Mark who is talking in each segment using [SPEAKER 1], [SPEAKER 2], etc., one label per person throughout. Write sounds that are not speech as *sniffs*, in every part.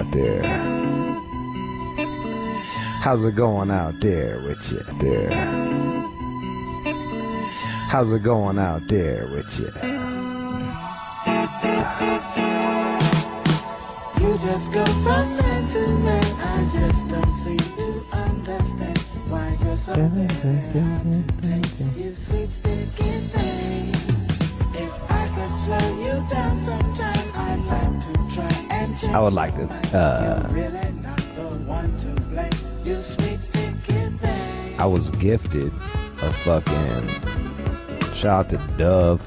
[SPEAKER 1] out there? How's it going out there with you there? How's it going out there with you?
[SPEAKER 2] You just go from man to man. I just don't seem to understand why you're so bad. You sweet I
[SPEAKER 1] would like to. Uh. I was gifted a fucking shout out to Dove.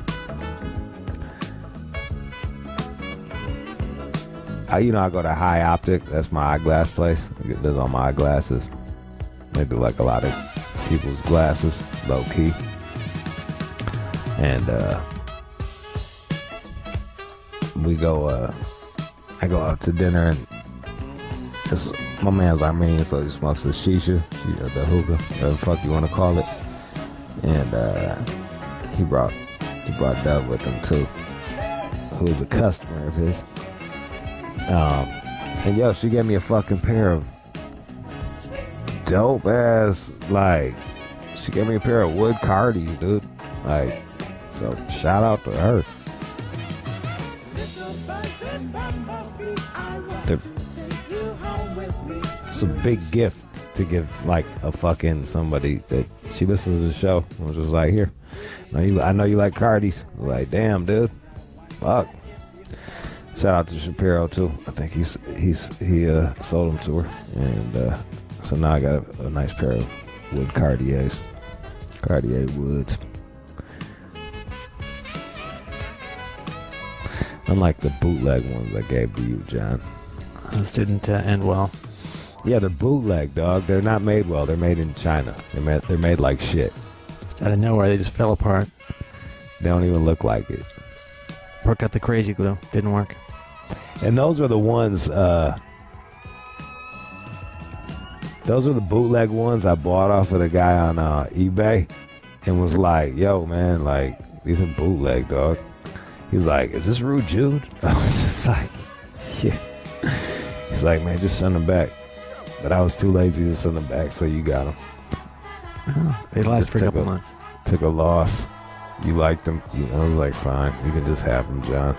[SPEAKER 1] I, you know, I go to High Optic. That's my eyeglass place. I get those on my eyeglasses. They do like a lot of people's glasses, low key. And uh, we go. Uh, I go out to dinner and my man's Armenian, so he smokes the shisha, the hookah, whatever the fuck you want to call it. And uh, he brought he brought Dove with him too, who's a customer of his. Um, and yo, she gave me a fucking pair of dope ass like. She gave me a pair of wood Cardis, dude. Like, so shout out to her. A big gift to give like a fucking somebody that she listens to the show and was just like here I know you, I know you like Cardi's. Like damn dude. Fuck. Shout out to Shapiro too. I think he's he's he uh sold them to her. And uh so now I got a, a nice pair of wood Cartiers. Cartier woods. Unlike the bootleg ones I gave to you John.
[SPEAKER 3] Those didn't uh, end well.
[SPEAKER 1] Yeah, they're bootleg, dog. They're not made well. They're made in China. They're made, they're made like shit.
[SPEAKER 3] Just out of nowhere, they just fell apart.
[SPEAKER 1] They don't even look like it.
[SPEAKER 3] Brooke out the crazy glue. Didn't work.
[SPEAKER 1] And those are the ones. uh Those are the bootleg ones I bought off of the guy on uh, eBay, and was like, "Yo, man, like these are bootleg, dog." He was like, "Is this Rude Jude?" *laughs* I was just like, "Yeah." He's like, "Man, just send them back." But I was too lazy to send them back, so you got them.
[SPEAKER 3] Oh, they last for a couple
[SPEAKER 1] a-
[SPEAKER 3] months.
[SPEAKER 1] took a loss. You liked them. You know, I was like, fine, you can just have them, John.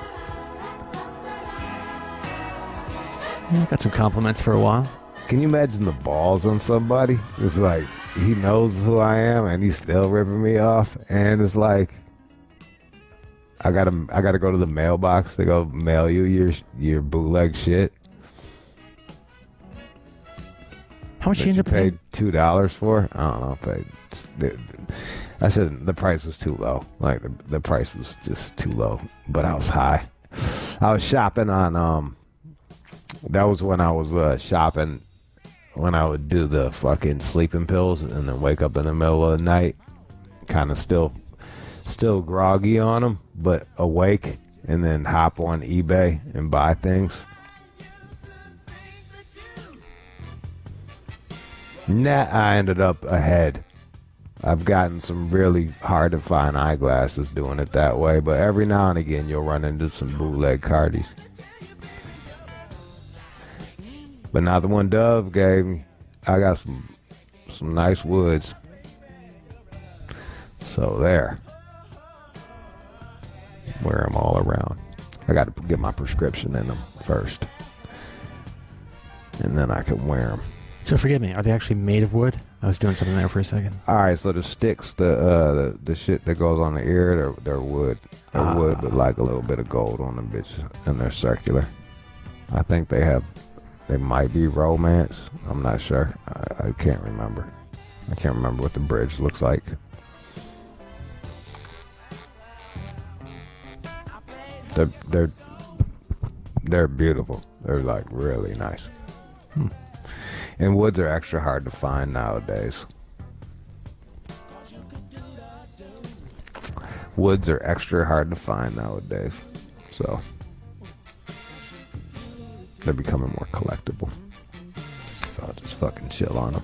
[SPEAKER 3] Yeah, got some compliments for a while.
[SPEAKER 1] Can you imagine the balls on somebody? It's like he knows who I am, and he's still ripping me off, and it's like I gotta, I gotta go to the mailbox to go mail you your your bootleg shit.
[SPEAKER 3] How much you end up
[SPEAKER 1] paid two dollars for? I don't know. Paid. I said the price was too low. Like the the price was just too low. But I was high. I was shopping on um. That was when I was uh, shopping. When I would do the fucking sleeping pills and then wake up in the middle of the night, kind of still, still groggy on them, but awake, and then hop on eBay and buy things. Nah, I ended up ahead. I've gotten some really hard to find eyeglasses doing it that way, but every now and again you'll run into some bootleg Cardis. But now the one Dove gave me, I got some some nice woods. So there. Wear them all around. I got to get my prescription in them first. And then I can wear them.
[SPEAKER 3] So forgive me. Are they actually made of wood? I was doing something there for a second.
[SPEAKER 1] All right, so the sticks, the uh, the, the shit that goes on the ear, they're, they're wood. They're
[SPEAKER 3] Ah.
[SPEAKER 1] wood, but like a little bit of gold on them bitch, and they're circular. I think they have, they might be romance. I'm not sure. I, I can't remember. I can't remember what the bridge looks like. They're they're they're beautiful. They're like really nice.
[SPEAKER 3] Hmm.
[SPEAKER 1] And woods are extra hard to find nowadays. Woods are extra hard to find nowadays. So they're becoming more collectible. So I'll just fucking chill on them.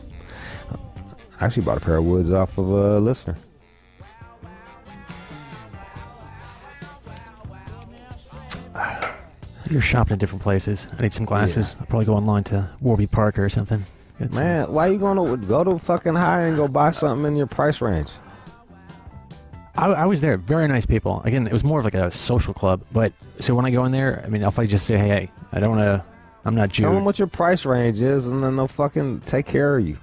[SPEAKER 1] I actually bought a pair of woods off of a listener.
[SPEAKER 3] You're shopping at different places. I need some glasses. I'll probably go online to Warby Parker or something. Get some-
[SPEAKER 1] Man, why you gonna go to fucking high and go buy something in your price range?
[SPEAKER 3] I, I was there. Very nice people. Again, it was more of like a social club. But so when I go in there, I mean, if I just say, hey, hey I don't want to, I'm not
[SPEAKER 1] Tell them what your price range is, and then they'll fucking take care of you.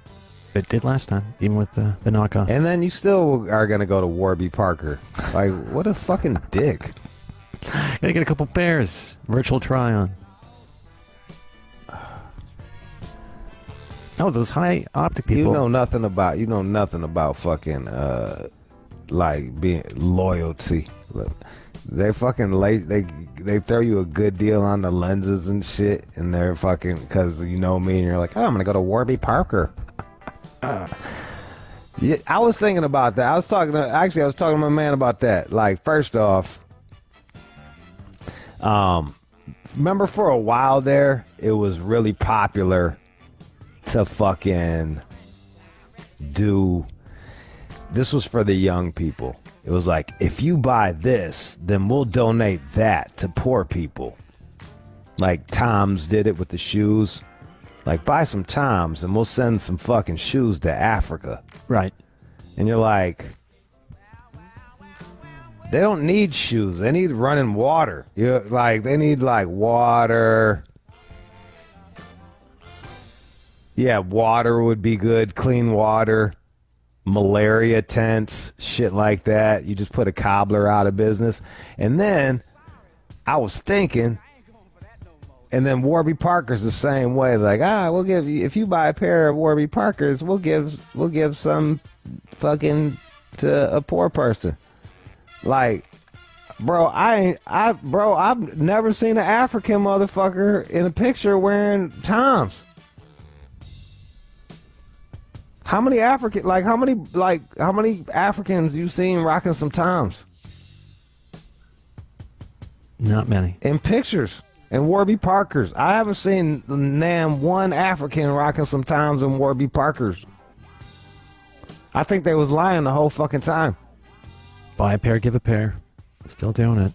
[SPEAKER 3] It did last time, even with the, the knockoff.
[SPEAKER 1] And then you still are gonna go to Warby Parker. Like, what a fucking dick. *laughs*
[SPEAKER 3] Gotta get a couple pairs. Virtual try on. *sighs* Oh, those high optic people.
[SPEAKER 1] You know nothing about you know nothing about fucking uh like being loyalty. Look, they fucking late. They they throw you a good deal on the lenses and shit, and they're fucking because you know me, and you're like, oh, I'm gonna go to Warby Parker. *laughs* yeah, I was thinking about that. I was talking to actually, I was talking to my man about that. Like, first off, um, remember for a while there, it was really popular to fucking do this was for the young people. It was like if you buy this, then we'll donate that to poor people. Like Tom's did it with the shoes. Like buy some Toms and we'll send some fucking shoes to Africa.
[SPEAKER 3] Right.
[SPEAKER 1] And you're like they don't need shoes. They need running water. You like they need like water. Yeah, water would be good. Clean water. Malaria tents, shit like that. You just put a cobbler out of business. And then I was thinking and then Warby Parker's the same way. Like, ah, we'll give you if you buy a pair of Warby Parkers, we'll give we'll give some fucking to a poor person. Like, bro, I ain't I bro, I've never seen an African motherfucker in a picture wearing Toms. How many African like how many like how many Africans you seen rocking some Toms
[SPEAKER 3] Not many.
[SPEAKER 1] in pictures? And Warby Parkers. I haven't seen name one African rocking some Toms and Warby Parkers. I think they was lying the whole fucking time.
[SPEAKER 3] Buy a pair, give a pair. Still doing it.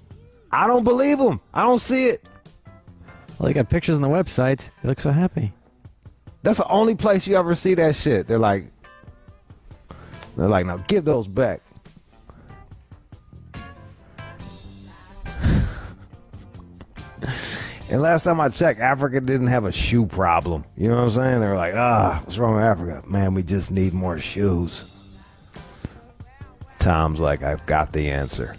[SPEAKER 1] I don't believe them. I don't see it.
[SPEAKER 3] Well, they got pictures on the website. They look so happy.
[SPEAKER 1] That's the only place you ever see that shit. They're like, they're like, now give those back. *laughs* and last time I checked, Africa didn't have a shoe problem. You know what I'm saying? They were like, ah, what's wrong with Africa? Man, we just need more shoes. Tom's like, I've got the answer.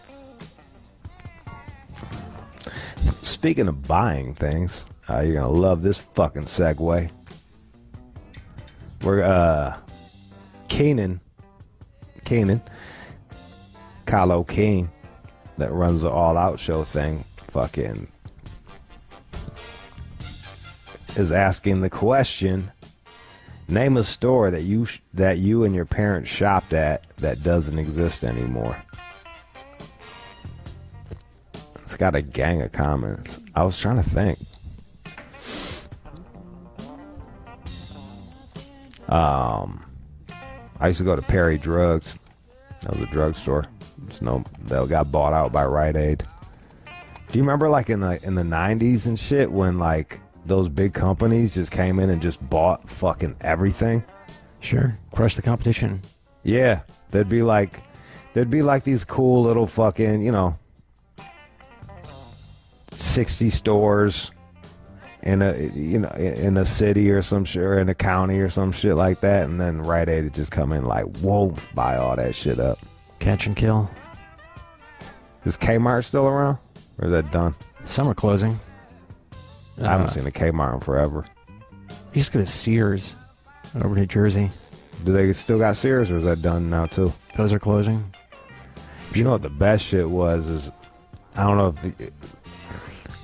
[SPEAKER 1] Speaking of buying things, uh, you're gonna love this fucking segue. We're uh Kanan Kanan Kylo Kane that runs the all out show thing fucking is asking the question name a store that you that you and your parents shopped at that doesn't exist anymore it's got a gang of comments i was trying to think Um, I used to go to Perry Drugs. That was a drugstore. It's no, that got bought out by Rite Aid. Do you remember, like in the in the '90s and shit, when like those big companies just came in and just bought fucking everything?
[SPEAKER 3] Sure. Crush the competition.
[SPEAKER 1] Yeah, there'd be like, there'd be like these cool little fucking, you know, sixty stores in a you know in a city or some shit or in a county or some shit like that, and then Rite Aid would just come in like whoa, buy all that shit up.
[SPEAKER 3] Catch and kill.
[SPEAKER 1] Is Kmart still around, or is that done?
[SPEAKER 3] Some are closing.
[SPEAKER 1] I haven't
[SPEAKER 3] Uh,
[SPEAKER 1] seen a Kmart in forever.
[SPEAKER 3] Used to go to Sears over New Jersey.
[SPEAKER 1] Do they still got Sears, or is that done now too?
[SPEAKER 3] Those are closing.
[SPEAKER 1] You know what the best shit was is I don't know if it-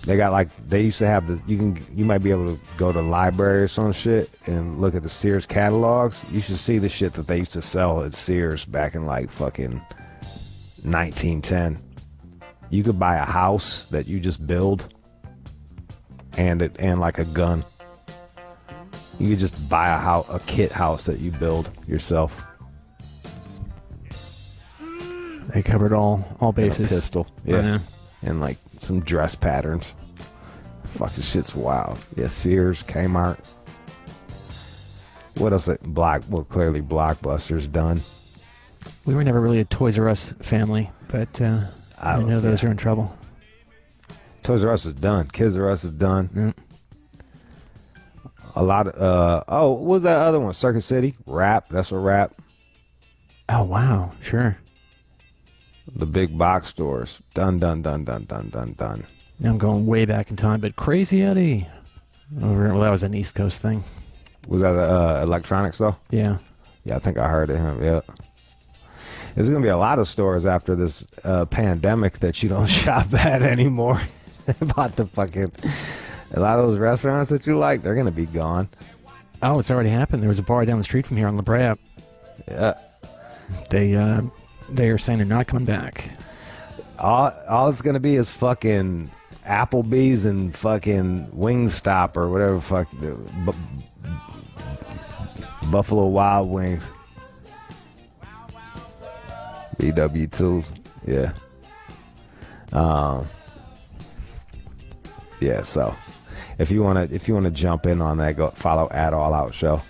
[SPEAKER 1] they got like they used to have the you can you might be able to go to the library or some shit and look at the Sears catalogs. You should see the shit that they used to sell at Sears back in like fucking 1910. You could buy a house that you just build and it and like a gun. You could just buy a house a kit house that you build yourself.
[SPEAKER 3] They covered all all
[SPEAKER 1] and a
[SPEAKER 3] bases.
[SPEAKER 1] pistol.
[SPEAKER 3] Yeah.
[SPEAKER 1] Yeah. and like some dress patterns. Fucking shit's wild. Yeah, Sears, Kmart. What else? That Block? Well, clearly Blockbuster's done.
[SPEAKER 3] We were never really a Toys R Us family, but uh, I,
[SPEAKER 1] I-
[SPEAKER 3] know those
[SPEAKER 1] yeah.
[SPEAKER 3] are in trouble.
[SPEAKER 1] Toys R Us is done. Kids R Us is done.
[SPEAKER 3] Mm.
[SPEAKER 1] A lot of uh oh, what was that other one? Circuit City, Rap. That's what Rap.
[SPEAKER 3] Oh wow, sure.
[SPEAKER 1] The big box stores. Done, done, done, done, done, done, done.
[SPEAKER 3] Now I'm going way back in time, but Crazy Eddie over. Well, that was an East Coast thing.
[SPEAKER 1] Was that uh, electronics though?
[SPEAKER 3] Yeah.
[SPEAKER 1] Yeah, I think I heard of him. Yeah. There's gonna be a lot of stores after this uh, pandemic that you don't *laughs* shop at anymore. *laughs* About to fucking a lot of those restaurants that you like, they're gonna be gone.
[SPEAKER 3] Oh, it's already happened. There was a bar down the street from here on La Brea.
[SPEAKER 1] Yeah.
[SPEAKER 3] They uh, they are saying they're not coming back.
[SPEAKER 1] All all it's gonna be is fucking Applebee's and fucking Wingstop or whatever fuck the- Bu- Buffalo Wild Wings. BW twos, yeah. Um, yeah. So, if you wanna if you wanna jump in on that, go follow at All Out Show.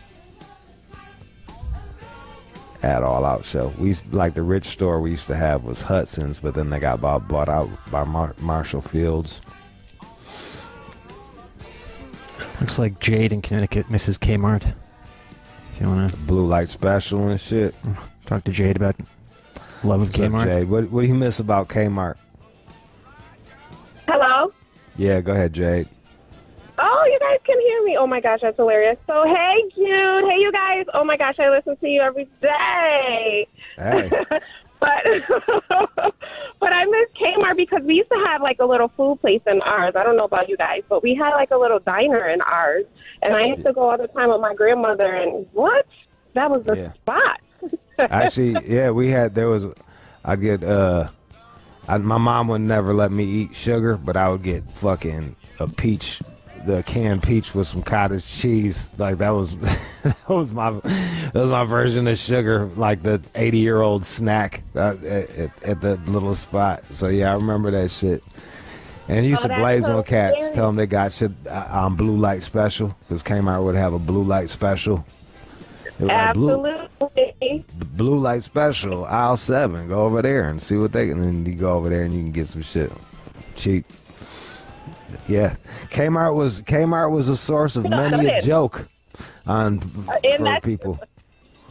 [SPEAKER 1] At All Out Show. We used, like the rich store we used to have was Hudson's, but then they got bought, bought out by Mar- Marshall Fields.
[SPEAKER 3] Looks like Jade in Connecticut, Mrs. Kmart. If you want to
[SPEAKER 1] Blue Light Special and shit.
[SPEAKER 3] Mm, talk to Jade about love of
[SPEAKER 1] What's up,
[SPEAKER 3] Kmart.
[SPEAKER 1] Jade? What, what do you miss about Kmart?
[SPEAKER 4] Hello?
[SPEAKER 1] Yeah, go ahead, Jade.
[SPEAKER 4] Oh, you guys can hear me. Oh my gosh, that's hilarious. So, hey, Jude. Hey, you guys. Oh my gosh, I listen to you every day.
[SPEAKER 1] Hey, *laughs*
[SPEAKER 4] but *laughs* but I miss Kmart because we used to have like a little food place in ours. I don't know about you guys, but we had like a little diner in ours, and I used to go all the time with my grandmother. And what? That was the
[SPEAKER 1] Yeah.
[SPEAKER 4] spot. *laughs*
[SPEAKER 1] actually, yeah, we had there was. I'd get uh, I, my mom would never let me eat sugar, but I would get fucking a peach, the canned peach with some cottage cheese. Like that was *laughs* that was my that was my version of sugar, like the eighty year old snack uh, at, at, at the little spot. So yeah, I remember that shit. And used
[SPEAKER 4] Oh,
[SPEAKER 1] to blaze
[SPEAKER 4] so
[SPEAKER 1] on cats,
[SPEAKER 4] hilarious.
[SPEAKER 1] tell them they got shit uh, on blue light special because Kmart would have a blue light special. Was like, blue-
[SPEAKER 4] Absolutely.
[SPEAKER 1] blue light special aisle seven go over there and see what they and then you go over there and you can get some shit cheap yeah kmart was kmart was a source of many a joke on uh,
[SPEAKER 4] and
[SPEAKER 1] for people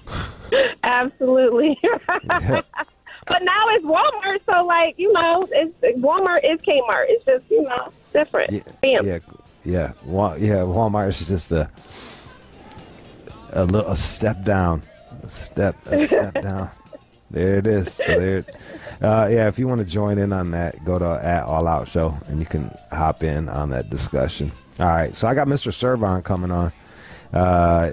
[SPEAKER 1] *laughs*
[SPEAKER 4] Absolutely. *laughs*
[SPEAKER 1] Yeah.
[SPEAKER 4] but now it's Walmart, so like you know, it's Walmart is Kmart. It's just you know different.
[SPEAKER 1] yeah
[SPEAKER 4] Bam.
[SPEAKER 1] yeah yeah yeah walmart is just a a little a step down a step a step *laughs* down there it is so there uh, yeah if you want to join in on that go to at all out show and you can hop in on that discussion. All right so i got mr Serv-On coming on. Uh,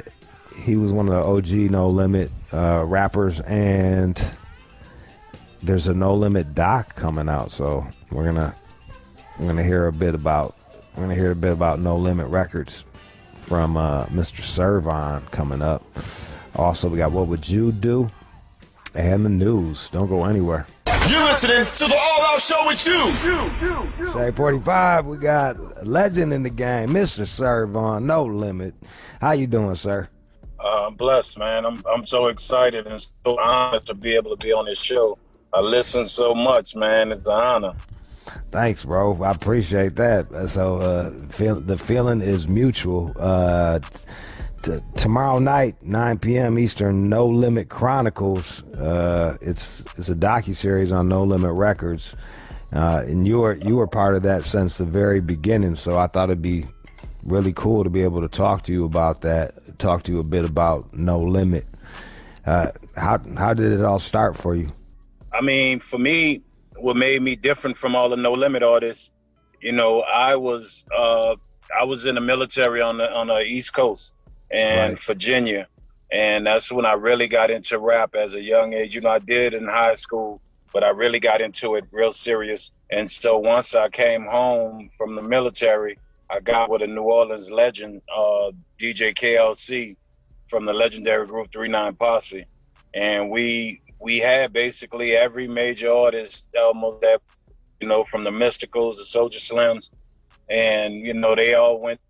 [SPEAKER 1] he was one of the og no limit uh, rappers and there's a no limit doc coming out so we're gonna we're gonna hear a bit about we're gonna hear a bit about no limit records from uh, mr Serv-On coming up. Also we got What Would Jude Do? And the news. Don't go anywhere
[SPEAKER 5] You're listening to the All Out Show with you.
[SPEAKER 1] Shade 45, we got a legend in the game, Mr. Serv-On, no limit. How you doing, sir?
[SPEAKER 6] Uh, I'm blessed, man. I'm I'm so excited and so honored to be able to be on this show. I listen so much, man. It's an honor.
[SPEAKER 1] Thanks, bro. I appreciate that. So, uh, feel, the feeling is mutual. Uh, t- tomorrow night, 9 p.m. Eastern, No Limit Chronicles. Uh, it's it's a docu series on No Limit Records, uh, and you were you were part of that since the very beginning. So I thought it'd be really cool to be able to talk to you about that. Talk to you a bit about No Limit. Uh, how how did it all start for you?
[SPEAKER 6] I mean, for me, what made me different from all the No Limit artists, you know, I was uh, I was in the military on the on the East Coast and
[SPEAKER 1] Right.
[SPEAKER 6] Virginia, and that's when I really got into rap as a young age. You know, I did in high school, but I really got into it real serious. And so once I came home from the military, I got with a New Orleans legend, uh, DJ KLC, from the legendary group Three Nine Posse, and we we had basically every major artist almost that you know from the Mystikals, the Soulja Slims, and you know they all went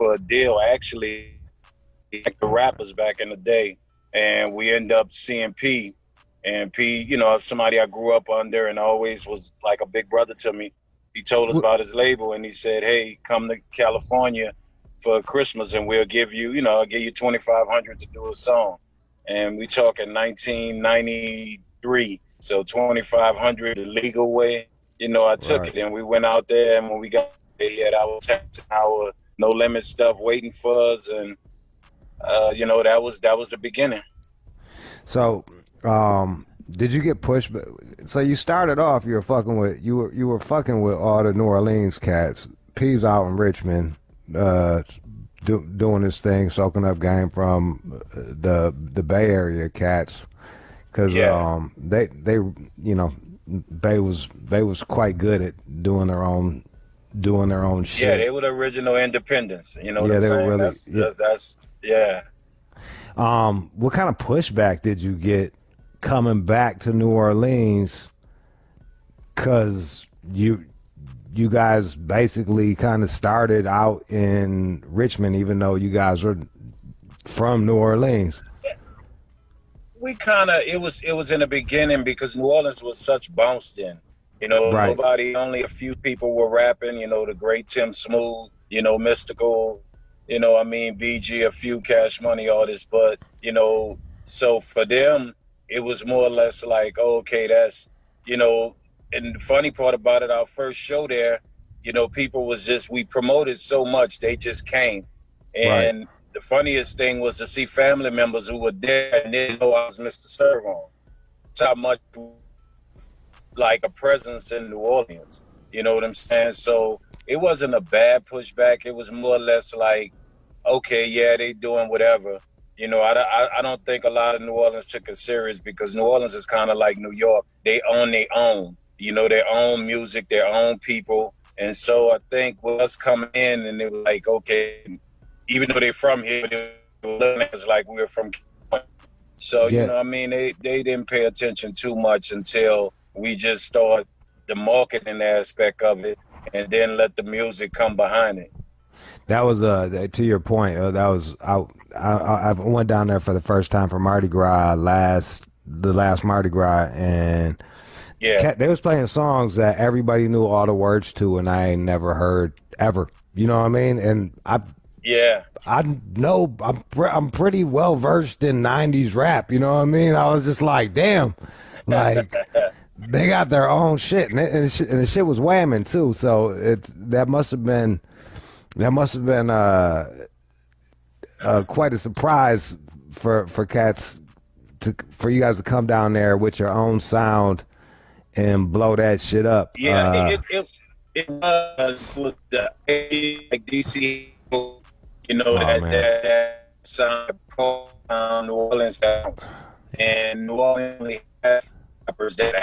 [SPEAKER 6] for a deal actually, like the rappers back in the day, and we end up seeing P, and P, you know, somebody I grew up under and always was like a big brother to me. He told us about his label, and he said, "Hey, come to California for Christmas, and we'll give you, you know, I'll give you twenty five hundred to do a song." And we talking nineteen ninety three, so twenty five hundred the legal way. You know, I took
[SPEAKER 1] Right.
[SPEAKER 6] it, and we went out there, and when we got there, he had our tax, our no limit stuff waiting for us, and uh, you know, that was that was the beginning.
[SPEAKER 1] So, um, did you get pushed? So you started off, you were fucking with you were you were fucking with all the New Orleans cats. P's out in Richmond, uh, do, doing this thing, soaking up game from uh, the the Bay Area cats, because
[SPEAKER 6] Yeah.
[SPEAKER 1] um they they you know Bay was Bay was quite good at doing their own doing their own shit.
[SPEAKER 6] Yeah, they were the original independents. You know what
[SPEAKER 1] Yeah, they were really-
[SPEAKER 6] that's,
[SPEAKER 1] yeah.
[SPEAKER 6] that's, that's yeah.
[SPEAKER 1] Um, what kind of pushback did you get coming back to New Orleans? Cause you you guys basically kind of started out in Richmond, even though you guys were from New Orleans.
[SPEAKER 6] we kind of it was it was in the beginning because New Orleans was such bounced in. You know,
[SPEAKER 1] Right.
[SPEAKER 6] nobody, only a few people were rapping. You know, the great Tim Smooth. You know, Mystikal. You know, I mean, BG, a few Cash Money artists, but you know, so for them, it was more or less like, oh, okay, that's you know, and the funny part about it, our first show there, you know, people was just we promoted so much, they just came, and the funniest thing was to see family members who were there and didn't know I was Mr. Serv-On. That's how much like a presence in New Orleans. You know what I'm saying? So it wasn't a bad pushback. It was more or less like, okay, yeah, they doing whatever. You know, I, I, I don't think a lot of New Orleans took it serious because New Orleans is kind of like New York. They own their own, you know, their own music, their own people. And so I think with us coming in and they were like, okay, even though they're from here, they were looking at us like we were from So,
[SPEAKER 1] Yeah.
[SPEAKER 6] you know, I mean, they, they didn't pay attention too much until we just start the marketing aspect of it and then let the music come behind it.
[SPEAKER 1] That was uh to your point. Uh, that was I, I I went down there for the first time for Mardi Gras last the last Mardi Gras and
[SPEAKER 6] Yeah.
[SPEAKER 1] They was playing songs that everybody knew all the words to, and I never heard ever. You know what I mean? And I
[SPEAKER 6] Yeah.
[SPEAKER 1] I know I'm pre- I'm pretty well versed in '90s rap. You know what I mean? I was just like, damn, like *laughs* they got their own shit, and, it, and, the shit, and the shit was whamming too. So it's that must have been that must have been uh, uh quite a surprise for for cats to for you guys to come down there with your own sound and blow that shit up.
[SPEAKER 6] Yeah,
[SPEAKER 1] Uh,
[SPEAKER 6] it, it, it was with the like DC, you know,
[SPEAKER 1] Oh,
[SPEAKER 6] that,
[SPEAKER 1] man.
[SPEAKER 6] that, sound um, New Orleans sounds. And New Orleans has rappers that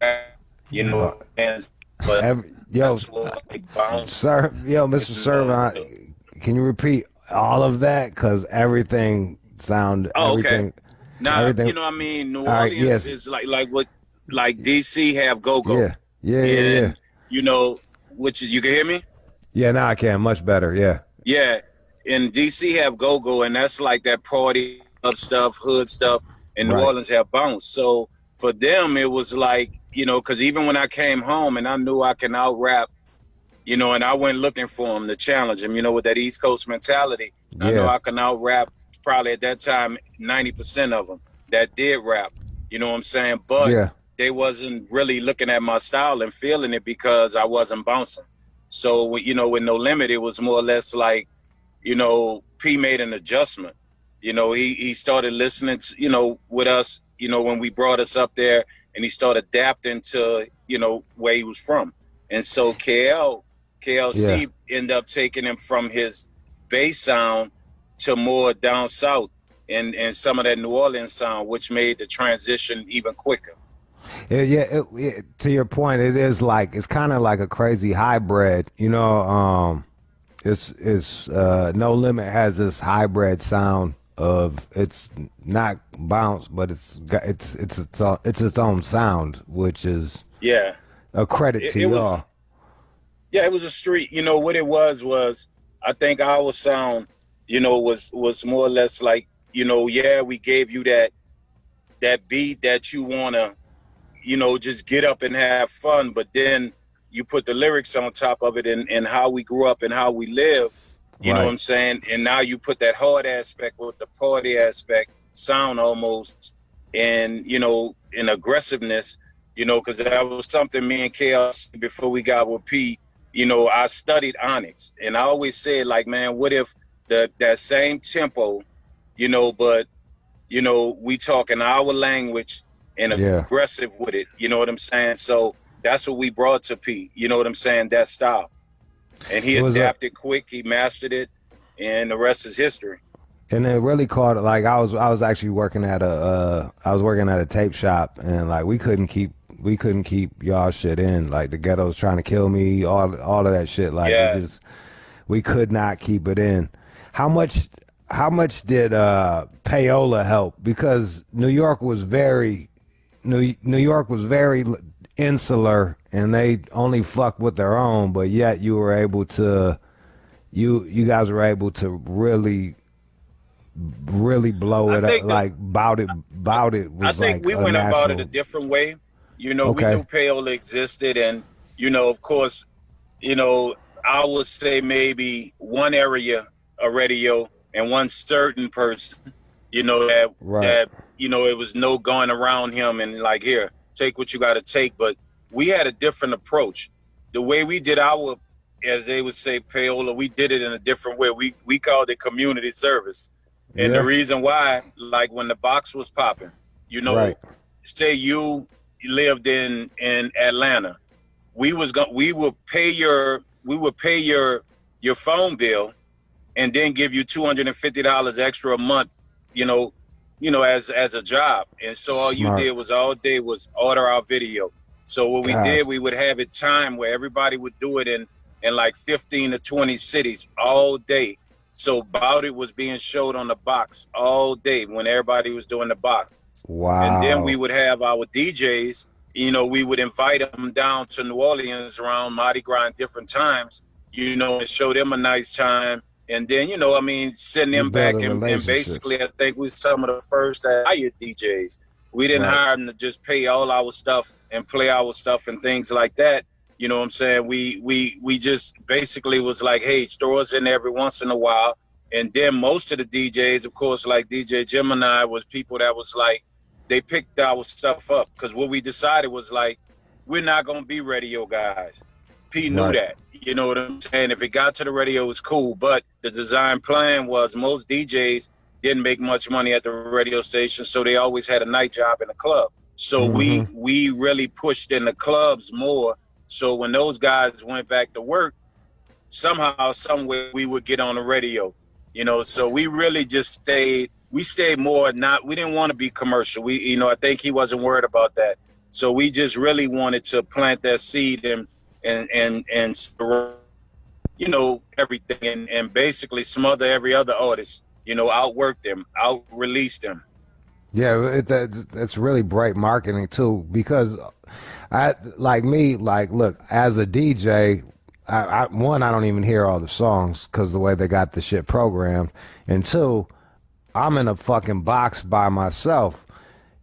[SPEAKER 6] have, you know, and but
[SPEAKER 1] every, yo,
[SPEAKER 6] that's what they bounce.
[SPEAKER 1] Sir, yo, Mr. Servant, can you repeat all of that? Because everything sound
[SPEAKER 6] Oh, okay.
[SPEAKER 1] everything.
[SPEAKER 6] Now,
[SPEAKER 1] everything-
[SPEAKER 6] you know, what I mean, New
[SPEAKER 1] All right,
[SPEAKER 6] Orleans
[SPEAKER 1] yes.
[SPEAKER 6] is like like what like DC have go go.
[SPEAKER 1] Yeah, yeah, yeah, yeah.
[SPEAKER 6] You know, which is you can hear me.
[SPEAKER 1] Yeah, now I can much better. Yeah,
[SPEAKER 6] Yeah, in DC have go go, and that's like that party up stuff, hood stuff, and New
[SPEAKER 1] Right.
[SPEAKER 6] Orleans have bounce. So for them, it was like you know, because even when I came home and I knew I can out rap, you know, and I went looking for them to challenge them, you know, with that East Coast mentality. I know I can out rap probably at that time ninety percent of them that did rap. You know what I'm saying? But
[SPEAKER 1] yeah,
[SPEAKER 6] they wasn't really looking at my style and feeling it because I wasn't bouncing. So you know, with no limit, it was more or less like, you know, P made an adjustment. You know, he he started listening to you know with us. You know, when we brought us up there, and he started adapting to you know where he was from, and so KL KLC ended up taking him from his bass sound to more down south and and some of that New Orleans sound, which made the transition even quicker.
[SPEAKER 1] yeah. yeah it, it, to your point, it is like it's kind of like a crazy hybrid. You know, um, it's it's uh, no limit has this hybrid sound of it's not bounce, but it's got it's it's it's own, it's its own sound, which is
[SPEAKER 6] Yeah.
[SPEAKER 1] a credit
[SPEAKER 6] It-
[SPEAKER 1] to
[SPEAKER 6] it
[SPEAKER 1] y'all.
[SPEAKER 6] Yeah, it was a street. You know what it was was I think our sound, you know, was was more or less like, you know, yeah, we gave you that that beat that you wanna, you know, just get up and have fun, but then you put the lyrics on top of it and, and how we grew up and how we live. You know what I'm saying? And now you put that hard aspect with the party aspect, sound almost, and you know, in aggressiveness, you know, because that was something me and Chaos before we got with Pete. you know, I studied Onyx. And I always said, like, man, what if the that same tempo, you know, but you know, we talk in our language and
[SPEAKER 1] Yeah.
[SPEAKER 6] aggressive with it. You know what I'm saying? So that's what we brought to Pete. You know what I'm saying? That style. And he
[SPEAKER 1] It was a-
[SPEAKER 6] adapted quick, he mastered it, and the rest is history.
[SPEAKER 1] and it really caught it. like I was I was actually working at a uh I was working at a tape shop and like we couldn't keep we couldn't keep y'all shit in like the ghetto's trying to kill me all all of that shit like
[SPEAKER 6] Yeah.
[SPEAKER 1] we just we could not keep it in. How much how much did uh payola help because New York was very New New York was very insular and they only fuck with their own but yet you were able to you you guys were able to really really blow it up
[SPEAKER 6] the-
[SPEAKER 1] like bout it bout it was
[SPEAKER 6] I think
[SPEAKER 1] like
[SPEAKER 6] we went about it a different way. You know,
[SPEAKER 1] Okay.
[SPEAKER 6] we knew payola existed, and you know, of course, you know, I would say maybe one area a radio and one certain person, you know, that
[SPEAKER 1] Right.
[SPEAKER 6] that you know it was no going around him and like here, take what you got to take. But we had a different approach. The way we did our, as they would say, payola, we did it in a different way. We we called it community service. And
[SPEAKER 1] Yeah.
[SPEAKER 6] the reason why, like when the box was popping, you know,
[SPEAKER 1] Right.
[SPEAKER 6] say you lived in in Atlanta, we was going we will pay your we would pay your your phone bill, and then give you two hundred and fifty dollars extra a month, you know, you know, as as a job. And so all
[SPEAKER 1] Smart.
[SPEAKER 6] you did was all day was order our video. So what we did, we would have it time where everybody would do it in in like fifteen to twenty cities all day. So Bout It was being showed on the box all day when everybody was doing the box.
[SPEAKER 1] wow
[SPEAKER 6] And then we would have our DJs, you know, we would invite them down to New Orleans around Mardi Gras different times, you know, and show them a nice time. And then, you know, I mean, send
[SPEAKER 1] You
[SPEAKER 6] them back. And, and basically, I think we some of the first that hired DJs. We didn't
[SPEAKER 1] Right.
[SPEAKER 6] hire them to just pay all our stuff and play our stuff and things like that. You know what I'm saying? We we we just basically was like, hey, throw us in every once in a while. And then most of the DJs, of course, like DJ Gemini, was people that was like, they picked our stuff up because what we decided was like, we're not gonna be radio guys. P knew
[SPEAKER 1] Right.
[SPEAKER 6] that. You know what I'm saying? If it got to the radio, it was cool. But the design plan was most DJs didn't make much money at the radio station, so they always had a night job in the club. So we mm-hmm. we really pushed in the clubs more. So when those guys went back to work, somehow, somewhere we would get on the radio. You know, so we really just stayed. We stayed more not. We didn't want to be commercial. We, you know, I think he wasn't worried about that. So we just really wanted to plant that seed and and and and you know everything and and basically smother every other artist. You know, outwork them, out release them.
[SPEAKER 1] Yeah, it, that, that's really bright marketing too. Because I like me, like look as a DJ. I, I, one, I don't even hear all the songs because the way they got the shit programmed, and two, I'm in a fucking box by myself.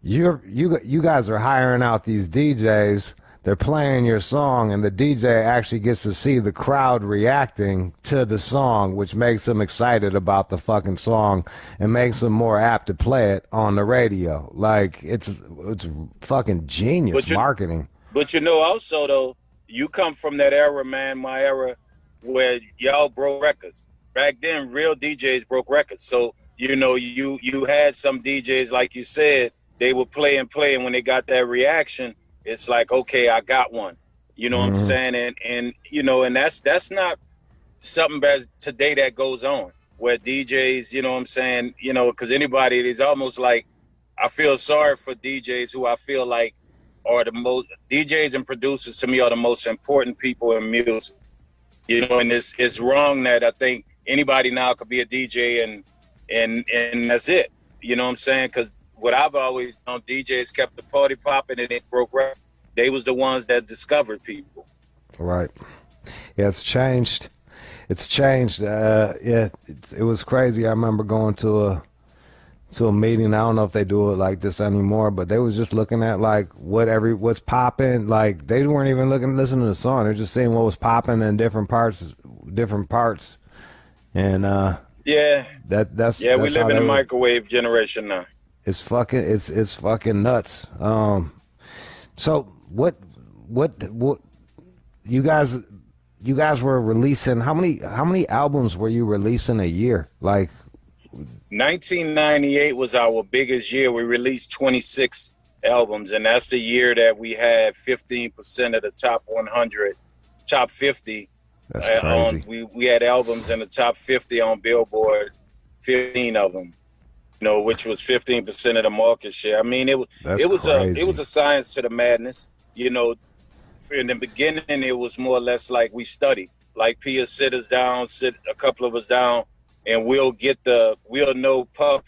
[SPEAKER 1] You're you you guys are hiring out these DJs. They're playing your song, and the DJ actually gets to see the crowd reacting to the song, which makes them excited about the fucking song and makes them more apt to play it on the radio. Like it's it's fucking genius
[SPEAKER 6] But you-
[SPEAKER 1] marketing.
[SPEAKER 6] But you know, also though, you come from that era, man, my era, where y'all broke records. Back then, real DJs broke records. So you know, you you had some DJs, like you said, they would play and play, and when they got that reaction, it's like, okay, I got one. You know what I'm
[SPEAKER 1] Mhm.
[SPEAKER 6] saying? And and you know, and that's that's not something that today that goes on where DJs, you know what I'm saying, you know, because anybody it's almost like I feel sorry for DJs who I feel like are the most DJs and producers to me are the most important people in music. You know, and it's it's wrong that I think anybody now could be a DJ and and and that's it. You know what I'm saying? Because what I've always known, DJs kept the party popping and it broke records. They was the ones that discovered people.
[SPEAKER 1] Right. Yeah, it's changed. It's changed. Uh, yeah, it, it was crazy. I remember going to a to a meeting. I don't know if they do it like this anymore, but they was just looking at like what every what's popping. Like they weren't even looking listening to the song. They're just seeing what was popping in different parts, different parts, and uh,
[SPEAKER 6] Yeah,
[SPEAKER 1] that that's
[SPEAKER 6] yeah, we
[SPEAKER 1] that's how
[SPEAKER 6] live in
[SPEAKER 1] they
[SPEAKER 6] a
[SPEAKER 1] were-
[SPEAKER 6] microwave generation now.
[SPEAKER 1] It's fucking it's it's fucking nuts. Um so what what what you guys you guys were releasing how many how many albums were you releasing a year? Like
[SPEAKER 6] 1998 was our biggest year. We released 26 albums, and that's the year that we had 15% of the top 100, top 50.
[SPEAKER 1] that's
[SPEAKER 6] uh, on,
[SPEAKER 1] crazy.
[SPEAKER 6] we we had albums in the top 50 on Billboard, 15 of them. You know, which was 15% of the market share. I mean, it was
[SPEAKER 1] That's
[SPEAKER 6] it was
[SPEAKER 1] crazy.
[SPEAKER 6] a it was a science to the madness. You know, in the beginning, it was more or less like we study. Like Pia sit us down, sit a couple of us down, and we'll get the we'll know Puff,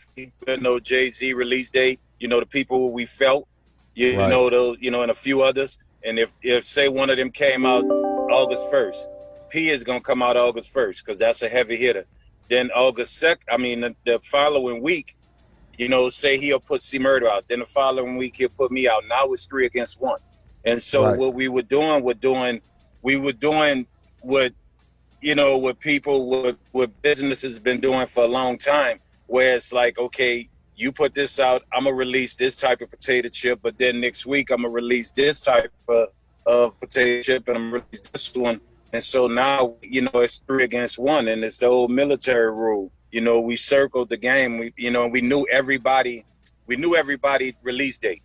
[SPEAKER 6] we'll know Jay Z release date. You know, the people we felt. You
[SPEAKER 1] Right.
[SPEAKER 6] know those. You know, and a few others. And if if say one of them came out August first, P is gonna come out August first because that's a heavy hitter. Then August sec, I mean the, the following week, you know, say he'll put C Murder out. Then the following week he'll put me out. Now it's three against one. And so
[SPEAKER 1] Right.
[SPEAKER 6] what we were doing, we're doing, we were doing what, you know, what people, what what businesses been doing for a long time, where it's like, okay, you put this out, I'm gonna release this type of potato chip, but then next week I'm gonna release this type of, of potato chip, and I'm gonna release this one. And so now, you know, it's three against one, and it's the old military rule. You know, we circled the game. We, you know, we knew everybody. We knew everybody release date,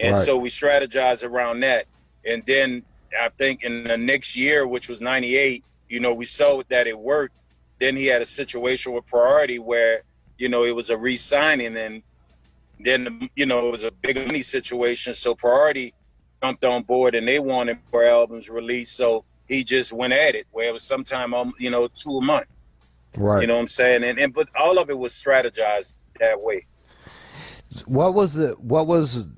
[SPEAKER 6] and
[SPEAKER 1] Right.
[SPEAKER 6] so we strategized around that. And then I think in the next year, which was '98, you know, we saw that it worked. Then he had a situation with Priority where, you know, it was a re-signing, and then you know it was a big money situation. So Priority jumped on board, and they wanted more albums released. So he just went at it, where it was sometime, um, you know, two a month.
[SPEAKER 1] Right.
[SPEAKER 6] You know what I'm saying? And, and but all of it was strategized that way.
[SPEAKER 1] what was the what was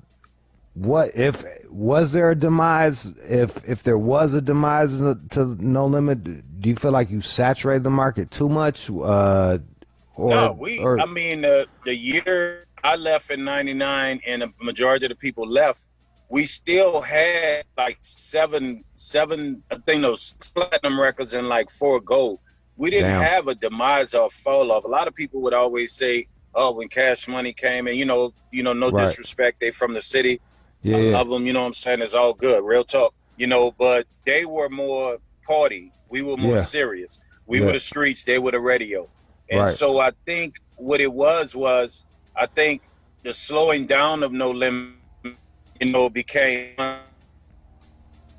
[SPEAKER 1] what if was there a demise if if there was a demise to no limit do you feel like you saturated the market too much uh or,
[SPEAKER 6] no, we.
[SPEAKER 1] or
[SPEAKER 6] I mean, uh, the year I left in '99, and the majority of the people left. We still had like seven, seven. I think those platinum records and like four gold. We didn't
[SPEAKER 1] Damn.
[SPEAKER 6] have a demise or a fall off. A lot of people would always say, "Oh, when Cash Money came and you know, you know, no
[SPEAKER 1] Right.
[SPEAKER 6] disrespect, they from the city.
[SPEAKER 1] yeah,
[SPEAKER 6] I love them. You know what I'm saying? It's all good, real talk. You know, but they were more party. We were more
[SPEAKER 1] Yeah.
[SPEAKER 6] serious. We
[SPEAKER 1] Yeah.
[SPEAKER 6] were the streets. They were the radio. And
[SPEAKER 1] Right.
[SPEAKER 6] so I think what it was was I think the slowing down of No Limit, you know, became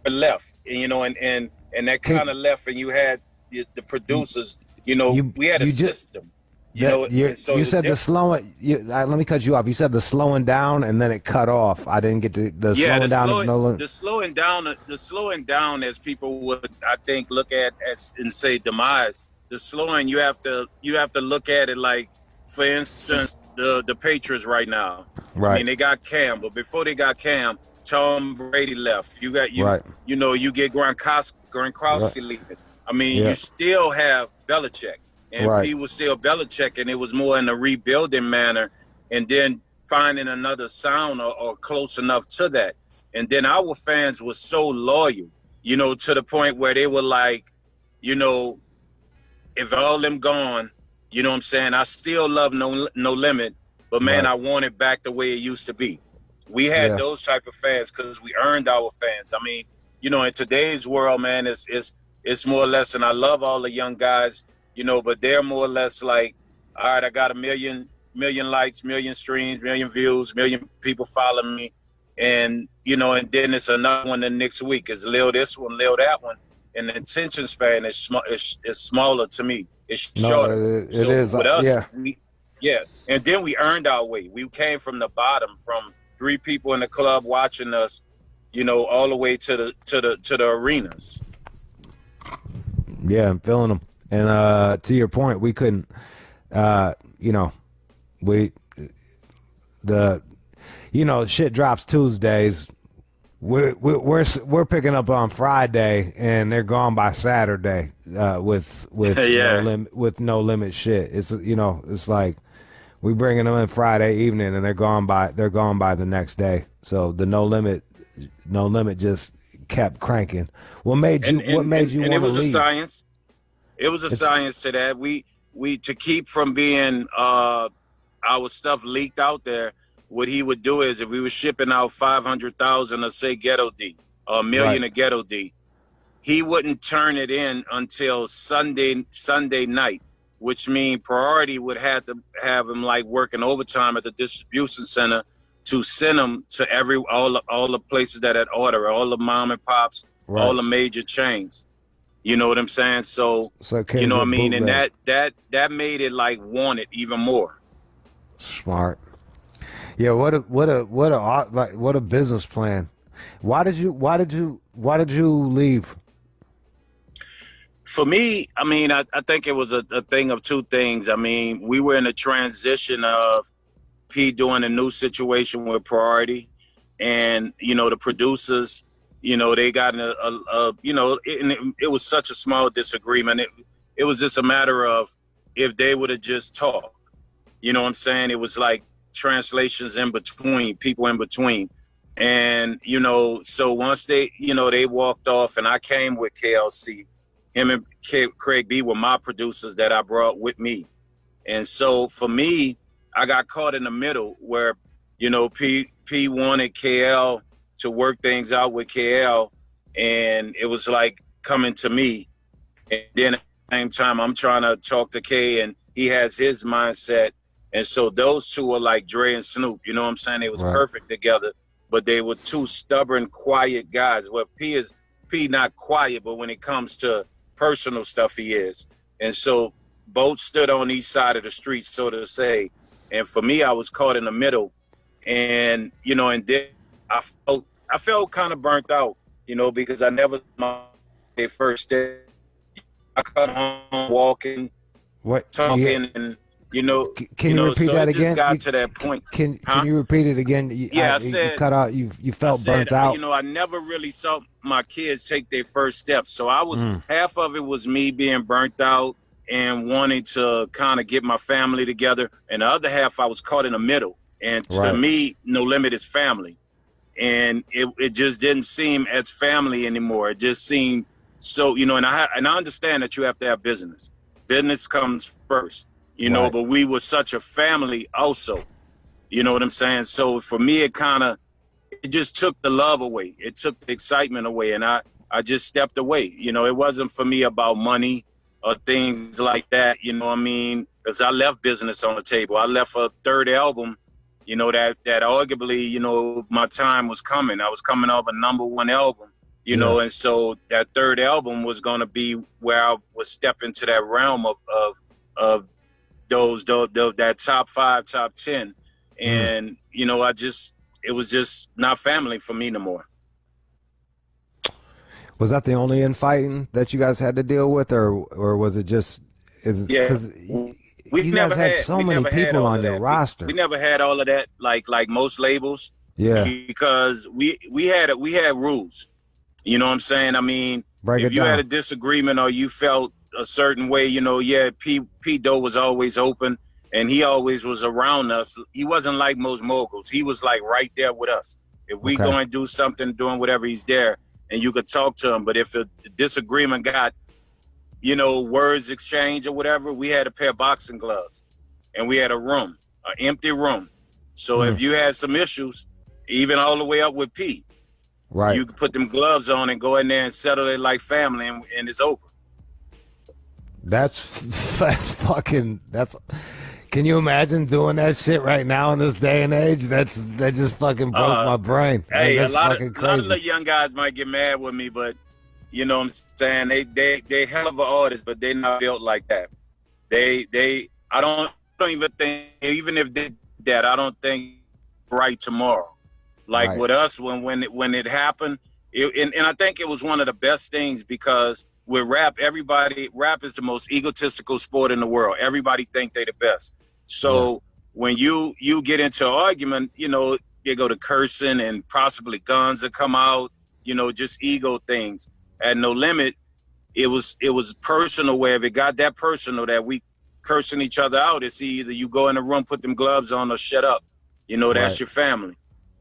[SPEAKER 6] left. You know, and and and that kind of left, and you had the, the producers. You know,
[SPEAKER 1] You-
[SPEAKER 6] we had a
[SPEAKER 1] you
[SPEAKER 6] system. You
[SPEAKER 1] That-
[SPEAKER 6] know, so
[SPEAKER 1] you said the slowing. You, uh, let me cut you off. You said the slowing down, and then it cut off. I didn't get the the
[SPEAKER 6] yeah,
[SPEAKER 1] slowing
[SPEAKER 6] the
[SPEAKER 1] down.
[SPEAKER 6] slowing,
[SPEAKER 1] no
[SPEAKER 6] the slowing down, the slowing down, as people would, I think, look at as and say demise. The slowing, you have to, you have to look at it like, for instance, the the Patriots right now. Right. I
[SPEAKER 1] right.
[SPEAKER 6] mean, they got Cam, but before they got Cam, Tom Brady left. You got you,
[SPEAKER 1] Right.
[SPEAKER 6] you know, you get Gronkowski, Gronkowski leaving. I mean,
[SPEAKER 1] Yeah.
[SPEAKER 6] you still have Belichick, and
[SPEAKER 1] Right.
[SPEAKER 6] he was still Belichick, and it was more in a rebuilding manner, and then finding another sound or, or close enough to that. And then our fans were so loyal, you know, to the point where they were like, you know, if all them gone, you know what I'm saying? I still love no no limit, but man,
[SPEAKER 1] Right.
[SPEAKER 6] I want it back the way it used to be. We had
[SPEAKER 1] Yeah.
[SPEAKER 6] those type of fans because we earned our fans. I mean, you know, in today's world, man, it's it's it's more or less, and I love all the young guys, you know, but they're more or less like, all right, I got a million million likes, million streams, million views, million people follow me, and you know, and then it's another one the next week. It's Lil this one, Lil that one, and the attention span is sm- is, is smaller to me. It's
[SPEAKER 1] No,
[SPEAKER 6] shorter.
[SPEAKER 1] it- it
[SPEAKER 6] So
[SPEAKER 1] is,
[SPEAKER 6] with
[SPEAKER 1] uh,
[SPEAKER 6] us.
[SPEAKER 1] yeah.
[SPEAKER 6] We, yeah, and then we earned our way. We came from the bottom, from three people in the club watching us, you know, all the way to the to the to the arenas.
[SPEAKER 1] Yeah, I'm feeling them. And uh, to your point, we couldn't, uh, you know, we, the, you know, shit drops Tuesdays. we're we're we're, picking up on Friday, and they're gone by Saturday uh, with with *laughs*
[SPEAKER 6] Yeah.
[SPEAKER 1] no lim- with no limit shit. It's you know it's like we bringing them in Friday evening, and they're gone by they're gone by the next day. So the no limit no limit just kept cranking. What made you
[SPEAKER 6] and,
[SPEAKER 1] What made you
[SPEAKER 6] and it was
[SPEAKER 1] to
[SPEAKER 6] a science it was a
[SPEAKER 1] It's-
[SPEAKER 6] science to that we we to keep from being uh our stuff leaked out there what he would do is if we were shipping out 500,000 of say ghetto d or a million
[SPEAKER 1] Right.
[SPEAKER 6] of ghetto d he wouldn't turn it in until sunday sunday night which means priority would have to have him like working overtime at the distribution center to send them to every all the, all the places that had order all the mom and pops
[SPEAKER 1] Right.
[SPEAKER 6] all the major chains. You know what I'm saying? So
[SPEAKER 1] so
[SPEAKER 6] you know what I mean, and that that that made it like wanted even more.
[SPEAKER 1] Smart. Yeah, what a what a what a like what a business plan. Why did you why did you why did you leave?
[SPEAKER 6] For me, I mean, I, I think it was a, a thing of two things. I mean, we were in a transition of P doing a new situation with Priority, and you know the producers, you know they got a, a, a you know, it, and it, it was such a small disagreement. It it was just a matter of if they would have just talked. You know what I'm saying? It was like translations in between, people in between. And, you know, so once they, you know, they walked off and I came with KLC, him and Craig B were my producers that I brought with me. And so for me, I got caught in the middle where, you know, P P wanted KL to work things out with KL and it was like coming to me. And then at the same time I'm trying to talk to K and he has his mindset. And so those two are like Dre and Snoop. You know what I'm saying? They was
[SPEAKER 1] Right.
[SPEAKER 6] perfect together, but they were two stubborn, quiet guys. Well, P is P not quiet, but when it comes to personal stuff, he is. And so both stood on each side of the street, so to say. And for me, I was caught in the middle. And, you know, and then I felt I felt kind of burnt out, you know, because I never my first day. I come home walking,
[SPEAKER 1] What
[SPEAKER 6] talking,
[SPEAKER 1] yeah,
[SPEAKER 6] and you know,
[SPEAKER 1] can you,
[SPEAKER 6] know,
[SPEAKER 1] repeat
[SPEAKER 6] so
[SPEAKER 1] that
[SPEAKER 6] just
[SPEAKER 1] again?
[SPEAKER 6] got
[SPEAKER 1] You-
[SPEAKER 6] to that point.
[SPEAKER 1] Can
[SPEAKER 6] Huh?
[SPEAKER 1] can you repeat it again? You,
[SPEAKER 6] Yeah, I
[SPEAKER 1] you- you cut out. You you felt
[SPEAKER 6] said,
[SPEAKER 1] burnt out.
[SPEAKER 6] You know, I never really saw my kids take their first steps. So I was
[SPEAKER 1] Mm.
[SPEAKER 6] half of it was me being burnt out and wanting to kind of get my family together, and the other half I was caught in the middle. And to
[SPEAKER 1] Right.
[SPEAKER 6] me, No Limit is family, and it it just didn't seem as family anymore. It just seemed so, you know. And I and I understand that you have to have business. Business comes first, you know. But we were such a family, also. You know what I'm saying? So for me, it kind of it just took the love away. It took the excitement away, and I I just stepped away. You know, it wasn't for me about money or things like that. You know what I mean? Because I left business on the table. I left a third album. You know that that arguably, you know, my time was coming. I was coming off a number one album. You know, and so that third album was going to be where I was step into that realm of of of those, those, those that top five, top ten, mm. and you know, I just it was just not family for me no more.
[SPEAKER 1] Was that the only infighting that you guys had to deal with, or or was it just? Is,
[SPEAKER 6] Yeah. We
[SPEAKER 1] you
[SPEAKER 6] never
[SPEAKER 1] guys had
[SPEAKER 6] had
[SPEAKER 1] so many people on your
[SPEAKER 6] that. We-
[SPEAKER 1] roster.
[SPEAKER 6] We, never had all of that like like most labels
[SPEAKER 1] yeah,
[SPEAKER 6] because we we had we had rules. You know what I'm saying? I mean,
[SPEAKER 1] break
[SPEAKER 6] if you had a disagreement or you felt a certain way, you know, yeah, P P Doe was always open and he always was around us. He wasn't like most moguls. He was like right there with us. If we
[SPEAKER 1] Okay.
[SPEAKER 6] go and do something, doing whatever, he's there and you could talk to them. But if a disagreement got, you know, words exchange or whatever, we had a pair of boxing gloves and we had a room, an empty room. So
[SPEAKER 1] Hmm.
[SPEAKER 6] if you had some issues, even all the way up with Pete,
[SPEAKER 1] right.
[SPEAKER 6] you could put them gloves on and go in there and settle it like family and, and it's over.
[SPEAKER 1] That's *laughs* that's fucking that's. Can you imagine doing that shit right now in this day and age? That's that just fucking broke
[SPEAKER 6] Uh,
[SPEAKER 1] my brain.
[SPEAKER 6] Hey, a
[SPEAKER 1] that's
[SPEAKER 6] lot, of, a lot of the young guys might get mad with me, but you know what I'm saying? They they they hell of an artist, but they not built like that. They they I don't don't even think even if they did that, I don't think right tomorrow. Like
[SPEAKER 1] Right.
[SPEAKER 6] with us when when it when it happened, it, and, and I think it was one of the best things because with rap, everybody rap is the most egotistical sport in the world. Everybody think they the best. So when you you get into an argument, you know, they go to cursing and possibly guns that come out, you know, just ego things. At no limit, it was it was personal where if it got that personal that we cursing each other out, it's either you go in the room, put them gloves on, or shut up. You know, that's
[SPEAKER 1] Right.
[SPEAKER 6] your family.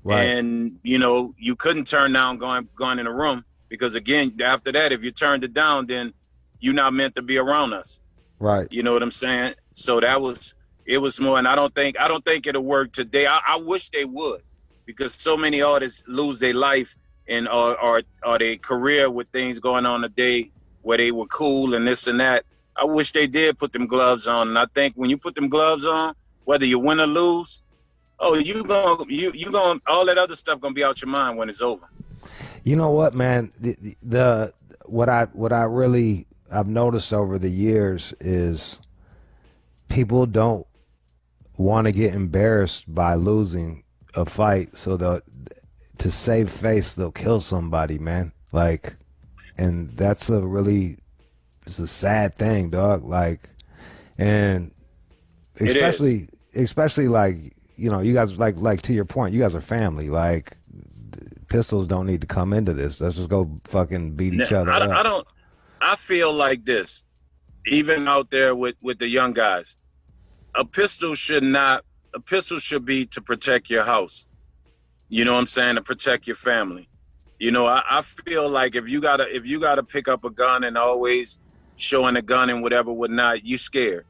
[SPEAKER 1] Right.
[SPEAKER 6] And you know, you couldn't turn down going going in the room because again, after that, if you turned it down, then you're not meant to be around us.
[SPEAKER 1] right.
[SPEAKER 6] You know what I'm saying? So that was it was more, and I don't think I don't think it'll work today. I, I wish they would, because so many artists lose their life and or or, their career with things going on today where they were cool and this and that. I wish they did put them gloves on, and I think when you put them gloves on, whether you win or lose, oh, you going you you going all that other stuff gonna be out your mind when it's over.
[SPEAKER 1] You know what, man? The, the what I what I really I've noticed over the years is people don't want to get embarrassed by losing a fight, so they'll to save face they'll kill somebody, man. Like, and that's a really it's a sad thing, dog. Like, and especially especially like you know you guys like like to your point, you guys are family. Like, pistols don't need to come into this. Let's just go fucking beat each
[SPEAKER 6] Now,
[SPEAKER 1] other
[SPEAKER 6] I, don't-
[SPEAKER 1] up.
[SPEAKER 6] I don't. I feel like this, even out there with with the young guys. A pistol should not. A pistol should be to protect your house. You know what I'm saying? To protect your family. You know, I, I feel like if you gotta if you gotta pick up a gun and always showing a gun and whatever whatnot, you scared.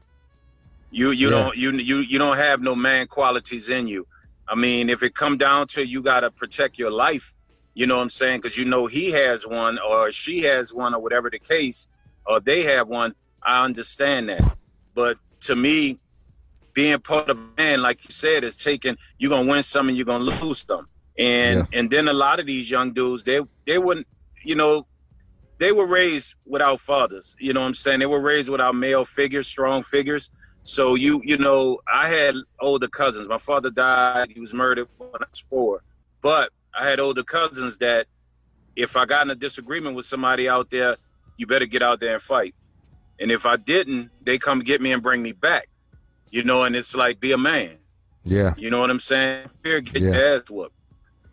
[SPEAKER 6] You you
[SPEAKER 1] Yeah.
[SPEAKER 6] don't you you you don't have no man qualities in you. I mean, if it come down to you gotta protect your life, you know what I'm saying? Because you know he has one or she has one or whatever the case, or they have one. I understand that. But to me, being part of a man, like you said, is taking you're gonna win some and you're gonna lose some. And and then a lot of these young dudes, they they wouldn't, you know, they were raised without fathers. You know what I'm saying? They were raised without male figures, strong figures. So you you know, I had older cousins. My father died. He was murdered when I was four. But I had older cousins that if I got in a disagreement with somebody out there, you better get out there and fight. And if I didn't, they come get me and bring me back. You know, and it's like be a man.
[SPEAKER 1] yeah,
[SPEAKER 6] You know what I'm saying? Fear get
[SPEAKER 1] Yeah.
[SPEAKER 6] your ass whooped.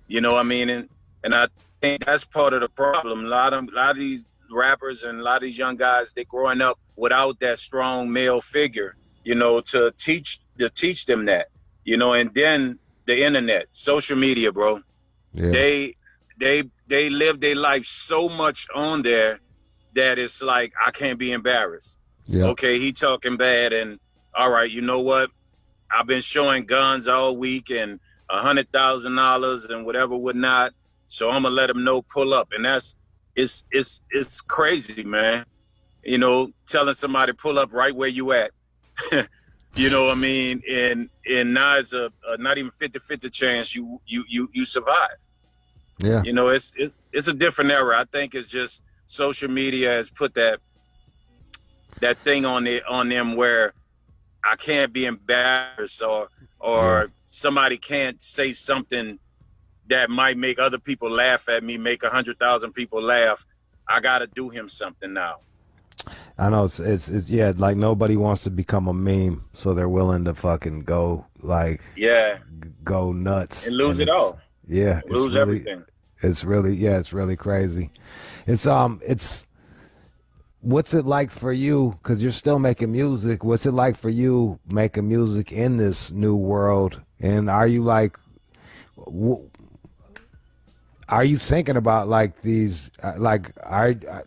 [SPEAKER 6] You know what I mean? And and I think that's part of the problem. A lot of a lot of these rappers and a lot of these young guys, they growing up without that strong male figure, you know, to teach to teach them that. You know, and then the internet, social media, bro.
[SPEAKER 1] yeah,
[SPEAKER 6] They they they live their life so much on there that it's like I can't be embarrassed
[SPEAKER 1] yeah,
[SPEAKER 6] okay, he talking bad, and all right, you know what? I've been showing guns all week and a hundred thousand dollars and whatever whatnot. So I'm gonna let them know pull up, and that's it's it's it's crazy, man. You know, telling somebody pull up right where you at. *laughs* you know what I mean? And and now it's a, a not even 50-50 chance you you you you survive.
[SPEAKER 1] yeah,
[SPEAKER 6] You know, it's it's it's a different era. I think it's just social media has put that that thing on it on them where I can't be embarrassed or or somebody can't say something that might make other people laugh at me, make a hundred thousand people laugh. I gotta do him something now.
[SPEAKER 1] I know it's, it's it's yeah, like nobody wants to become a meme, so they're willing to fucking go like
[SPEAKER 6] Yeah,
[SPEAKER 1] g- go nuts
[SPEAKER 6] and lose it all,
[SPEAKER 1] Yeah, it's
[SPEAKER 6] lose
[SPEAKER 1] really-
[SPEAKER 6] everything.
[SPEAKER 1] It's really yeah, it's really crazy. It's um, it's what's it like for you? Because you're still making music. What's it like for you making music in this new world? And are you like, w- are you thinking about like these? uh, Like, are uh,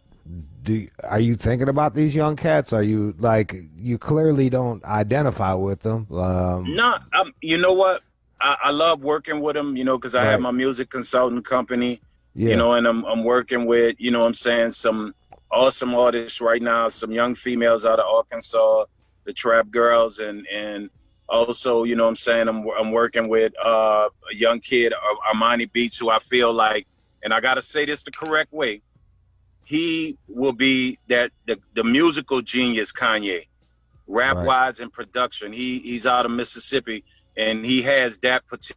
[SPEAKER 1] do are you thinking about these young cats? Are you like you clearly don't identify with them? Um,
[SPEAKER 6] No, um, you know what? I, I love working with them, you know, because I have my music consulting company.
[SPEAKER 1] yeah,
[SPEAKER 6] you know, and I'm I'm working with, you know what I'm saying, some awesome artists right now, some young females out of Arkansas, the Trap Girls and and also, you know what I'm saying, I'm I'm working with uh, a young kid, Ar- Armani Beats, who I feel like, and I gotta say this the correct way, he will be that the, the musical genius Kanye, rap
[SPEAKER 1] Right.
[SPEAKER 6] wise and production. He he's out of Mississippi and he has that potential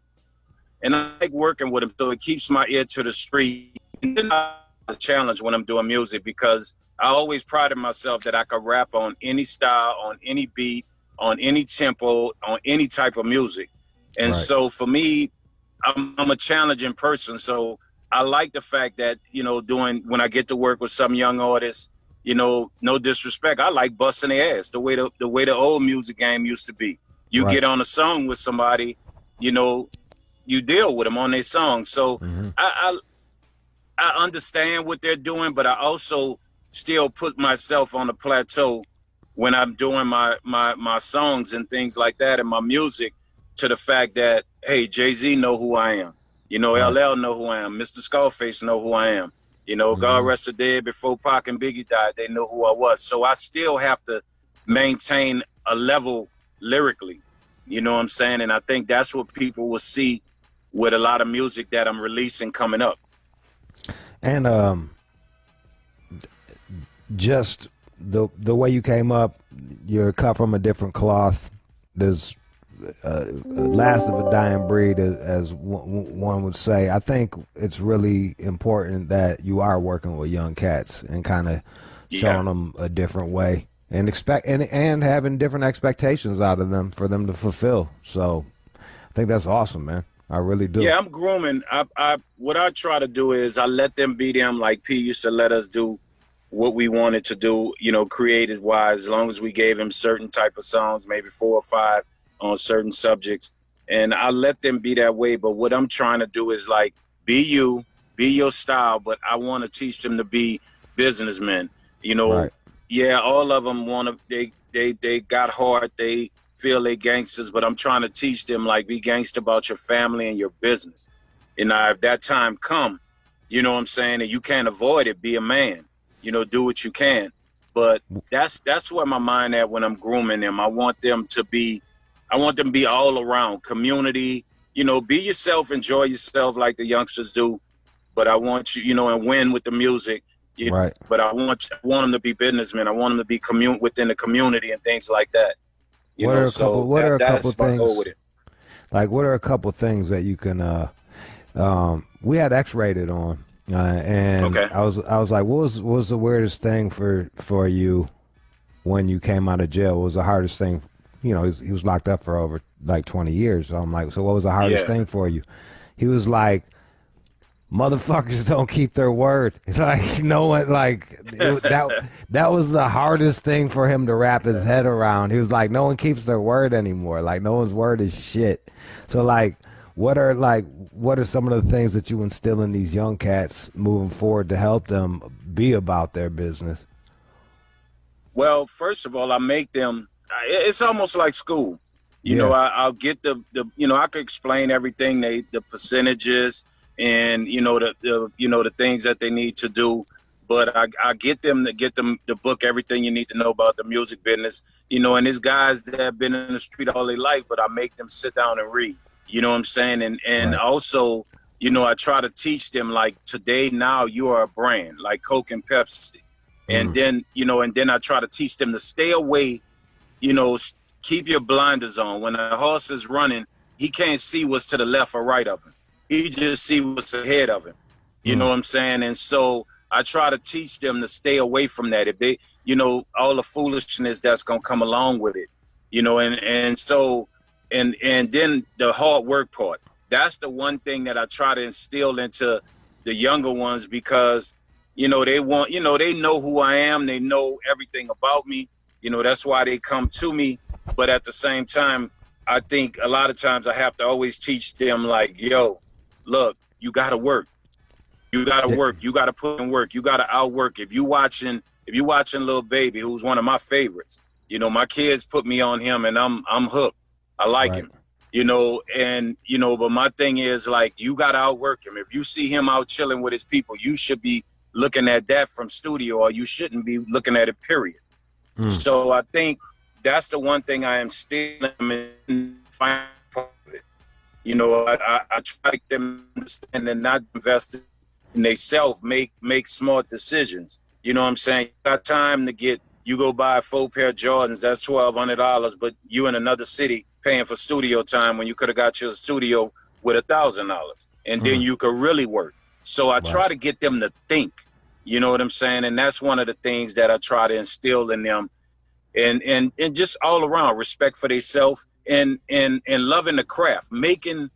[SPEAKER 6] and I like working with him, so it keeps my ear to the street. And then I a challenge when I'm doing music because I always prided myself that I could rap on any style, on any beat, on any tempo, on any type of music. And
[SPEAKER 1] Right.
[SPEAKER 6] so for me, I'm, I'm a challenging person, so I like the fact that you know doing when I get to work with some young artists. You know, no disrespect. I like busting their ass the way the the way the old music game used to be. You
[SPEAKER 1] Right.
[SPEAKER 6] get on a song with somebody, you know, you deal with them on their song. So
[SPEAKER 1] Mhm.
[SPEAKER 6] I, I understand what they're doing, but I also still put myself on a plateau when I'm doing my my my songs and things like that and my music to the fact that hey, Jay Z know who I am. You know. LL know who I am. Mr. Scarface know who I am. You know, God
[SPEAKER 1] Mhm.
[SPEAKER 6] rest the dead. Before Pac and Biggie died, they know who I was. So I still have to maintain a level lyrically. You know what I'm saying? And I think that's what people will see with a lot of music that I'm releasing coming up.
[SPEAKER 1] And um, just the the way you came up, you're cut from a different cloth. There's uh, last of a dying breed, as, as one one would say. I think it's really important that you are working with young cats and kind of showing them a different way and expect and and having different expectations out of them for them to fulfill. So I think that's awesome, man. I really do.
[SPEAKER 6] Yeah, I'm grooming. I, I what I try to do is I let them be them like P used to let us do what we wanted to do, you know, creative wise, as long as we gave him certain type of songs, maybe four or five on certain subjects. And I let them be that way. But what I'm trying to do is like be you, be your style, but I want to teach them to be businessmen. You know,
[SPEAKER 1] Right.
[SPEAKER 6] yeah, all of them want to. They they they got hard. They feel they gangsters, but I'm trying to teach them like be gangster about your family and your business. And now, if that time come, you know what I'm saying, and you can't avoid it, be a man. You know, do what you can. But that's that's where my mind at when I'm grooming them. I want them to be, I want them to be all around community. You know, be yourself, enjoy yourself like the youngsters do. But I want you, you know, and win with the music. You know,
[SPEAKER 1] Right.
[SPEAKER 6] but I want I want them to be businessmen. I want them to be commun within the community and things like that. You
[SPEAKER 1] What
[SPEAKER 6] know,
[SPEAKER 1] are a
[SPEAKER 6] so
[SPEAKER 1] couple- what
[SPEAKER 6] that-
[SPEAKER 1] are a couple things- Like, what are a couple things that you can? uh um We had X rated on, uh, and
[SPEAKER 6] Okay.
[SPEAKER 1] I was I was like, what was what was the weirdest thing for for you when you came out of jail? What was the hardest thing? You know, he was, he was locked up for over like twenty years. So I'm like, so what was the hardest
[SPEAKER 6] Yeah.
[SPEAKER 1] thing for you? He was like. Motherfuckers don't keep their word. It's *laughs* like no one like it, that. That was the hardest thing for him to wrap his head around. He was like, no one keeps their word anymore. Like no one's word is shit. So like, what are like what are some of the things that you instill in these young cats moving forward to help them be about their business?
[SPEAKER 6] Well, first of all, I make them. It's almost like school. You
[SPEAKER 1] Yeah.
[SPEAKER 6] know, I, I'll get the the. You know, I could explain everything. They the percentages and you know the, the you know the things that they need to do. But I, I get them to get them to book everything you need to know about the music business. You know, and these guys that have been in the street all their life, but I make them sit down and read. You know what I'm saying? And and
[SPEAKER 1] Right.
[SPEAKER 6] also, you know, I try to teach them like today now you are a brand like Coke and Pepsi and
[SPEAKER 1] Mm.
[SPEAKER 6] then you know and then i try to teach them to stay away you know keep your blinders on when a horse is running he can't see what's to the left or right of him he just see what's ahead of him. You
[SPEAKER 1] Mm.
[SPEAKER 6] know what i'm saying? And so i try to teach them to stay away from that. If they you know all the foolishness that's going to come along with it you know and and so and and then the hard work part. That's the one thing that i try to instill into the younger ones because you know they want you know they know who i am. They know everything about me. You know that's why they come to me. But at the same time i think a lot of times i have to always teach them like yo look you gotta work. You gotta
[SPEAKER 1] Yeah.
[SPEAKER 6] work. You gotta put in work. You gotta outwork. If you watching if you watching Lil Baby who's one of my favorites you know my kids put me on him and i'm i'm hooked. I like
[SPEAKER 1] Right.
[SPEAKER 6] him you know and you know but my thing is like you gotta outwork him. If you see him out chilling with his people you should be looking at that from studio or you shouldn't be looking at it period.
[SPEAKER 1] Mm.
[SPEAKER 6] so i think that's the one thing i am still in final part of it you know i i, I try to get them to understand and not invest in themselves make make smart decisions you know what i'm saying you got time to get you go buy a full pair of jordans that's twelve hundred dollars but you in another city paying for studio time when you could have got your studio with a thousand dollars and then
[SPEAKER 1] Mhm.
[SPEAKER 6] you could really work so I try to get them to think. You know what I'm saying? And that's one of the things that I try to instill in them. And and and just all around respect for themselves and and and loving the craft, making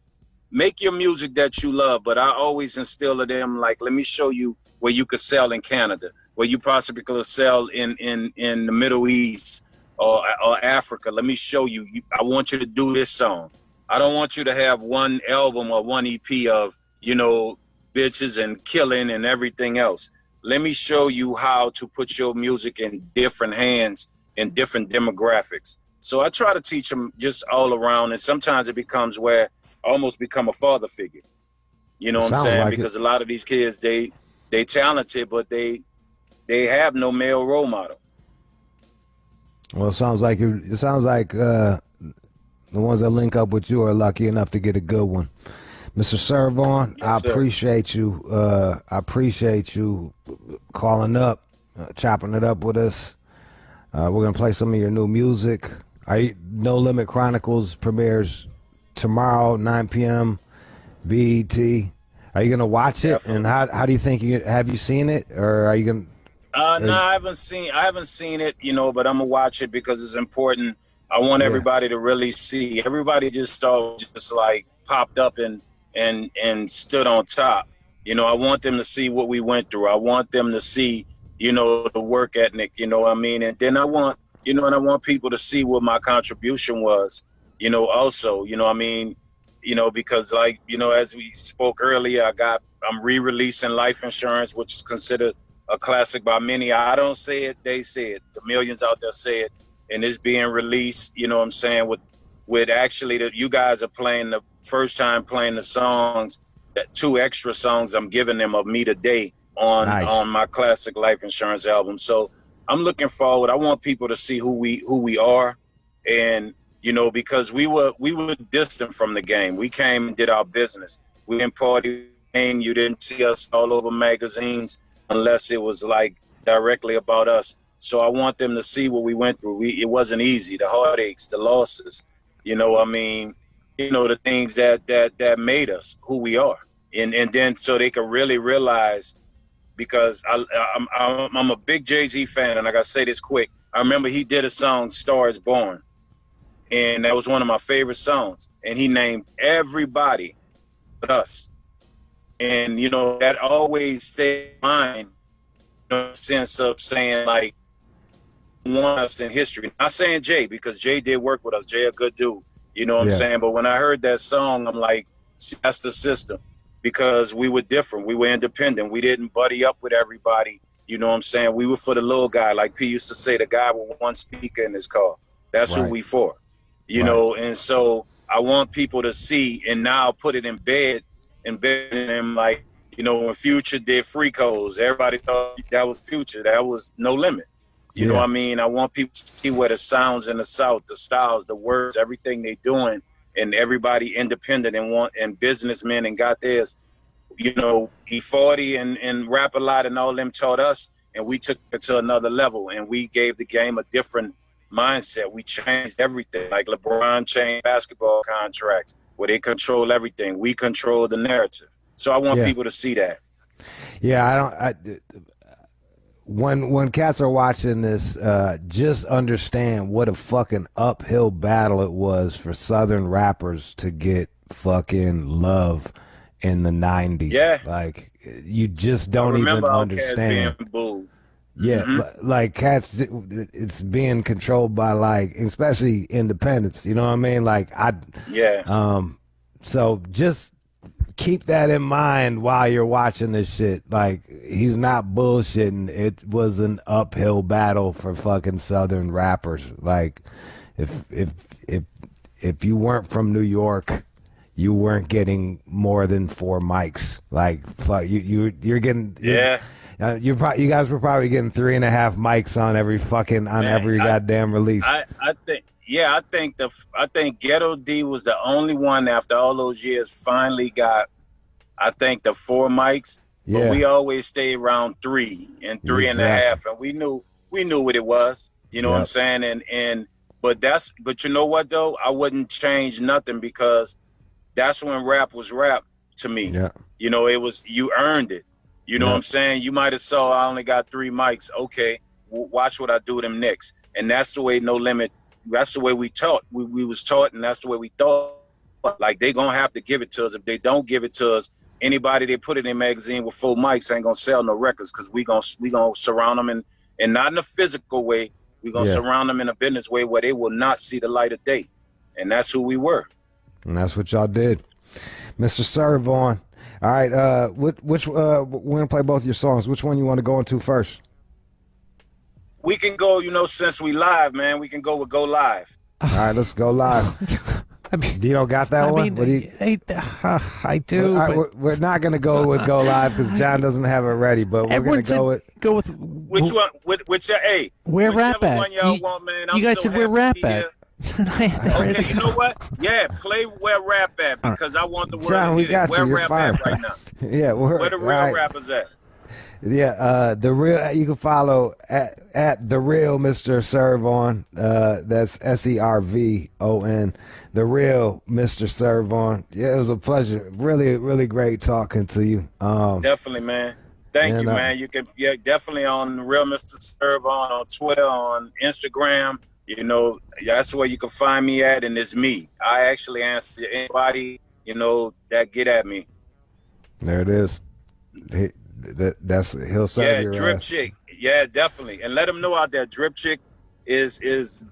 [SPEAKER 6] make your music that you love. But I always instill in them like, let me show you where you could sell in Canada, where you possibly could sell in in in the Middle East or or Africa. Let me show you. you. I want you to do this song. I don't want you to have one album or one EP of you know bitches and killing and everything else. Let me show you how to put your music in different hands in different demographics. So I try to teach them just all around, and sometimes it becomes where I almost become a father figure. You know what I'm saying?
[SPEAKER 1] like it.
[SPEAKER 6] because a lot of these kids, they they talented, but they they have no male role model.
[SPEAKER 1] Well, it sounds like you. It sounds like uh, the ones that link up with you are lucky enough to get a good one, Mr. Serv-On. I
[SPEAKER 6] Yes, sir.
[SPEAKER 1] appreciate you. Uh, I appreciate you calling up, uh, chopping it up with us. Uh, we're gonna play some of your new music. You, No Limit Chronicles premieres tomorrow, 9 p.m. BET. Are you gonna watch it?
[SPEAKER 6] Definitely.
[SPEAKER 1] And how how do you think you have you seen it, or are you gonna?
[SPEAKER 6] Uh, no, I haven't seen. I haven't seen it, you know, but I'm gonna watch it because it's important. I want
[SPEAKER 1] Yeah.
[SPEAKER 6] everybody to really see. Everybody just all just like popped up and and and stood on top. You know, I want them to see what we went through. I want them to see, you know, the work ethic. You know what I mean? And then I want, you know, and I want people to see what my contribution was. You know, also, you know, I mean, you know, because like, you know, as we spoke earlier, I got I'm re-releasing life insurance, which is considered a classic by many. I don't say it, they say it. The millions out there say it. And it's being released, you know what I'm saying, with with actually that you guys are playing the first time playing the songs, that two extra songs I'm giving them of me today on
[SPEAKER 1] Nice.
[SPEAKER 6] on my classic life insurance album. So I'm looking forward. I want people to see who we who we are and you know, because we were we were distant from the game. We came and did our business. We didn't party and you didn't see us all over magazines unless it was like directly about us. So I want them to see what we went through. We, it wasn't easy. The heartaches, the losses, you know. I mean, you know, the things that that that made us who we are, and and then so they can really realize. Because I, I'm, I'm I'm a big Jay Z fan, and I gotta say this quick. I remember he did a song "Stars Born," and that was one of my favorite songs. And he named everybody but us. And you know that always stayed in mind, you know, sense of saying like, want us in history. Not saying Jay because Jay did work with us. Jay a good dude, you know what
[SPEAKER 1] Yeah.
[SPEAKER 6] I'm saying. But when I heard that song, I'm like, that's the system because we were different. We were independent. We didn't buddy up with everybody. You know what I'm saying? We were for the little guy, like P used to say, the guy with one speaker in his car. That's
[SPEAKER 1] Right.
[SPEAKER 6] who we for. You
[SPEAKER 1] Right.
[SPEAKER 6] know, and so I want people to see and now put it in bed, embed in them like, you know, when Future did Free Codes, everybody thought that was Future. That was no limit. You know what I mean? I want people to see where the sounds in the South, the styles, the words, everything they doing, and everybody independent and want and businessmen and got theirs. You know, E40 and, and Rap a Lot and all them taught us, and we took it to another level, and we gave the game a different mindset. We changed everything, like LeBron changed basketball contracts, where they control everything. We control the narrative. So I want
[SPEAKER 1] Yeah.
[SPEAKER 6] people to see that.
[SPEAKER 1] Yeah, I don't. When when cats are watching this, uh, just understand what a fucking uphill battle it was for Southern rappers to get fucking love in the '90s.
[SPEAKER 6] Yeah.
[SPEAKER 1] like you just don't even understand. Yeah,
[SPEAKER 6] Mhm.
[SPEAKER 1] like cats, it's being controlled by like, especially independence. You know what I mean? Like I,
[SPEAKER 6] Yeah.
[SPEAKER 1] um, so just keep that in mind while you're watching this shit. Like he's not bullshitting. It was an uphill battle for fucking southern rappers. Like if if if if you weren't from New York, you weren't getting more than four mics. Like fuck you you you're getting
[SPEAKER 6] Yeah.
[SPEAKER 1] Uh, you're pro- you guys were probably getting three and a half mics on every fucking on
[SPEAKER 6] Man,
[SPEAKER 1] every
[SPEAKER 6] I-
[SPEAKER 1] goddamn release.
[SPEAKER 6] I, I think yeah, I think the I think Ghetto D was the only one after all those years finally got I think the four mics.
[SPEAKER 1] yeah,
[SPEAKER 6] But we always stayed around three and three and a half, and we knew we knew what it was. You know what I'm saying? And and but that's but you know what though? I wouldn't change nothing because that's when rap was rap to me.
[SPEAKER 1] yeah,
[SPEAKER 6] You know, it was you earned it. You know
[SPEAKER 1] Yeah.
[SPEAKER 6] what I'm saying? You might have saw I only got three mics. Okay, w- watch what I do with them next. And that's the way No Limit. That's the way we taught. We, we was taught, and that's the way we thought. Like they gonna have to give it to us. If they don't give it to us, anybody they put it in a magazine with full mics ain't gonna sell no records because we gonna we gonna surround them in and not in a physical way. We gonna
[SPEAKER 1] Yeah.
[SPEAKER 6] surround them in a business way where they will not see the light of day, and that's who we were.
[SPEAKER 1] And that's what y'all did. Mr. Serv-On. All right, uh which, which uh we're gonna play both your songs. Which one you want to go into first?
[SPEAKER 6] We can go, you know, since we live, man. We can go with go live.
[SPEAKER 1] All right, let's go live. *laughs*
[SPEAKER 3] I mean,
[SPEAKER 1] Dino got that
[SPEAKER 3] I
[SPEAKER 1] one?
[SPEAKER 3] mean,
[SPEAKER 1] What do you-
[SPEAKER 3] I, uh, I do.
[SPEAKER 1] All right,
[SPEAKER 3] but
[SPEAKER 1] we're, we're not gonna go with go live because *laughs* John doesn't have it ready, but we're gonna go with
[SPEAKER 3] go with
[SPEAKER 6] Which one? Which, which uh, hey,
[SPEAKER 3] Where rap at?
[SPEAKER 6] One y'all
[SPEAKER 3] You-
[SPEAKER 6] want, man.
[SPEAKER 3] you
[SPEAKER 6] I'm
[SPEAKER 3] guys
[SPEAKER 6] so
[SPEAKER 3] said where rap at.
[SPEAKER 6] here. *laughs*
[SPEAKER 3] I had that ready
[SPEAKER 6] Okay, you know what? Yeah, play where rap at because I want the word
[SPEAKER 1] John,
[SPEAKER 6] to
[SPEAKER 1] we got
[SPEAKER 6] it. Where
[SPEAKER 1] you. You're
[SPEAKER 6] rap
[SPEAKER 1] fine.
[SPEAKER 6] at right now?
[SPEAKER 1] yeah,
[SPEAKER 6] Where the real
[SPEAKER 1] all right.
[SPEAKER 6] rappers at?
[SPEAKER 1] Yeah, uh, the real you can follow at, at the real Mr. Serv-On. Uh, that's S E R V O N. The real Mr. Serv-On. Yeah, it was a pleasure. Really, really great talking to you. Um,
[SPEAKER 6] Definitely, man. Thank
[SPEAKER 1] And,
[SPEAKER 6] you,
[SPEAKER 1] uh,
[SPEAKER 6] man. You can yeah, definitely on the real Mr. Serv-On on Twitter, on Instagram. You know, that's where you can find me at, and it's me. I actually answer anybody, you know, that get at me.
[SPEAKER 1] there it is. That, that's he'll serve
[SPEAKER 6] yeah,
[SPEAKER 1] your
[SPEAKER 6] drip
[SPEAKER 1] ass.
[SPEAKER 6] chick. Yeah, definitely. And let them know out there, drip chick is is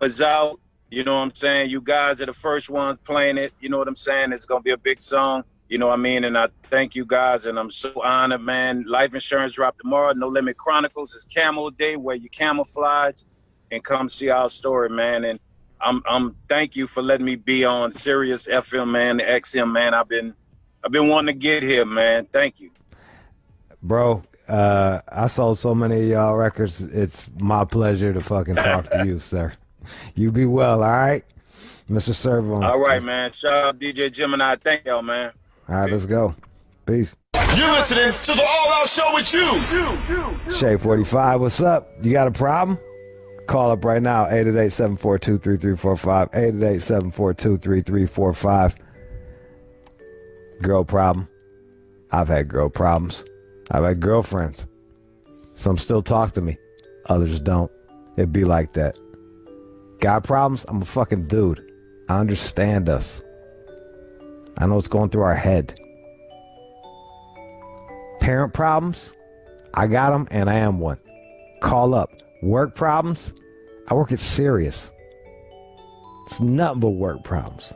[SPEAKER 6] is out. You know what I'm saying? You guys are the first ones playing it. You know what I'm saying? It's gonna be a big song. You know what I mean? And I thank you guys, and I'm so honored, man. Life insurance drop tomorrow. No Limit Chronicles is Camel Day, where you camouflage and come see our story, man. And I'm I'm thank you for letting me be on Sirius FM, man, the XM, man. I've been I've been wanting to get here, man. Thank you.
[SPEAKER 1] Bro. Uh, I sold so many of y'all records. It's my pleasure to fucking *laughs* talk to you, sir. You be well, all right, Mr. Serv-On.
[SPEAKER 6] All right,
[SPEAKER 1] Let's-
[SPEAKER 6] man. Shout out DJ Gemini. Thank y'all, man.
[SPEAKER 1] All right, let's go. Peace.
[SPEAKER 5] You're listening to the All Out Show with Jude.
[SPEAKER 1] Shade 45, what's up? You got a problem? Call up right now, 888-742-3345, 888-742-3345. Girl problem. I've had girl problems. I've had girlfriends. Some still talk to me. Others don't. It'd be like that. Got problems? I'm a fucking dude. I understand us. I know what's going through our head. Parent problems? I got them and I am one. Call up. Work problems? I work at Sirius. It's nothing but work problems.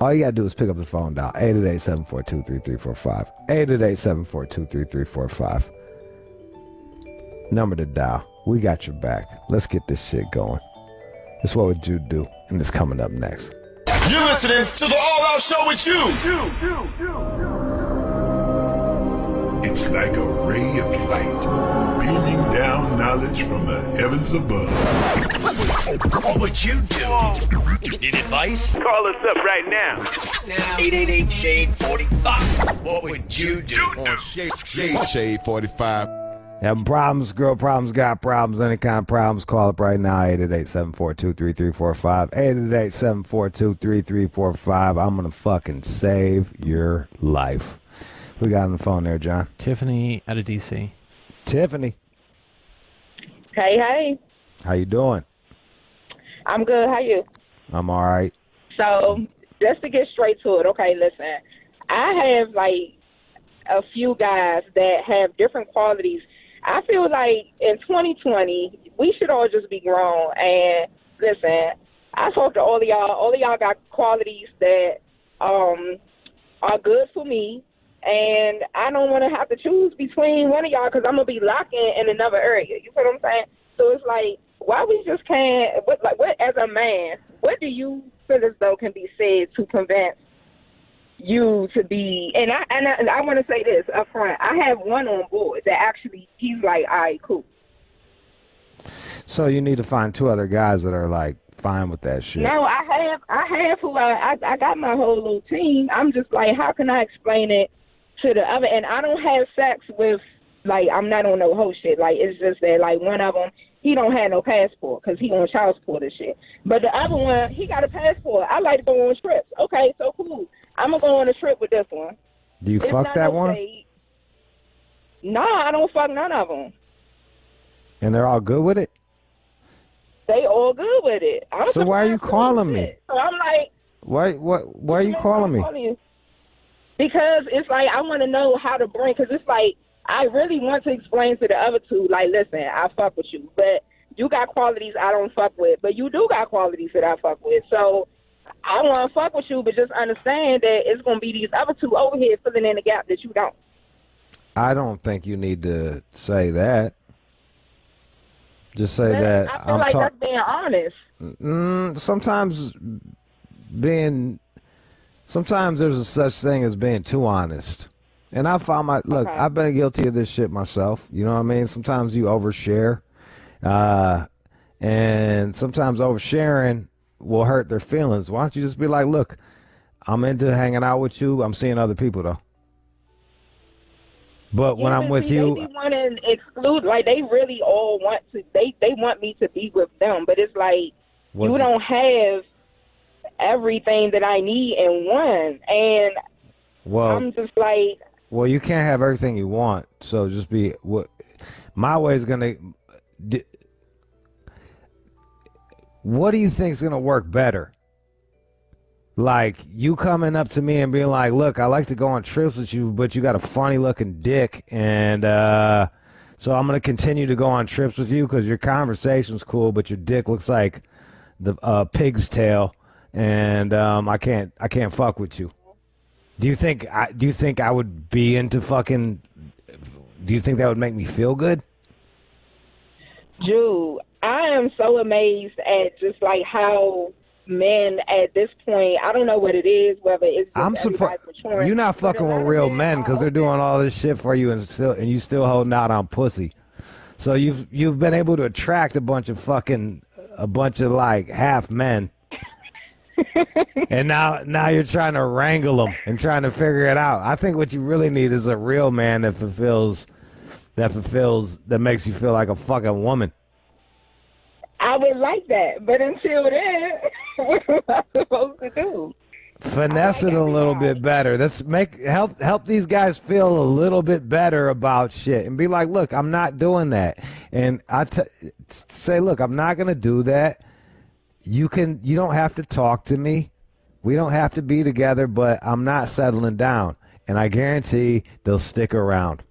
[SPEAKER 1] All you gotta do is pick up the phone dial 888-742-3345. 888-742-3345. Number to dial. We got your back. Let's get this shit going. That's What Would Jude Do? And it's coming up next.
[SPEAKER 5] You're listening to the All Out Show with you.
[SPEAKER 7] It's like a ray of light beaming down knowledge from the heavens above.
[SPEAKER 8] What Would Jude Do? Need advice?
[SPEAKER 9] Call us up right now.
[SPEAKER 8] 888 Shade 45. What Would Jude Do?
[SPEAKER 10] on Shade, Shade, Shade 45.
[SPEAKER 1] Having problems, girl problems, got problems, any kind of problems, call up right now, 888-742-3345, 888-742-3345. I'm going to fucking save your life. We got on the phone there, John.
[SPEAKER 3] Tiffany out of DC.
[SPEAKER 1] Tiffany,
[SPEAKER 4] Hey, hey.
[SPEAKER 1] how you doing?
[SPEAKER 4] I'm good. How you?
[SPEAKER 1] I'm all right.
[SPEAKER 4] So, just to get straight to it, okay, listen. I have like a few guys that have different qualities. I feel like in 2020, we should all just be grown and listen. I talk to all of y'all. All of y'all got qualities that um are good for me, and I don't want to have to choose between one of y'all because I'm gonna be locked in in another area. You feel what I'm saying? So it's like, why we just can't? What like what as a man? What do you feel as though can be said to convince you to be? And I and I, and I want to say this up front. I have one on board that actually he's like, all right, cool.
[SPEAKER 1] So you need to find two other guys that are like fine with that shit.
[SPEAKER 4] No, I have I have who I, I I got my whole little team. I'm just like, how can I explain it to the other? And I don't have sex with like I'm not on no whole shit. Like it's just that like one of them he don't have no passport because he on child support and shit. But the other one he got a passport. I like to go on trips. Okay, so cool. I'm gonna go on a trip with this one.
[SPEAKER 1] Do you
[SPEAKER 4] It's
[SPEAKER 1] fuck that
[SPEAKER 4] no
[SPEAKER 1] one?
[SPEAKER 4] shade. Nah, I don't fuck none of them.
[SPEAKER 1] And they're all good with it?
[SPEAKER 4] They all good with it. I'm
[SPEAKER 1] So why are you calling me?
[SPEAKER 4] So I'm like,
[SPEAKER 1] Why? What? Why are you calling me?
[SPEAKER 4] Because it's like I want to know how to bring. Because it's like I really want to explain to the other two, like, listen, I fuck with you, but you got qualities I don't fuck with, but you do got qualities that I fuck with. So I want to fuck with you, but just understand that it's gonna be these other two over here filling in the gap that you don't.
[SPEAKER 1] I don't think you need to say that. Just say that
[SPEAKER 4] I feel
[SPEAKER 1] I'm
[SPEAKER 4] like
[SPEAKER 1] talking.
[SPEAKER 4] that's being honest.
[SPEAKER 1] Mm, sometimes being, sometimes there's a such thing as being too honest. And I found my look.
[SPEAKER 4] Okay.
[SPEAKER 1] I've been guilty of this shit myself. You know what I mean? Sometimes you overshare, uh, and sometimes oversharing will hurt their feelings. Why don't you just be like, look, I'm into hanging out with you. I'm seeing other people though. But when I'm with
[SPEAKER 4] see,
[SPEAKER 1] you,
[SPEAKER 4] they wanting to exclude. Like they really all want to. They they want me to be with them, but it's like
[SPEAKER 1] What-
[SPEAKER 4] you don't have everything that I need in one, and
[SPEAKER 1] well,
[SPEAKER 4] I'm just like,
[SPEAKER 1] Well, you can't have everything you want. So just be what my way is gonna. d- What do you think is gonna work better? Like you coming up to me and being like, "Look, I like to go on trips with you, but you got a funny looking dick, and uh, so I'm gonna continue to go on trips with you because your conversation's cool, but your dick looks like the uh, pig's tail, and um, I can't, I can't fuck with you." Do you think I do you think I would be into fucking do you think that would make me feel good?
[SPEAKER 4] Jude, I am so amazed at just like how men at this point. I don't know what it is, whether it's
[SPEAKER 1] I'm surprised you're not fucking with real
[SPEAKER 4] men
[SPEAKER 1] men because they're doing all this shit for you and still and you still holding out on pussy. So you've you've been able to attract a bunch of fucking a bunch of like half men. And now now you're trying to wrangle them and trying to figure it out. I think what you really need is a real man that fulfills that fulfills that makes you feel like a fucking woman.
[SPEAKER 4] I would like that, but until then, *laughs* what am I supposed to do?
[SPEAKER 1] finesse it a little bit better. Let's make help help these guys feel a little bit better about shit and be like, look, I'm not doing that. And I t- say, look, I'm not gonna do that. You can you don't have to talk to me. We don't have to be together, but I'm not settling down. And I guarantee they'll stick around.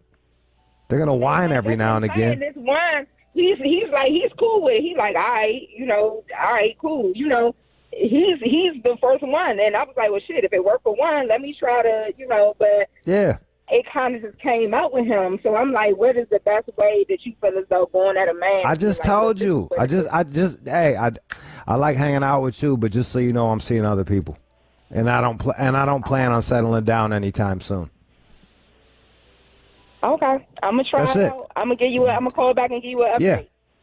[SPEAKER 1] They're gonna whine every now and again.
[SPEAKER 4] This one, he's he's like he's cool with it. He's like, all right, you know, all right, cool, you know. He's he's the first one, and I was like, well, shit, if it worked for one, let me try to, you know. But
[SPEAKER 1] Yeah.
[SPEAKER 4] It kind of just came out with him, so I'm like, what is the best way that you feel as though going at a man?
[SPEAKER 1] I just
[SPEAKER 4] Like,
[SPEAKER 1] told you. I just, I just, hey, I, I like hanging out with you, but just so you know, I'm seeing other people, and I don't, pl- and I don't plan on settling down anytime soon.
[SPEAKER 4] Okay, I'm gonna try.
[SPEAKER 1] That's
[SPEAKER 4] it out. I'm gonna give you. A, I'm gonna call back and give you an update.
[SPEAKER 1] Yeah,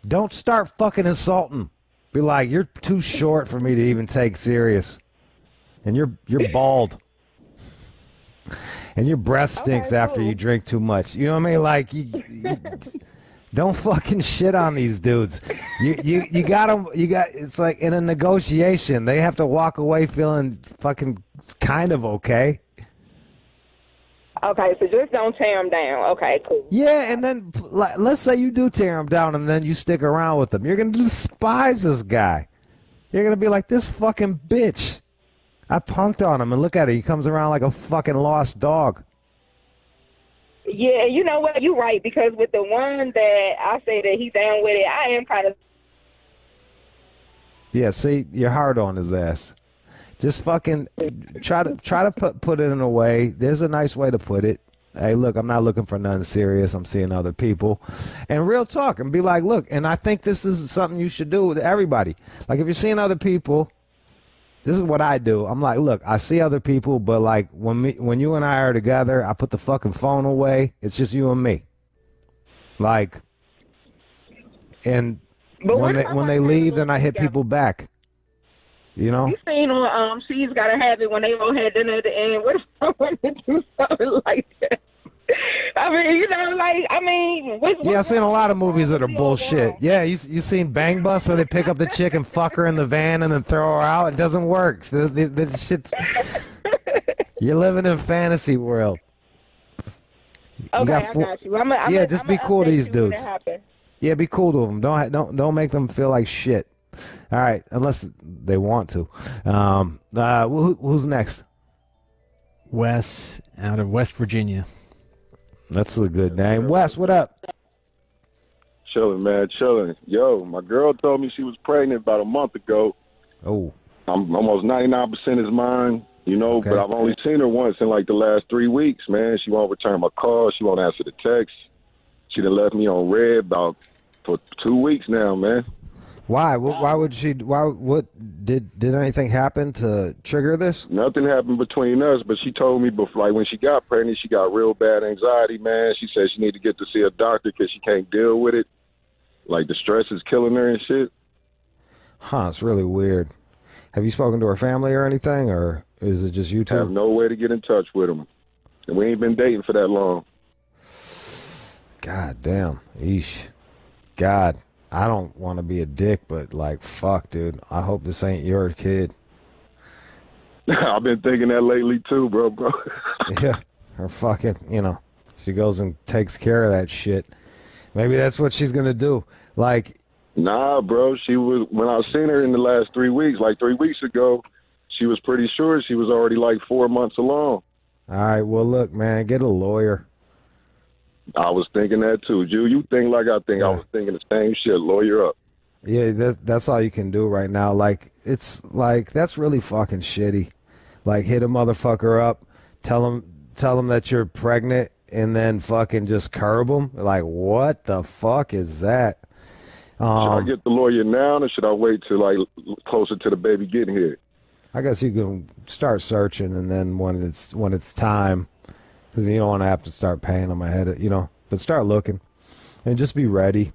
[SPEAKER 1] don't start fucking insulting. Be like, you're too short for me to even take serious, and you're you're bald, and your breath stinks after you drink too much. You know what I mean? Like, you, you- *laughs* don't fucking shit on these dudes. You you you got them. You got. It's like in a negotiation, they have to walk away feeling fucking kind of okay.
[SPEAKER 4] Okay, so just don't tear them down. Okay, cool.
[SPEAKER 1] Yeah, and then like, let's say you do tear them down, and then you stick around with them. You're gonna despise this guy. You're gonna be like this fucking bitch. I punked on him, and look at it. He comes around like a fucking lost dog.
[SPEAKER 4] Yeah, you know what? You're right because with the one that I say that he's down with it, I am kind of
[SPEAKER 1] Yeah, see, you're hard on his ass. Just fucking try to try to put put it in a way. There's a nice way to put it. Hey, look, I'm not looking for nothing serious. I'm seeing other people, and real talk, and be like, look, and I think this is something you should do with everybody. Like, if you're seeing other people, this is what I do. I'm like, look, I see other people, but like when me, when you and I are together, I put the fucking phone away. It's just you and me. Like, and
[SPEAKER 4] But
[SPEAKER 1] when they when they leave, then I hit people back. You know.
[SPEAKER 4] You seen on um she's gotta have it when they all had dinner at the end. What if I want to do something like that? *laughs* I mean, you know, like I mean, what's,
[SPEAKER 1] Yeah, I've seen a lot of movies that are bullshit. Yeah, you you seen Bang Bus where they pick up the chick and fuck her in the van and then throw her out? It doesn't work. The, the, the shit's, *laughs* you're living in fantasy world. You
[SPEAKER 4] Okay,
[SPEAKER 1] got
[SPEAKER 4] I got you. I'm a, I'm
[SPEAKER 1] yeah,
[SPEAKER 4] a,
[SPEAKER 1] just
[SPEAKER 4] I'm
[SPEAKER 1] be
[SPEAKER 4] a
[SPEAKER 1] cool to these
[SPEAKER 4] you when it
[SPEAKER 1] dudes. Yeah, be cool to them. Don't don't don't make them feel like shit. All right, unless they want to. Um, uh, who, who's next?
[SPEAKER 3] Wes out of West Virginia.
[SPEAKER 1] That's a good name. Wes, what up?
[SPEAKER 11] Chilling, man, chilling. Yo, my girl told me she was pregnant about a month ago.
[SPEAKER 1] Oh.
[SPEAKER 11] I'm almost 99% is mine, you know,
[SPEAKER 1] Okay.
[SPEAKER 11] but I've only seen her once in like the last three weeks, man. She won't return my call. She won't answer the text. She done left me on red about for two weeks now, man.
[SPEAKER 1] Why? Wh- Why um, would she? Why? What did did anything happen to trigger this?
[SPEAKER 11] Nothing happened between us, but she told me before, like when she got pregnant, she got real bad anxiety, man. She said she need to get to see a doctor because she can't deal with it. Like the stress is killing her and shit.
[SPEAKER 1] Huh? It's really weird. Have you spoken to her family or anything, or is it just you
[SPEAKER 11] I have
[SPEAKER 1] two?
[SPEAKER 11] no way to get in touch with them, and we ain't been dating for that long.
[SPEAKER 1] God damn. Eesh. God, I don't want to be a dick, but like, fuck, dude. I hope this ain't your kid. *laughs*
[SPEAKER 11] I've been thinking that lately too, bro, bro. *laughs*
[SPEAKER 1] yeah. Her fucking, you know, she goes and takes care of that shit. Maybe that's what she's gonna do. Like,
[SPEAKER 11] Nah, bro. She was when I seen her in the last three weeks, like three weeks ago. She was pretty sure she was already like four months along.
[SPEAKER 1] all right, well, look, man, get a lawyer.
[SPEAKER 11] I was thinking that too. Jude, you think like I think. I was thinking the same shit. Lawyer up.
[SPEAKER 1] Yeah, that that's all you can do right now. Like it's like that's really fucking shitty. Like hit a motherfucker up, tell him tell him that you're pregnant, and then fucking just curb him. Like what the fuck is that?
[SPEAKER 11] should I
[SPEAKER 1] Um,
[SPEAKER 11] get the lawyer now, or should I wait till like closer to the baby getting here?
[SPEAKER 1] I guess you can start searching, and then when it's when it's time, because you don't want to have to start paying them ahead. Of, you know, but start looking, and just be ready.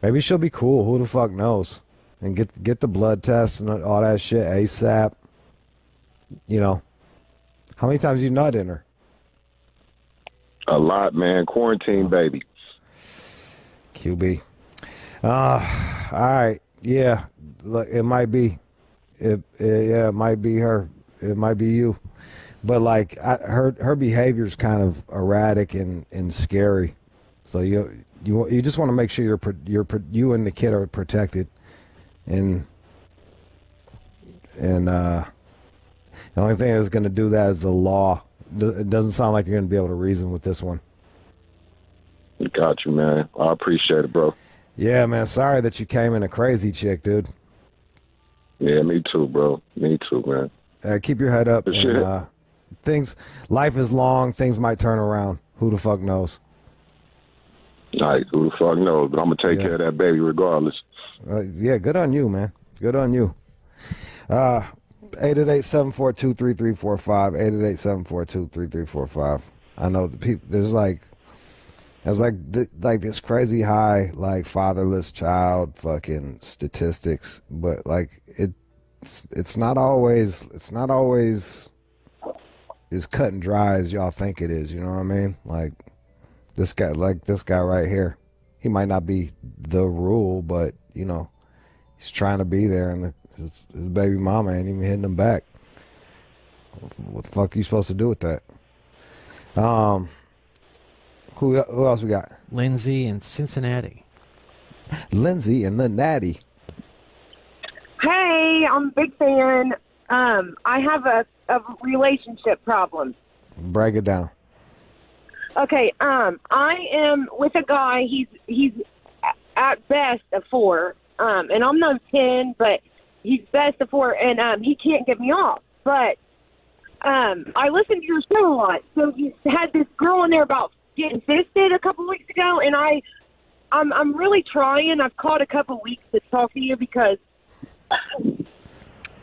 [SPEAKER 1] Maybe she'll be cool. Who the fuck knows? And get get the blood tests and all that shit ASAP. You know, how many times you nut in her?
[SPEAKER 11] A lot, man. Quarantine baby.
[SPEAKER 1] QB. Uh, all right. Yeah, look, it might be. It, it yeah, it might be her. It might be you. But like I, her her behavior's kind of erratic and, and scary. So you you you just want to make sure you're you're you and the kid are protected. And and uh the only thing that's going to do that is the law. It doesn't sound like you're going to be able to reason with this one.
[SPEAKER 11] Got you, man. I appreciate it, bro.
[SPEAKER 1] Yeah, man. Sorry that you came in a crazy chick, dude.
[SPEAKER 11] Yeah, me too, bro. Me too, man.
[SPEAKER 1] Uh, keep your head up.
[SPEAKER 11] For
[SPEAKER 1] and,
[SPEAKER 11] sure.
[SPEAKER 1] uh, things, life is long. Things might turn around. Who the fuck knows?
[SPEAKER 11] All right, who the fuck knows? But I'm gonna take
[SPEAKER 1] Yeah.
[SPEAKER 11] care of that baby regardless.
[SPEAKER 1] Uh, yeah, good on you, man. Good on you. Uh, 888-742-3345. 888-742-3345. I know the people. There's like, there's like th- like this crazy high like fatherless child fucking statistics, but like it's it's not always it's not always as cut and dry as y'all think it is. You know what I mean? Like this guy, like this guy right here, he might not be the rule, but you know, he's trying to be there, and the, his, his baby mama ain't even hitting him back. What the fuck are you supposed to do with that? Um, who who else we got?
[SPEAKER 3] Lindsay in Cincinnati.
[SPEAKER 1] Lindsay and the Natty.
[SPEAKER 12] Hey, I'm a big fan. Um, I have a, a relationship problem.
[SPEAKER 1] Break it down.
[SPEAKER 12] Okay, um, I am with a guy. He's he's at best a four, um, and I'm not ten, but he's best a four, and um, he can't get me off. But um, I listen to your show a lot. So you had this girl in there about getting fisted a couple weeks ago, and I, I'm I'm really trying. I've called a couple weeks to talk to you because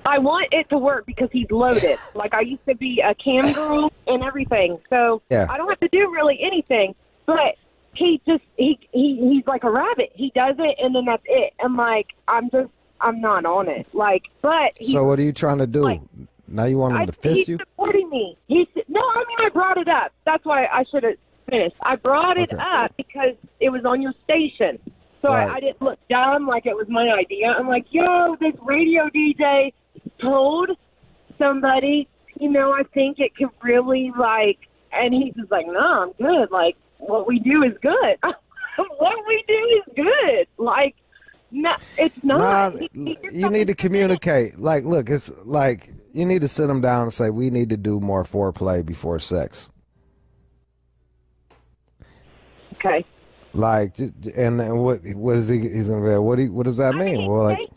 [SPEAKER 12] I want it to work because he's loaded. Like I used to be a cam girl and everything, so
[SPEAKER 1] Yeah.
[SPEAKER 12] I don't have to do really anything. But he just he he he's like a rabbit. He does it and then that's it. And like I'm just I'm not on it. Like, but he,
[SPEAKER 1] So what are you trying to do? now you want him
[SPEAKER 12] I,
[SPEAKER 1] to fist
[SPEAKER 12] he's
[SPEAKER 1] you?
[SPEAKER 12] supporting me. He's no, I mean I brought it up. That's why I should have finished. I brought it
[SPEAKER 1] Okay.
[SPEAKER 12] up because it was on your station. So
[SPEAKER 1] Right.
[SPEAKER 12] I, I didn't look dumb like it was my idea. I'm like, yo, this radio DJ told somebody, you know, I think it could really like, and he's just like, no, I'm good. Like what we do is good. *laughs* what we do is good. Like No, it's not.
[SPEAKER 1] Nah,
[SPEAKER 12] He- he
[SPEAKER 1] you need to communicate. Like, look, it's like you need to sit them down and say we need to do more foreplay before sex.
[SPEAKER 12] Okay.
[SPEAKER 1] Like, and then what? What is he? He's gonna be. What? Do you, what does that mean? Well, like,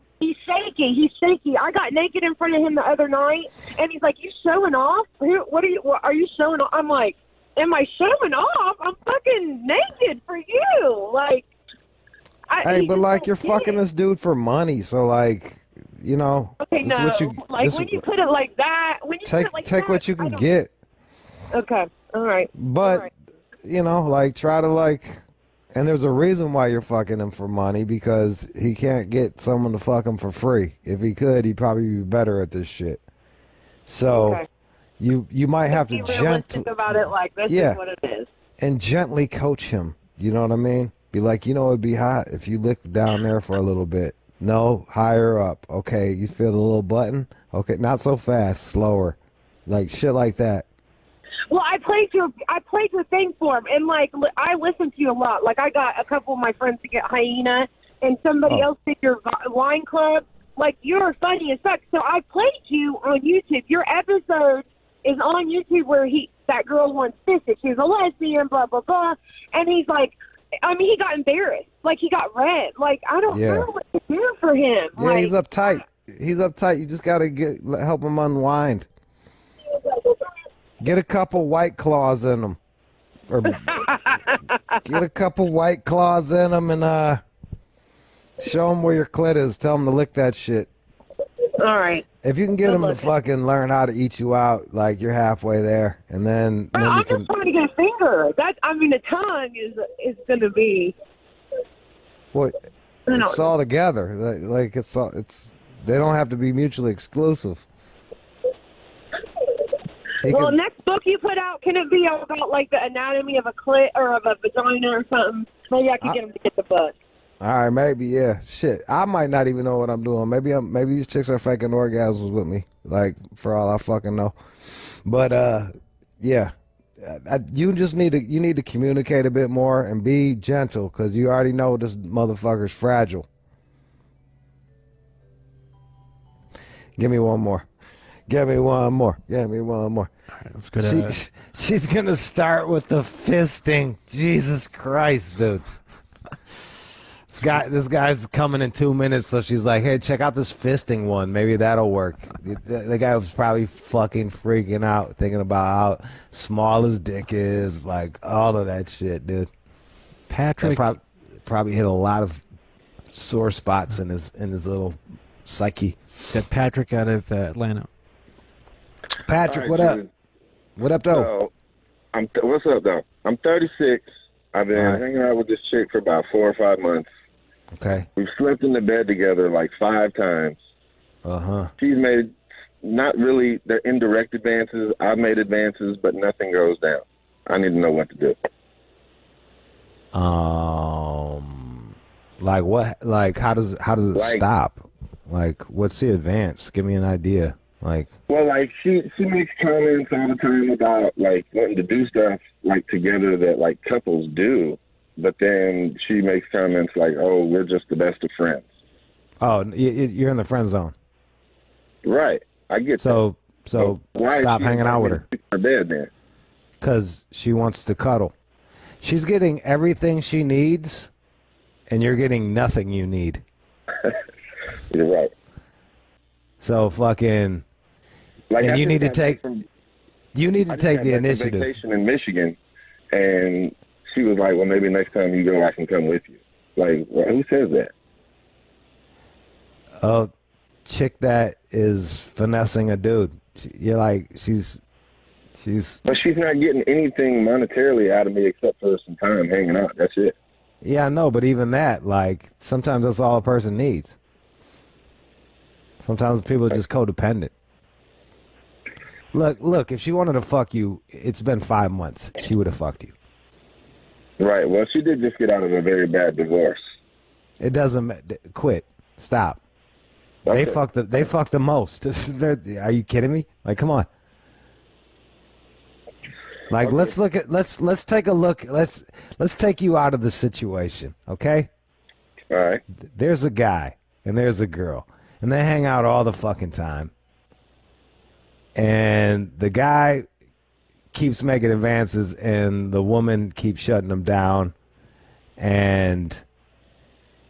[SPEAKER 12] shaky. He's shaky. I got naked in front of him the other night, and he's like, "You showing off? Who? What are you? Are you showing off?" I'm like, "Am I showing off? I'm fucking naked for you." Like, I,
[SPEAKER 1] hey, but like you're fucking
[SPEAKER 12] it.
[SPEAKER 1] this dude for money, so like, you know,
[SPEAKER 12] Okay, no.
[SPEAKER 1] what you
[SPEAKER 12] like when you put it like that, when you
[SPEAKER 1] take
[SPEAKER 12] put it like
[SPEAKER 1] take
[SPEAKER 12] that,
[SPEAKER 1] what you can get.
[SPEAKER 12] Okay. All right.
[SPEAKER 1] But you know, like try to like, and there's a reason why you're fucking him for money because he can't get someone to fuck him for free. If he could, he'd probably be better at this shit. So
[SPEAKER 12] Okay.
[SPEAKER 1] you you might have to gently
[SPEAKER 12] about it. Like this
[SPEAKER 1] Yeah.
[SPEAKER 12] is what it is.
[SPEAKER 1] and gently coach him. You know what I mean? Be like, you know, it'd be hot if you lick down there for a little bit. No, higher up. Okay, you feel the little button. Okay, not so fast, slower, like shit like that.
[SPEAKER 12] Well, I played your I played your thing for him, and like li- I listened to you a lot. Like I got a couple of my friends to get hyena, and somebody
[SPEAKER 1] Oh.
[SPEAKER 12] else did your vi- wine club. Like you're funny as fuck. So I played you on YouTube. Your episode is on YouTube where he that girl wants fisted. She's a lesbian, blah blah blah, and he's like. I mean, he got embarrassed. Like he got red. Like I don't
[SPEAKER 1] Yeah.
[SPEAKER 12] know what to do for him.
[SPEAKER 1] Yeah,
[SPEAKER 12] like,
[SPEAKER 1] he's uptight. He's uptight. You just gotta get help him unwind. Get a couple white claws in them, or get a couple white claws in them, and uh, show them where your clit is. Tell them to lick that shit.
[SPEAKER 12] All right.
[SPEAKER 1] If you can get
[SPEAKER 12] Good
[SPEAKER 1] him to fucking learn how to eat you out, like you're halfway there, and then, then you
[SPEAKER 12] I'm
[SPEAKER 1] can.
[SPEAKER 12] just trying to get a finger. That I mean, a tongue is is going to be.
[SPEAKER 1] Well, it's all together. Like, like it's all, it's. They don't have to be mutually exclusive.
[SPEAKER 12] Well,
[SPEAKER 1] can-
[SPEAKER 12] next book you put out, can it be about like the anatomy of a clit or of a vagina or something? Maybe I could
[SPEAKER 1] I-
[SPEAKER 12] get him to get the book.
[SPEAKER 1] All right, maybe yeah. Shit, I might not even know what I'm doing. Maybe I'm. Maybe these chicks are faking orgasms with me. Like for all I fucking know. But uh, yeah, I, you just need to you need to communicate a bit more and be gentle because you already know this motherfucker's fragile. Give me one more. Give me one more. Give me one more. All
[SPEAKER 3] right, let's go
[SPEAKER 1] She,
[SPEAKER 3] to- *laughs*
[SPEAKER 1] she's gonna start with the fisting. Jesus Christ, dude. This guy, this guy's coming in two minutes, so she's like, "Hey, check out this fisting one. Maybe that'll work." The, the guy was probably fucking freaking out, thinking about how small his dick is, like all of that shit, dude.
[SPEAKER 3] Patrick-
[SPEAKER 1] prob- probably hit a lot of sore spots in his in his little psyche.
[SPEAKER 3] That Patrick out of uh, Atlanta.
[SPEAKER 1] Patrick,
[SPEAKER 9] right,
[SPEAKER 1] what up? What up, though?
[SPEAKER 9] So, I'm th- what's up, though? I'm 36. I've been
[SPEAKER 1] right.
[SPEAKER 9] hanging out with this chick for about four or five months.
[SPEAKER 1] Okay.
[SPEAKER 9] We've slept in the bed together like five times.
[SPEAKER 1] Uh huh.
[SPEAKER 9] She's made not really they're indirect advances. I've made advances, but nothing goes down. I need to know what to do.
[SPEAKER 1] Um, like what? Like how does how does it
[SPEAKER 9] Like-
[SPEAKER 1] stop? Like what's the advance? Give me an idea. Like
[SPEAKER 9] Well, like she she makes comments all the time about like wanting to do stuff like together that like couples do, but then she makes comments like, "Oh, we're just the best of friends."
[SPEAKER 1] oh, you're in the friend zone.
[SPEAKER 9] Right. I get
[SPEAKER 1] So so
[SPEAKER 9] Why
[SPEAKER 1] stop hanging out with her
[SPEAKER 9] her bed then?
[SPEAKER 1] because she wants to cuddle. She's getting everything she needs, and you're getting nothing you need. *laughs*
[SPEAKER 9] You're right.
[SPEAKER 1] So fucking.
[SPEAKER 9] Like,
[SPEAKER 1] and
[SPEAKER 9] I
[SPEAKER 1] you need to take.
[SPEAKER 9] from-
[SPEAKER 1] You need to take the initiative.
[SPEAKER 9] Vacation in Michigan, and she was like, "Well, maybe next time you go, I can come with you." Like, well, who says that?
[SPEAKER 1] a chick that is finessing a dude. You're like she's she's
[SPEAKER 9] But she's not getting anything monetarily out of me except for some time hanging out. That's it.
[SPEAKER 1] yeah, I know, but even that, like sometimes that's all a person needs. Sometimes people are just codependent. Look, look, if she wanted to fuck you, it's been five months. She would have fucked you.
[SPEAKER 9] Right. Well, she did just get out of a very bad divorce.
[SPEAKER 1] It doesn't ma- quit. Stop. They
[SPEAKER 9] Okay.
[SPEAKER 1] fucked the they fucked the most. *laughs* Are you kidding me? Like, come on. Like, let's look at let's let's take a look. Let's let's take you out of the situation, okay?
[SPEAKER 9] All right.
[SPEAKER 1] There's a guy and there's a girl, and they hang out all the fucking time. And the guy keeps making advances, and the woman keeps shutting him down. And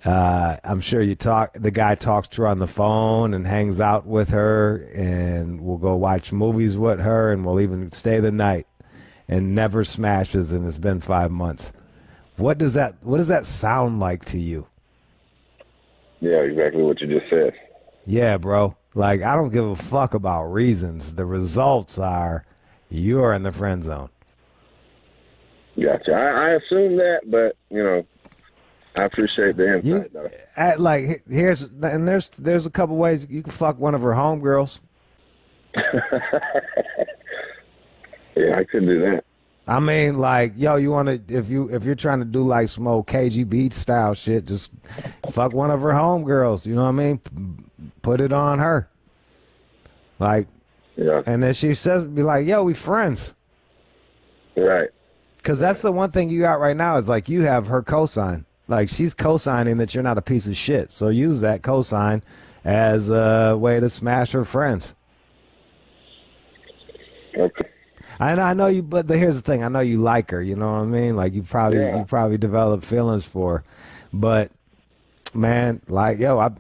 [SPEAKER 1] uh, I'm sure you talk. The guy talks to her on the phone and hangs out with her, and we'll go watch movies with her, and we'll even stay the night, and never smashes. And it's been five months. What does that What does that sound like to you?
[SPEAKER 9] Yeah, exactly what you just said.
[SPEAKER 1] Yeah, bro. Like I don't give a fuck about reasons. The results are you're in the friend zone.
[SPEAKER 9] Gotcha. I, I assume that, but you know, I appreciate the insight.
[SPEAKER 1] You,
[SPEAKER 9] though.
[SPEAKER 1] at, like here's and there's there's a couple ways you can fuck one of her homegirls. *laughs*
[SPEAKER 9] Yeah, I could do that.
[SPEAKER 1] I mean, like, yo, you want to if you if you're trying to do like some old KG Beat style shit, just fuck one of her homegirls. You know what I mean? P- Put it on her. Like,
[SPEAKER 9] yeah.
[SPEAKER 1] And then she says, "Be like, yo, we friends."
[SPEAKER 9] Right.
[SPEAKER 1] Because that's the one thing you got right now is like you have her cosign. Like she's cosigning that you're not a piece of shit. So use that cosign as a way to smash her friends.
[SPEAKER 9] Okay.
[SPEAKER 1] And I know you, but the, here's the thing: I know you like her. You know what I mean? Like you probably
[SPEAKER 9] Yeah.
[SPEAKER 1] you probably developed feelings for, her. but man, like yo, I.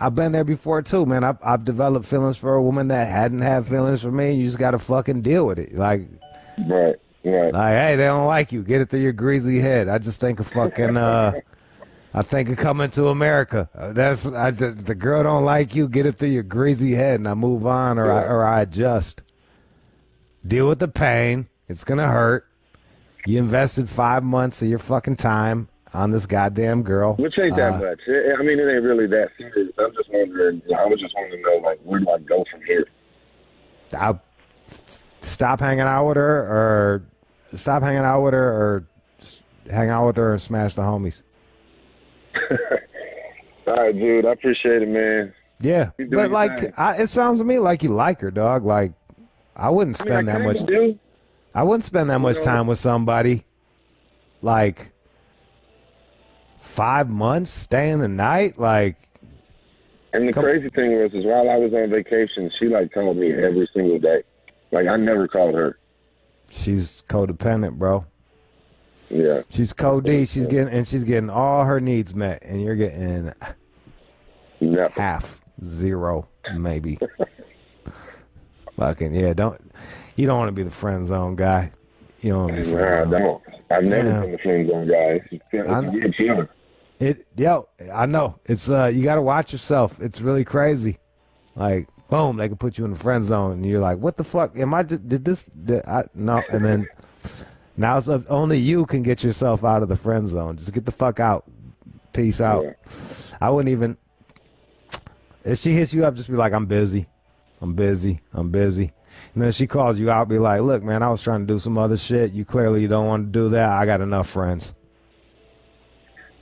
[SPEAKER 1] I've been there before too, man. I've, I've developed feelings for a woman that hadn't had feelings for me. and You just got to fucking deal with it. Like,
[SPEAKER 9] right, right.
[SPEAKER 1] Like, hey, they don't like you. Get it through your greasy head. I just think of fucking. uh *laughs* I think of coming to America. That's I, the, the girl don't like you. Get it through your greasy head, and I move on, or I or I adjust. Deal with the pain. It's gonna hurt. You invested five months of your fucking time on this goddamn girl.
[SPEAKER 9] Which ain't that
[SPEAKER 1] Uh,
[SPEAKER 9] much. I I mean, it ain't really that serious. I'm just wondering. I was just wanting to know, like, where do I go from here?
[SPEAKER 1] I'll s- stop hanging out with her, or stop hanging out with her, or hang out with her and smash the homies. *laughs*
[SPEAKER 9] All right, dude. I appreciate it, man.
[SPEAKER 1] Yeah, but like. I, it sounds to me like you like her, dog. Like, I wouldn't
[SPEAKER 9] I mean, I
[SPEAKER 1] spend that much.
[SPEAKER 9] do.
[SPEAKER 1] I wouldn't spend that much
[SPEAKER 9] know.
[SPEAKER 1] time with somebody. Like, five months staying the night. Like,
[SPEAKER 9] And the
[SPEAKER 1] Come-
[SPEAKER 9] crazy thing was, is while I was on vacation, she like called me every single day. Like I never called her.
[SPEAKER 1] she's codependent, bro.
[SPEAKER 9] Yeah.
[SPEAKER 1] She's code D. She's getting and she's getting all her needs met, and you're getting
[SPEAKER 9] Nothing.
[SPEAKER 1] half, zero, maybe. *laughs* Fucking yeah, don't you don't want to be the friend zone guy. You don't want to be
[SPEAKER 9] Nah, I don't. I've never
[SPEAKER 1] Yeah.
[SPEAKER 9] been the friend zone guy. It's, it's
[SPEAKER 1] I
[SPEAKER 9] a
[SPEAKER 1] know.
[SPEAKER 9] weird.
[SPEAKER 1] It yo, I know. It's uh you gotta watch yourself. It's really crazy. Like, boom, they can put you in the friend zone and you're like, What the fuck? Am I just did this did I no and then now it's up, only you can get yourself out of the friend zone. Just get the fuck out. Peace out.
[SPEAKER 9] Yeah.
[SPEAKER 1] I wouldn't even if she hits you up, just be like, I'm busy. I'm busy. I'm busy. And then she calls you out, be like, Look, man, I was trying to do some other shit. You clearly you don't want to do that. I got enough friends.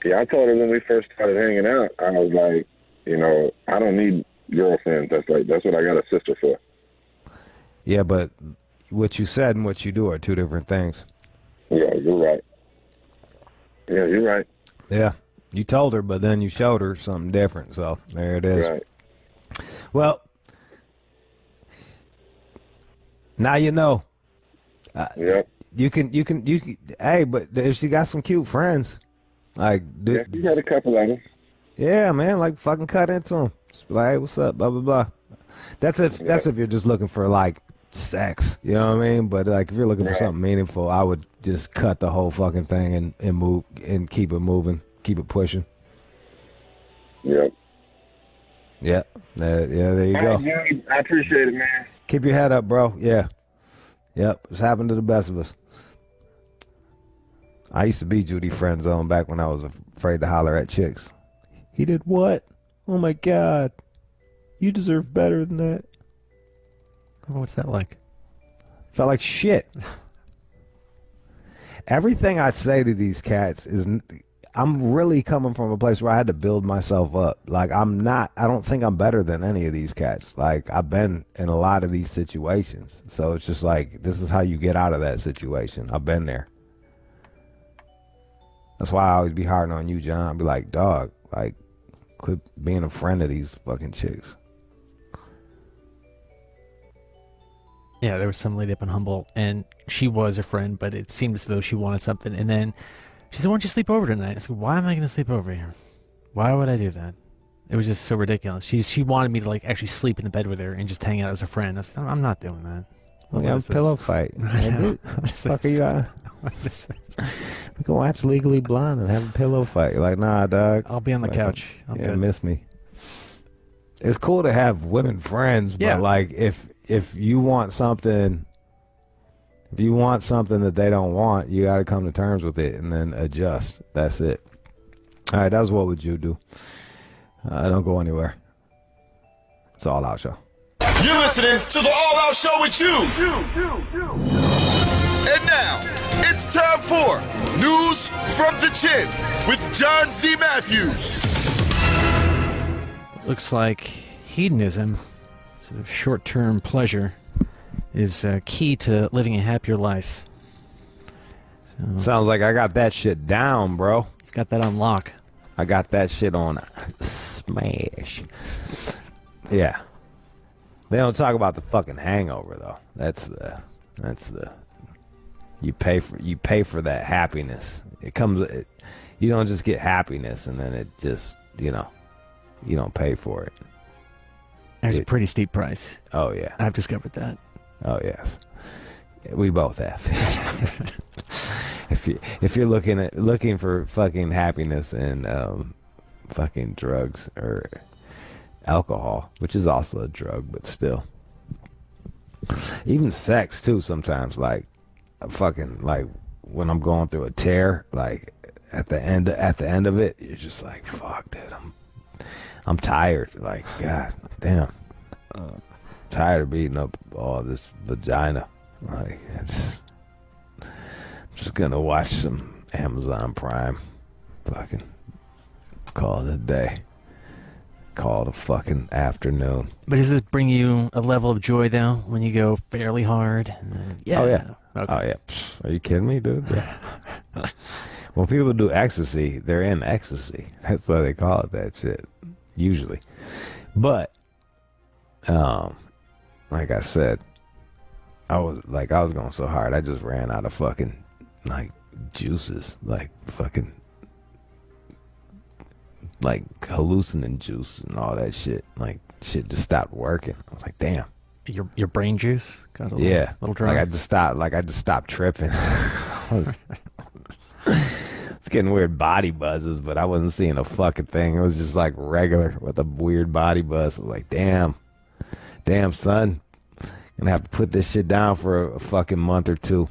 [SPEAKER 9] Yeah, I told her when we first started hanging out, I was like, you know, I don't need girlfriends. That's like that's what I got a sister for.
[SPEAKER 1] Yeah, but what you said and what you do are two different things.
[SPEAKER 9] Yeah, you're right. Yeah, you're right.
[SPEAKER 1] Yeah. You told her, but then you showed her something different. So there it is.
[SPEAKER 9] Right.
[SPEAKER 1] Well, now you know. Uh,
[SPEAKER 9] Yeah.
[SPEAKER 1] You can, you can, you can. Hey, but if she got some cute friends, like, do,
[SPEAKER 9] Yeah, you had a couple of them.
[SPEAKER 1] yeah, man, like fucking cut into them. Just like, hey, what's up? Blah blah blah. That's if that's if you're just looking for like sex. You know what I mean? But like if you're looking for something meaningful, I would just cut the whole fucking thing and and move and keep it moving, keep it pushing.
[SPEAKER 9] Yep.
[SPEAKER 1] Yeah, Uh, yeah. There you go.
[SPEAKER 9] dude. I appreciate it, man.
[SPEAKER 1] Keep your head up, bro. Yeah. Yep. It's happened to the best of us. I used to be Judy friend zone back when I was afraid to holler at chicks. He did what? Oh my god. You deserve better than that.
[SPEAKER 3] What's that like?
[SPEAKER 1] Felt like shit. *laughs* Everything I'd say to these cats is I'm really coming from a place where I had to build myself up. Like I'm not I don't think I'm better than any of these cats. Like I've been in a lot of these situations. So it's just like this is how you get out of that situation. I've been there. That's why I always be hard on you, John. be like, dog, like, quit being a friend of these fucking chicks.
[SPEAKER 3] Yeah, there was some lady up in Humboldt, and she was a friend, but it seemed as though she wanted something. And then she said, "Why don't you sleep over tonight?" I said, "Why am I going to sleep over here? Why would I do that?" It was just so ridiculous. She she wanted me to like actually sleep in the bed with her and just hang out as a friend. I said, "I'm not doing that."
[SPEAKER 1] We
[SPEAKER 3] What
[SPEAKER 1] have
[SPEAKER 3] is
[SPEAKER 1] a pillow fight. *laughs*
[SPEAKER 3] I know.
[SPEAKER 1] What the fuck are you uh, *laughs* at? We can watch Legally Blonde and have a pillow fight. You're like, nah, dog.
[SPEAKER 3] I'll be on the
[SPEAKER 1] Like,
[SPEAKER 3] couch. I'm
[SPEAKER 1] yeah,
[SPEAKER 3] good.
[SPEAKER 1] miss me. It's cool to have women friends, but
[SPEAKER 3] Yeah.
[SPEAKER 1] like if if you want something, if you want something that they don't want, Jude got to come to terms with it and then adjust. That's it. All right, that's What Would Jude Do? Uh, don't go anywhere. It's all out show.
[SPEAKER 5] You're listening to the All Out Show with you. And now, it's time for News from the Chin with John Z. Matthews.
[SPEAKER 3] Looks like hedonism, sort of short-term pleasure, is uh, key to living a happier life. So,
[SPEAKER 1] Sounds like I got that shit down, bro.
[SPEAKER 3] you've got that on lock.
[SPEAKER 1] I got that shit on smash. Yeah. They don't talk about the fucking hangover though. That's the that's the you pay for you pay for that happiness. It comes it, you don't just get happiness and then it just, you know, you don't pay for it.
[SPEAKER 3] There's a pretty steep price.
[SPEAKER 1] Oh yeah.
[SPEAKER 3] I've discovered that.
[SPEAKER 1] Oh yes, we both have. *laughs* if you if you're looking at looking for fucking happiness and um, fucking drugs or alcohol, which is also a drug, but still, even sex too. Sometimes, like fucking like when I'm going through a tear, like at the end at the end of it, you're just like, fuck, dude, I'm I'm tired. Like, god damn tired of beating up all this vagina. Like, *laughs* it's I'm just gonna watch some Amazon Prime. Fucking call it a day. Call it a fucking afternoon.
[SPEAKER 3] But does this bring you a level of joy though when you go fairly hard? And then, yeah.
[SPEAKER 1] Oh yeah.
[SPEAKER 3] Okay.
[SPEAKER 1] Oh yeah. Pfft, Are you kidding me, dude? Yeah. *laughs* when people do ecstasy, they're in ecstasy. *laughs* That's why they call it that shit. Usually. But um like I said, I was like I was going so hard I just ran out of fucking like juices. Like fucking like hallucinant juice and all that shit. Like shit just stopped working. I was like, damn.
[SPEAKER 3] Your your brain juice got a little,
[SPEAKER 1] Yeah,
[SPEAKER 3] little dry.
[SPEAKER 1] Like I just stopped. Like I just stopped tripping. *laughs* I was, it's getting weird body buzzes, but I wasn't seeing a fucking thing. It was just like regular with a weird body buzz. I was like, damn, damn son, gonna have to put this shit down for a, fucking month or two.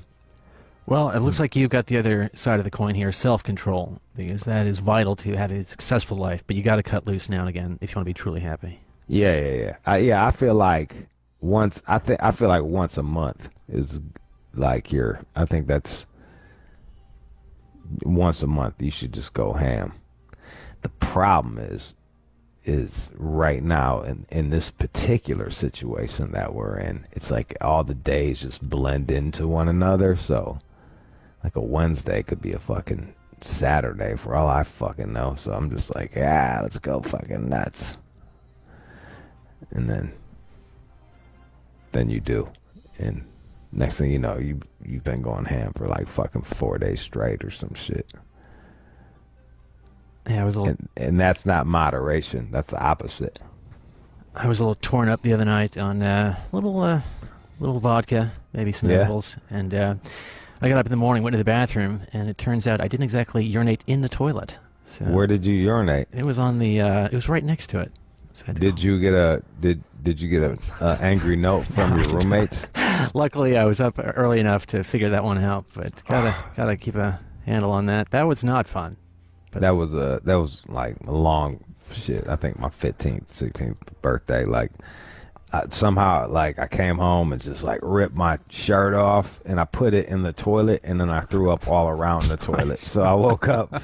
[SPEAKER 3] Well, it looks like you've got the other side of the coin here, self-control, because that is vital to having a successful life. But you got to cut loose now and again if you want to be truly happy.
[SPEAKER 1] Yeah, yeah, yeah. I, yeah, I feel like once. I think I feel like once a month is like your. I think that's once a month. You should just go ham. The problem is, is right now in in this particular situation that we're in. It's like all the days just blend into one another. So, like a Wednesday could be a fucking Saturday for all I fucking know. So I'm just like, yeah, let's go fucking nuts and then then you do and next thing you know you you've been going ham for like fucking four days straight or some shit
[SPEAKER 3] Yeah, I was a little,
[SPEAKER 1] and, and that's not moderation that's the opposite
[SPEAKER 3] I was a little torn up the other night on uh, little uh, little vodka, maybe some
[SPEAKER 1] Yeah.
[SPEAKER 3] edibles, and uh, I got up in the morning, went to the bathroom, and it turns out I didn't exactly urinate in the toilet. So
[SPEAKER 1] where did you urinate
[SPEAKER 3] it was on the? Uh, it was right next to it. So I had to
[SPEAKER 1] did you get a did did you get a uh, *laughs* angry note from your roommates *laughs*
[SPEAKER 3] Luckily, I was up early enough to figure that one out, but gotta *sighs* gotta keep a handle on that. That was not fun.
[SPEAKER 1] That was a that was like a long shit. I think my 15th 16th birthday like I, somehow like i came home and just like ripped my shirt off and i put it in the toilet and then i threw up all around the toilet. So i woke up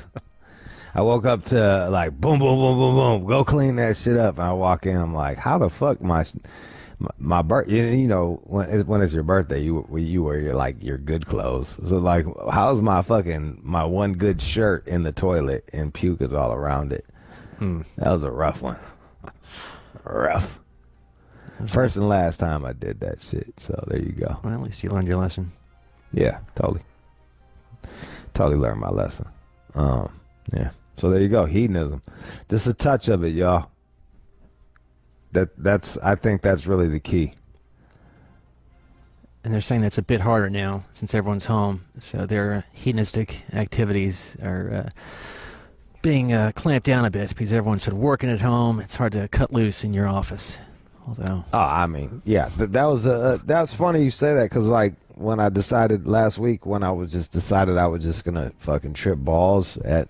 [SPEAKER 1] *laughs* i woke up to like boom boom boom boom boom go clean that shit up. And i walk in i'm like how the fuck my My, birth, you, you know, when it's, when it's your birthday, you you wear your like your good clothes. So like, how's my fucking my one good shirt in the toilet and puke is all around it?
[SPEAKER 3] Hmm.
[SPEAKER 1] That was a rough one. rough. First and last time I did that shit. So there you go.
[SPEAKER 3] Well, at least you learned your lesson.
[SPEAKER 1] Yeah, totally. Totally learned my lesson. Um, yeah. So there you go. Hedonism. Just a touch of it, y'all. That that's I think that's really the key.
[SPEAKER 3] And they're saying that's a bit harder now since everyone's home. So their hedonistic activities are uh, being uh, clamped down a bit because everyone's sort of working at home. It's hard to cut loose in your office. Although,
[SPEAKER 1] Oh, I mean, yeah, th- that was uh, that's funny you say that because like when I decided last week when I was just decided I was just gonna fucking trip balls at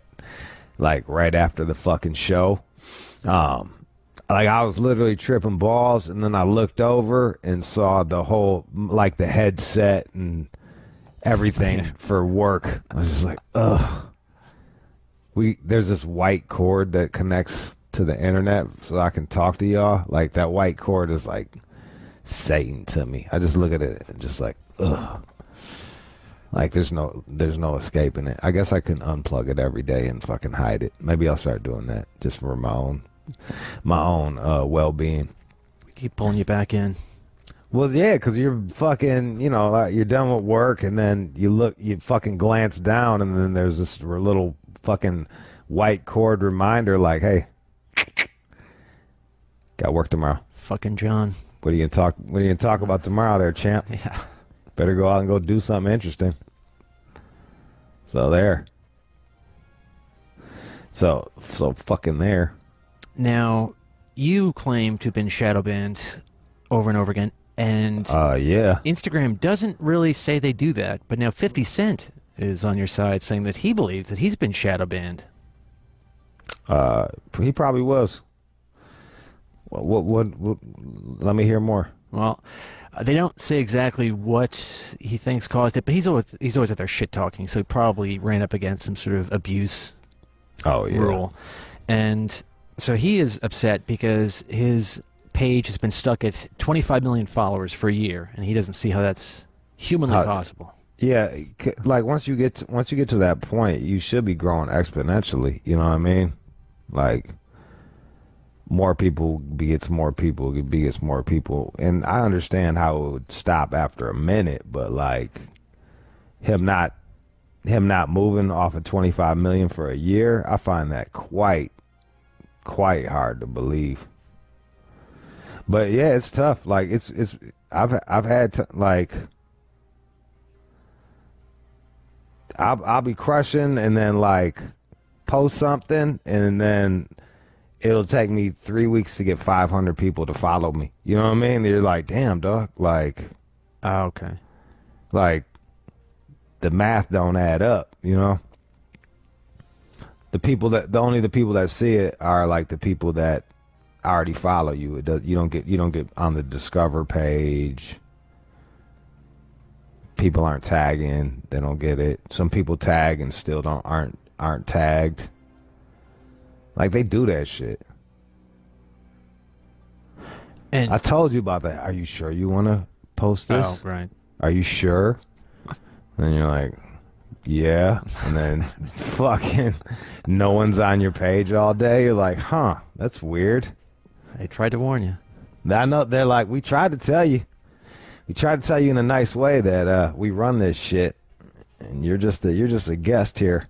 [SPEAKER 1] like right after the fucking show, um, like I was literally tripping balls and then I looked over and saw the whole like the headset and everything *laughs* for work. I was just like, ugh. We there's this white cord that connects to the internet so I can talk to y'all. Like that white cord is like Satan to me. I just look at it and just like, ugh. Like there's no there's no escaping it. I guess I can unplug it every day and fucking hide it. Maybe I'll start doing that just for my own my own uh, well being.
[SPEAKER 3] We keep pulling you back in.
[SPEAKER 1] Well, yeah, because you're fucking, you know, like you're done with work, and then you look, you fucking glance down, and then there's this little fucking white cord reminder, like, hey, got work tomorrow.
[SPEAKER 3] Fucking John.
[SPEAKER 1] What are you gonna talk? What are you gonna talk about tomorrow, there, champ? *laughs*
[SPEAKER 3] Yeah.
[SPEAKER 1] Better go out and go do something interesting. So there. So so fucking there.
[SPEAKER 3] Now, you claim to have been shadow banned over and over again, and
[SPEAKER 1] Uh, yeah.
[SPEAKER 3] Instagram doesn't really say they do that. But now 50 Cent is on your side saying that he believes that he's been shadow banned.
[SPEAKER 1] Uh, he probably was. What, what, what, what let me hear more.
[SPEAKER 3] Well, they don't say exactly what he thinks caused it, but he's always he's always at there shit talking, so he probably ran up against some sort of abuse
[SPEAKER 1] Oh yeah.
[SPEAKER 3] rule, and so he is upset because his page has been stuck at 25 million followers for a year, and he doesn't see how that's humanly
[SPEAKER 1] How-
[SPEAKER 3] possible.
[SPEAKER 1] Yeah, like once you get to, once you get to that point, you should be growing exponentially. You know what I mean? Like more people begets more people begets more people, and I understand how it would stop after a minute, but like him not him not moving off of twenty five million for a year, I find that quite quite hard to believe. But yeah, it's tough. Like it's it's I've I've had to, like I'll I'll be crushing and then like post something and then it'll take me three weeks to get 500 people to follow me. You know what I mean? You're like, damn, dog. Like,
[SPEAKER 3] Oh, okay.
[SPEAKER 1] like the math don't add up. You know. The people that the only the people that see it are like the people that already follow you. It does. You don't get you don't get on the discover page. People aren't tagging. They don't get it. Some people tag and still don't aren't aren't tagged. Like they do that shit.
[SPEAKER 3] And
[SPEAKER 1] I told you about that. Are you sure you want to post oh, this?
[SPEAKER 3] oh, right.
[SPEAKER 1] Are you sure? And you're like, yeah. And then *laughs* fucking no one's on your page all day. You're like, huh, that's weird.
[SPEAKER 3] They tried to warn you.
[SPEAKER 1] I know they're like, we tried to tell you. We tried to tell you in a nice way that uh, we run this shit, and you're just a, you're just a guest here.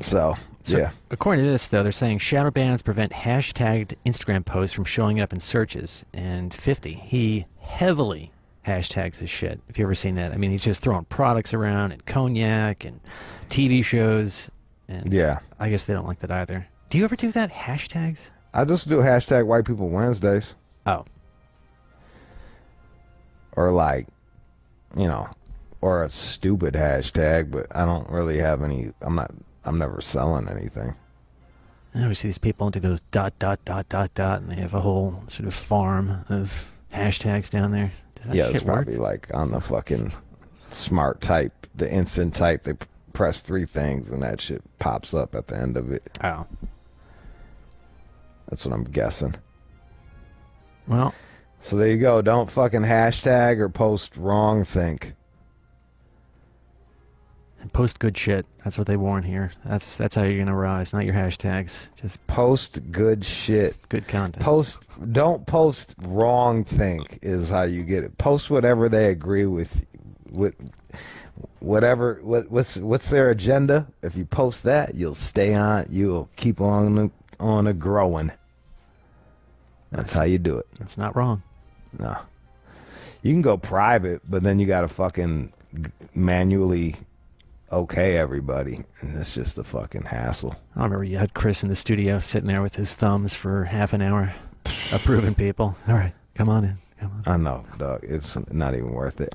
[SPEAKER 1] So,
[SPEAKER 3] So,
[SPEAKER 1] yeah,
[SPEAKER 3] According to this, though, they're saying shadow bans prevent hashtagged Instagram posts from showing up in searches. And 50, he heavily hashtags his shit. If you ever seen that, I mean, he's just throwing products around and cognac and TV shows. And
[SPEAKER 1] yeah.
[SPEAKER 3] I guess they don't like that either. Do you ever do that? Hashtags?
[SPEAKER 1] I just do hashtag White People Wednesdays.
[SPEAKER 3] Oh,
[SPEAKER 1] or like, you know, or a stupid hashtag, but I don't really have any. I'm not. I'm never selling anything.
[SPEAKER 3] I always see these people do those dot dot dot dot dot, and they have a whole sort of farm of hashtags down there. That
[SPEAKER 1] yeah, it's probably like on the fucking smart type, the instant type. They press three things and that shit pops up at the end of it.
[SPEAKER 3] Oh,
[SPEAKER 1] That's what I'm guessing.
[SPEAKER 3] well,
[SPEAKER 1] So there you go. Don't fucking hashtag or post wrong think.
[SPEAKER 3] And post good shit. That's what they warn here. That's that's how you're gonna rise, not your hashtags. Just
[SPEAKER 1] Post good shit.
[SPEAKER 3] good content.
[SPEAKER 1] Post don't post wrong think is how you get it. Post whatever they agree with with whatever what, what's what's their agenda. If you post that, you'll stay on you'll keep on on a growing. That's, how you do it.
[SPEAKER 3] That's not wrong.
[SPEAKER 1] No. You can go private, but then you got to fucking manually okay everybody, and it's just a fucking hassle.
[SPEAKER 3] I remember you had Chris in the studio sitting there with his thumbs for half an hour, approving people. *laughs* All right, come on in. Come on.
[SPEAKER 1] I know, dog. It's not even worth it.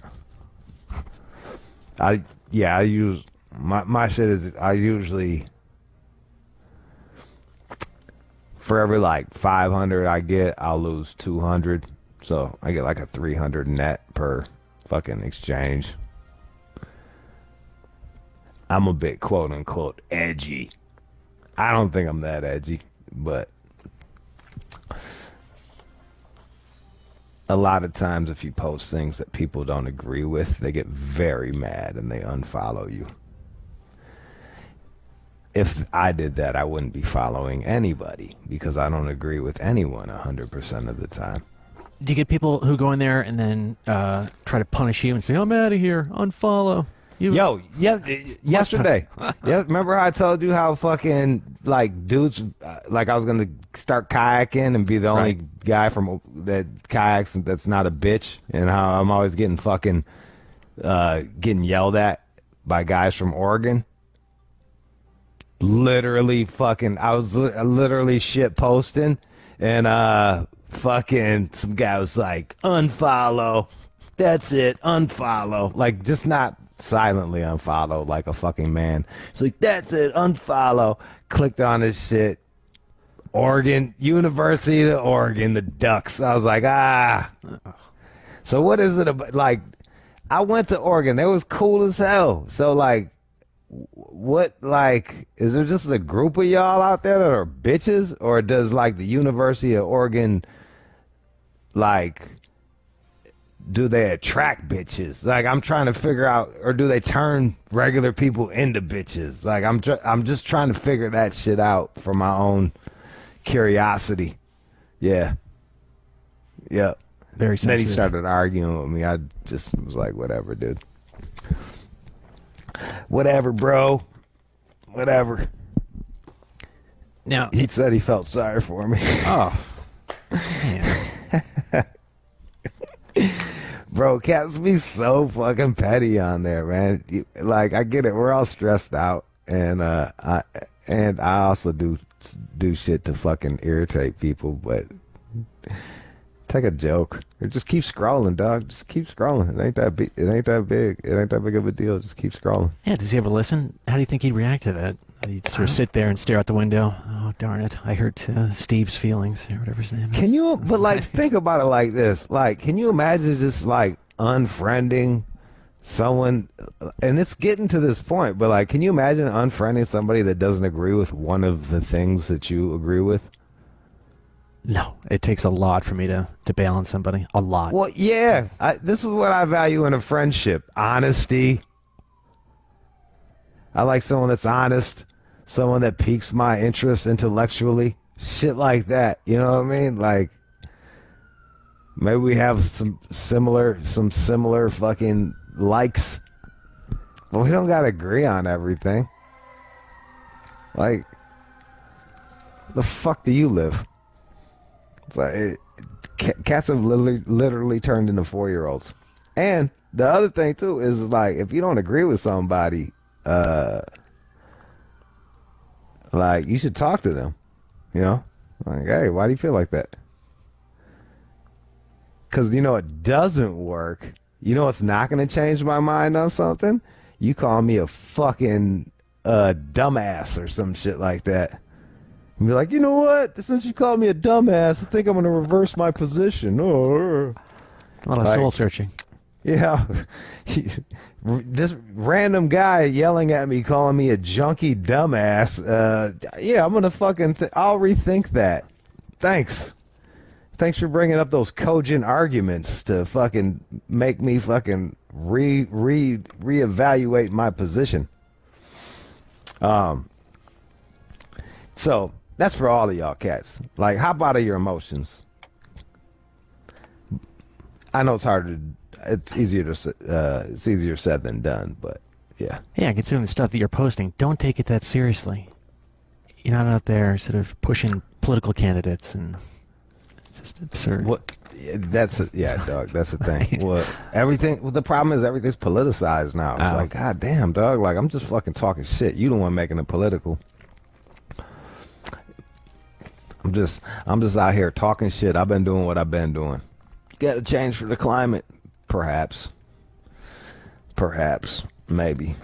[SPEAKER 1] I yeah, I use my my shit is I usually for every like 500 I get, I'll lose 200. So I get like a 300 net per fucking exchange. I'm a bit quote unquote edgy. I don't think I'm that edgy, but a lot of times if you post things that people don't agree with, they get very mad and they unfollow you. If I did that, I wouldn't be following anybody because I don't agree with anyone 100% of the time.
[SPEAKER 3] Do you get people who go in there and then uh, try to punish you and say, "I'm out of here, unfollow"? You,
[SPEAKER 1] Yo, yeah, *laughs* yesterday. yeah, remember how I told you how fucking like dudes, uh, like I was gonna start kayaking and be the only guy from that kayaks that's not a bitch, and how I'm always getting fucking uh, getting yelled at by guys from Oregon. Literally, fucking, I was li- literally shit posting, and uh, fucking some guy was like, unfollow. That's it, unfollow. Like, just not silently unfollowed like a fucking man. It's like, that's it, unfollow. Clicked on his shit. Oregon, University of Oregon, the Ducks. I was like, ah. So what is it about? Like, I went to Oregon. It was cool as hell. So like, what like is there just a group of y'all out there that are bitches, or does like the University of Oregon like do they attract bitches? Like I'm trying to figure out, or do they turn regular people into bitches? Like I'm, tr- I'm just trying to figure that shit out for my own curiosity. Yeah, yeah.
[SPEAKER 3] Very
[SPEAKER 1] Then he started arguing with me. I just was like, whatever, dude. Whatever, bro. Whatever.
[SPEAKER 3] Now
[SPEAKER 1] he said he felt sorry for me.
[SPEAKER 3] Oh, *laughs*
[SPEAKER 1] Bro, cats be so fucking petty on there, man. Like I get it, we're all stressed out, and uh, I and I also do do shit to fucking irritate people, but take a joke or just keep scrolling, dog. Just keep scrolling. It ain't that big. It ain't that big. It ain't that big of a deal. Just keep scrolling.
[SPEAKER 3] yeah. Does he ever listen? How do you think he'd react to that? He'd sort of sit there and stare out the window. Oh darn it! I hurt uh, Steve's feelings or whatever his name is.
[SPEAKER 1] Can you, but like, *laughs* think about it like this. Like, can you imagine just like unfriending someone? And it's getting to this point, but like, can you imagine unfriending somebody that doesn't agree with one of the things that you agree with?
[SPEAKER 3] No, it takes a lot for me to to bail on somebody. A lot.
[SPEAKER 1] Well, yeah. I, this is what I value in a friendship honesty. I like someone that's honest, someone that piques my interest intellectually. Shit like that. You know what I mean? Like, maybe we have some similar, some similar fucking likes, but we don't got to agree on everything. Like, the fuck do you live? It's like it, cats have literally, literally turned into four year olds. And the other thing too is like if you don't agree with somebody, uh, like you should talk to them. You know, like hey, why do you feel like that? Because you know it doesn't work. You know it's not going to change my mind on something? You call me a fucking uh, dumbass or some shit like that. And be like, you know what? Since you called me a dumbass, I think I'm going to reverse my position. Oh,
[SPEAKER 3] a lot of
[SPEAKER 1] Like-
[SPEAKER 3] soul searching.
[SPEAKER 1] Yeah. *laughs* this random guy yelling at me, calling me a junkie dumbass. Uh, yeah, I'm going to fucking, I'll rethink that. Thanks. Thanks for bringing up those cogent arguments to fucking make me fucking re re reevaluate my position. Um. So that's for all of y'all cats. Like, hop out of your emotions. I know it's harder. It's easier to. Uh, it's easier said than done, but yeah.
[SPEAKER 3] Yeah, considering the stuff that you're posting, don't take it that seriously. You're not out there sort of pushing political candidates and it's just absurd.
[SPEAKER 1] What? yeah, That's a, yeah, dog. That's the *laughs* thing. What? Everything. Well, the problem is everything's politicized now. It's
[SPEAKER 3] Oh.
[SPEAKER 1] like, god damn, dog. Like I'm just fucking talking shit. You the one making it political. I'm just, I'm just out here talking shit. I've been doing what I've been doing. Got to change for the climate, perhaps. Perhaps, maybe.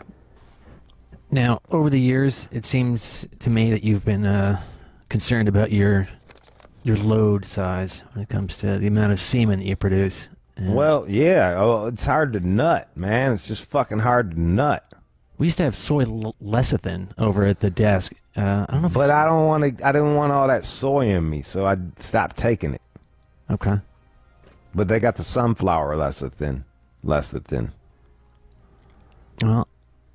[SPEAKER 3] Now, over the years, it seems to me that you've been uh, concerned about your your load size when it comes to the amount of semen that you produce. And
[SPEAKER 1] Well, yeah. Oh, it's hard to nut, man. It's just fucking hard to nut.
[SPEAKER 3] we used to have soy lecithin over at the desk. Uh, I don't know if
[SPEAKER 1] But I don't want to. I didn't want all that soy in me, so I stopped taking it.
[SPEAKER 3] okay.
[SPEAKER 1] But they got the sunflower lecithin. Lecithin.
[SPEAKER 3] Well,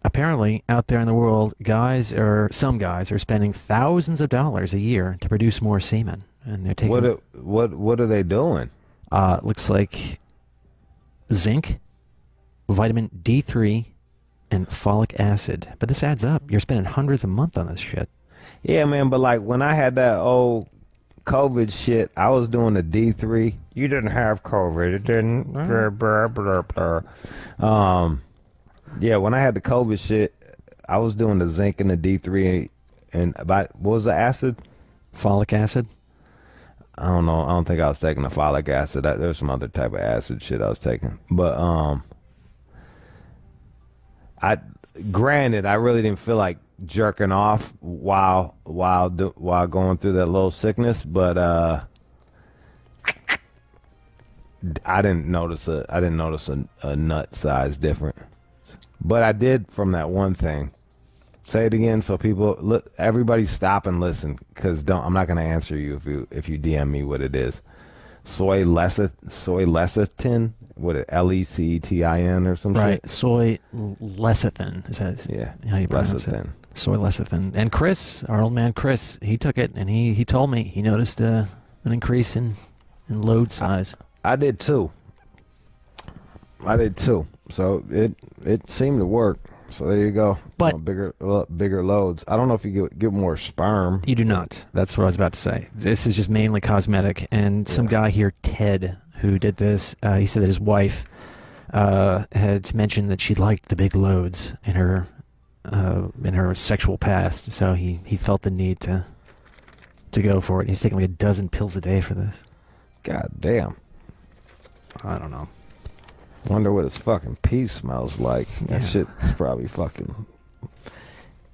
[SPEAKER 3] apparently, out there in the world, guys or some guys are spending thousands of dollars a year to produce more semen, and they're taking.
[SPEAKER 1] What? are- What? What are they doing?
[SPEAKER 3] Uh, looks like zinc, vitamin D3, and folic acid. But this adds up. You're spending hundreds a month on this shit.
[SPEAKER 1] Yeah, man. But like when I had that old COVID shit, I was doing the D three. You didn't have COVID. It didn't. Blah blah blah blah. Um, yeah. When I had the COVID shit, I was doing the zinc and the D three, and about what was the acid?
[SPEAKER 3] Folic acid.
[SPEAKER 1] I don't know. I don't think I was taking the folic acid. I, was some other type of acid shit I was taking. But um, I granted I really didn't feel like jerking off while while while going through that little sickness, but uh, I didn't notice a I didn't notice a, a nut size different. But I did from that one thing. Say it again, so people look. Everybody stop and listen, because don't. I'm not gonna answer you if you if you DM me what it is. Soy lecith, soy lecithin, what it L E C E T I N or some
[SPEAKER 3] Right. Soy lecithin. Is that
[SPEAKER 1] Yeah,
[SPEAKER 3] how you pronounce
[SPEAKER 1] lecithin.
[SPEAKER 3] it? Soy lecithin. And Chris, our old man Chris, he took it and he, he told me he noticed uh, an increase in, in load size.
[SPEAKER 1] I did too. I did too. So it it seemed to work. So there you go.
[SPEAKER 3] But-
[SPEAKER 1] You know, bigger uh, bigger loads. I don't know if you get get more sperm.
[SPEAKER 3] You do not. That's what I was about to say. This is just mainly cosmetic. And some guy here, Ted, who did this, uh, he said that his wife uh, had mentioned that she liked the big loads in her uh, in her sexual past. So he, he felt the need to to go for it. He's taking like a dozen pills a day for this.
[SPEAKER 1] God damn.
[SPEAKER 3] I don't know.
[SPEAKER 1] Wonder what his fucking pee smells like. That
[SPEAKER 3] Yeah.
[SPEAKER 1] shit's probably fucking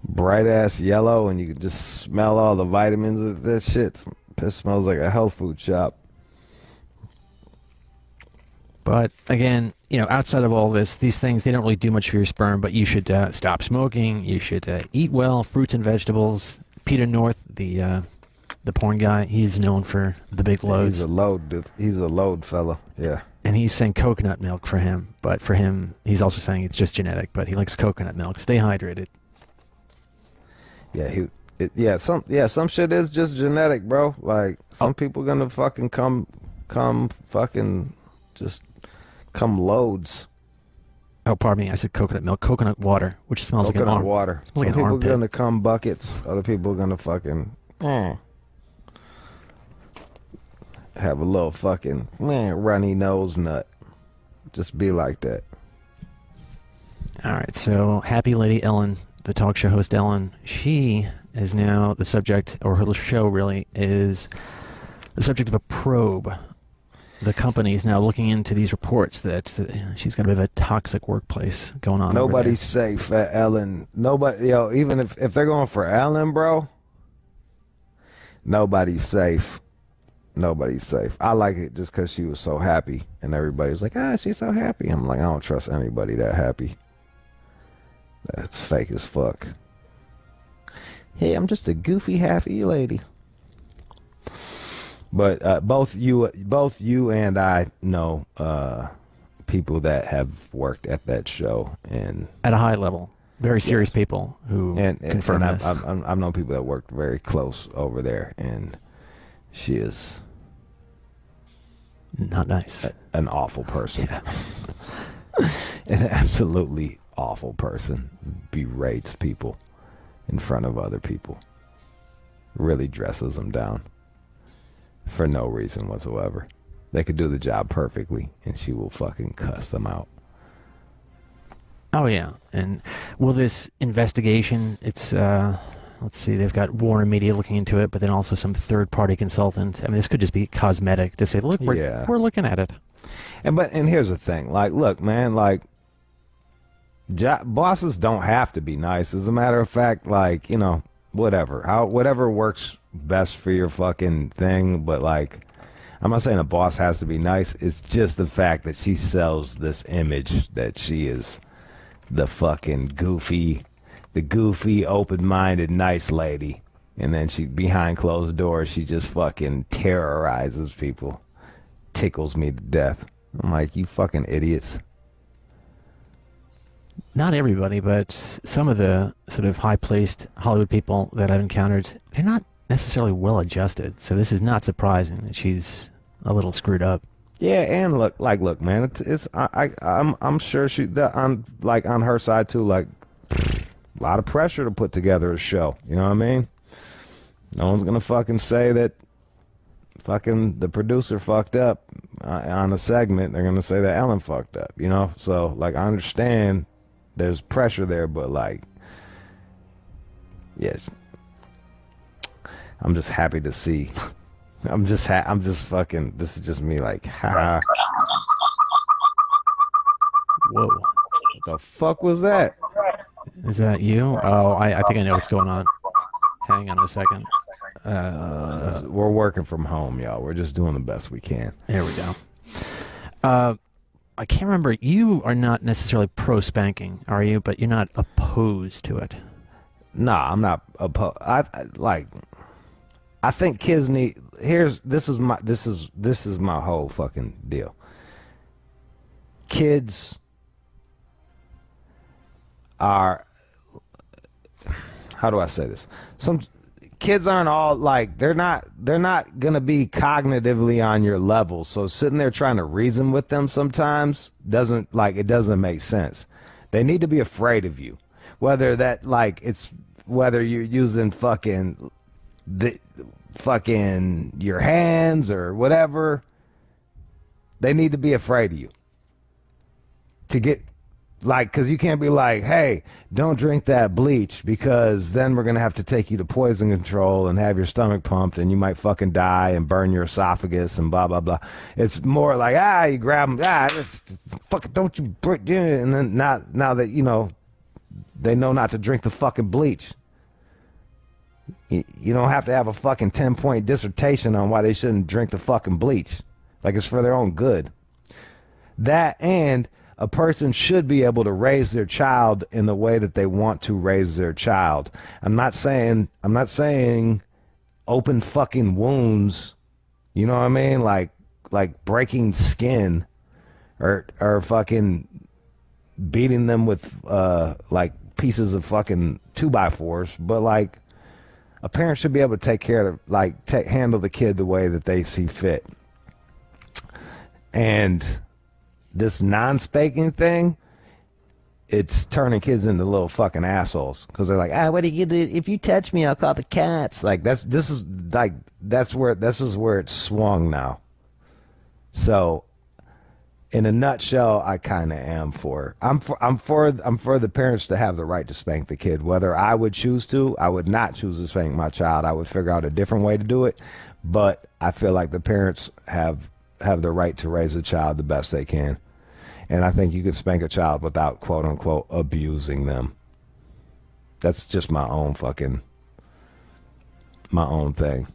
[SPEAKER 1] bright ass yellow, and you can just smell all the vitamins. That shit piss smells like a health food shop.
[SPEAKER 3] But again, you know, outside of all this, these things they don't really do much for your sperm. But you should uh, stop smoking. You should uh, eat well, fruits and vegetables. Peter North, the uh, the porn guy, he's known for the big loads,
[SPEAKER 1] He's a load. dude. He's a load fella. Yeah.
[SPEAKER 3] and he's saying coconut milk for him. But for him, he's also saying it's just genetic. But he likes coconut milk. Stay hydrated.
[SPEAKER 1] Yeah, he. It, yeah, some yeah some shit is just genetic, bro. Like some people gonna fucking come, come fucking, just come loads.
[SPEAKER 3] Oh, pardon me. I said coconut milk, coconut water, which smells like
[SPEAKER 1] Coconut
[SPEAKER 3] an arm-
[SPEAKER 1] water.
[SPEAKER 3] Smells
[SPEAKER 1] Some
[SPEAKER 3] like
[SPEAKER 1] people
[SPEAKER 3] are
[SPEAKER 1] gonna come buckets. Other people are gonna fucking mm, have a little fucking man runny nose nut. Just be like that.
[SPEAKER 3] All right, so happy lady Ellen, the talk show host Ellen, she is now the subject, or her show really is the subject of a probe. The company is now looking into these reports that uh, she's got a bit of a toxic workplace going on.
[SPEAKER 1] Nobody's safe at Ellen. Nobody, yo, even if if they're going for Ellen, bro, nobody's safe. Nobody's safe. I like it just because she was so happy, and everybody's like, ah, she's so happy. I'm like, I don't trust anybody that happy. That's fake as fuck. Hey, I'm just a goofy half E lady. But uh, both you, both you and I know uh, people that have worked at that show, and
[SPEAKER 3] At a high level, very serious people who
[SPEAKER 1] and, and,
[SPEAKER 3] confirm
[SPEAKER 1] and
[SPEAKER 3] this.
[SPEAKER 1] I've, I've, I've known people that worked very close over there, and she is
[SPEAKER 3] Not nice.
[SPEAKER 1] an awful person. *laughs* *laughs* an absolutely awful person. Berates people in front of other people. Really dresses them down for no reason whatsoever. They could do the job perfectly, and she will fucking cuss them out.
[SPEAKER 3] Oh yeah, and will this investigation? It's uh, let's see, they've got Warner Media looking into it, but then also some third-party consultant. I mean, this could just be cosmetic to say, look, we're
[SPEAKER 1] Yeah.
[SPEAKER 3] we're looking at it.
[SPEAKER 1] And but and here's the thing, like, look, man, like, bosses don't have to be nice. As a matter of fact, like, you know, whatever, how whatever works best for your fucking thing. But like, I'm not saying a boss has to be nice. It's just the fact that she sells this image that she is the fucking goofy, the goofy, open-minded, nice lady. And then she, behind closed doors, she just fucking terrorizes people tickles me to death. I'm like, you fucking idiots.
[SPEAKER 3] Not everybody, but some of the sort of high-placed Hollywood people that I've encountered, they're not necessarily well-adjusted. So this is not surprising that she's a little screwed up.
[SPEAKER 1] Yeah, and look, like, look, man, it's, it's, I, I, I'm, I'm sure she, that on, like, on her side too, like, a *sniffs* lot of pressure to put together a show. You know what I mean? No one's gonna fucking say that, fucking the producer fucked up uh, on a segment. They're gonna say that Ellen fucked up. You know? So, like, I understand there's pressure there, but like, yes, I'm just happy to see. *laughs* I'm just ha- I'm just fucking. This is just me, like, ha.
[SPEAKER 3] Whoa.
[SPEAKER 1] What the fuck was that?
[SPEAKER 3] Is that you? Oh, I, I think I know what's going on. Hang on a second. Uh,
[SPEAKER 1] We're working from home, y'all. We're just doing the best we can.
[SPEAKER 3] there we go. Uh, I can't remember. You are not necessarily pro spanking, are you? But you're not opposed to it.
[SPEAKER 1] Nah, I'm not opposed. I, I like. I think kids need. Here's this is my this is this is my whole fucking deal. Kids are. How do I say this? Some kids aren't all like they're not they're not gonna be cognitively on your level. So sitting there trying to reason with them sometimes doesn't like it doesn't make sense. They need to be afraid of you, whether that like it's whether you're using fucking the fucking your hands or whatever. They need to be afraid of you to get like because you can't be like hey don't drink that bleach because then we're gonna have to take you to poison control and have your stomach pumped and you might fucking die and burn your esophagus and blah blah blah it's more like ah you grab them ah it's, fuck don't you br- yeah," and then now now that you know they know not to drink the fucking bleach you, you don't have to have a fucking 10 point dissertation on why they shouldn't drink the fucking bleach like it's for their own good that and a person should be able to raise their child in the way that they want to raise their child. I'm not saying I'm not saying open fucking wounds. You know what I mean? Like like breaking skin or or fucking beating them with uh like pieces of fucking two by fours, but like a parent should be able to take care of like handle the kid the way that they see fit. And this non-spanking thing, it's turning kids into little fucking assholes because they're like, ah, what do you do? If you touch me, I'll call the cats. Like that's this is like that's where this is where it's swung now. So, in a nutshell, I kind of am for. I'm for. I'm for. I'm for the parents to have the right to spank the kid. Whether I would choose to, I would not choose to spank my child. I would figure out a different way to do it. But I feel like the parents have have the right to raise a child the best they can. And I think you can spank a child without quote unquote abusing them. That's just my own fucking my own thing.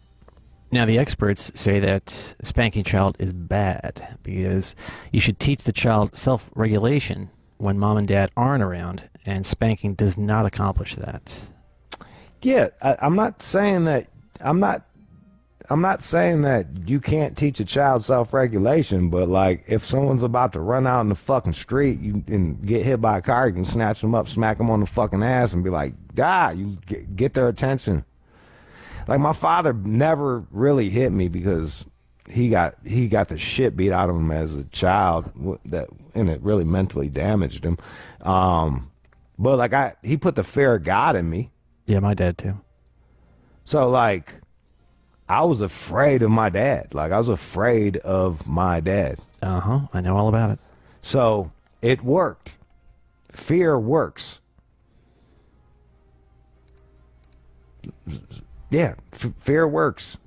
[SPEAKER 3] Now, the experts say that spanking child is bad because you should teach the child self regulation when mom and dad aren't around, and spanking does not accomplish that.
[SPEAKER 1] Yeah, I, I'm not saying that. I'm not. I'm not saying that you can't teach a child self-regulation, but like if someone's about to run out in the fucking street you, and get hit by a car, you can snatch them up, smack them on the fucking ass, and be like, "Ah!" You get, get their attention. Like my father never really hit me because he got he got the shit beat out of him as a child that and it really mentally damaged him. Um, but like I he put the fear of God in me.
[SPEAKER 3] Yeah, my dad too.
[SPEAKER 1] So like I was afraid of my dad. Like I was afraid of my dad.
[SPEAKER 3] Uh huh. I know all about it.
[SPEAKER 1] So it worked. Fear works. Yeah, f- fear works.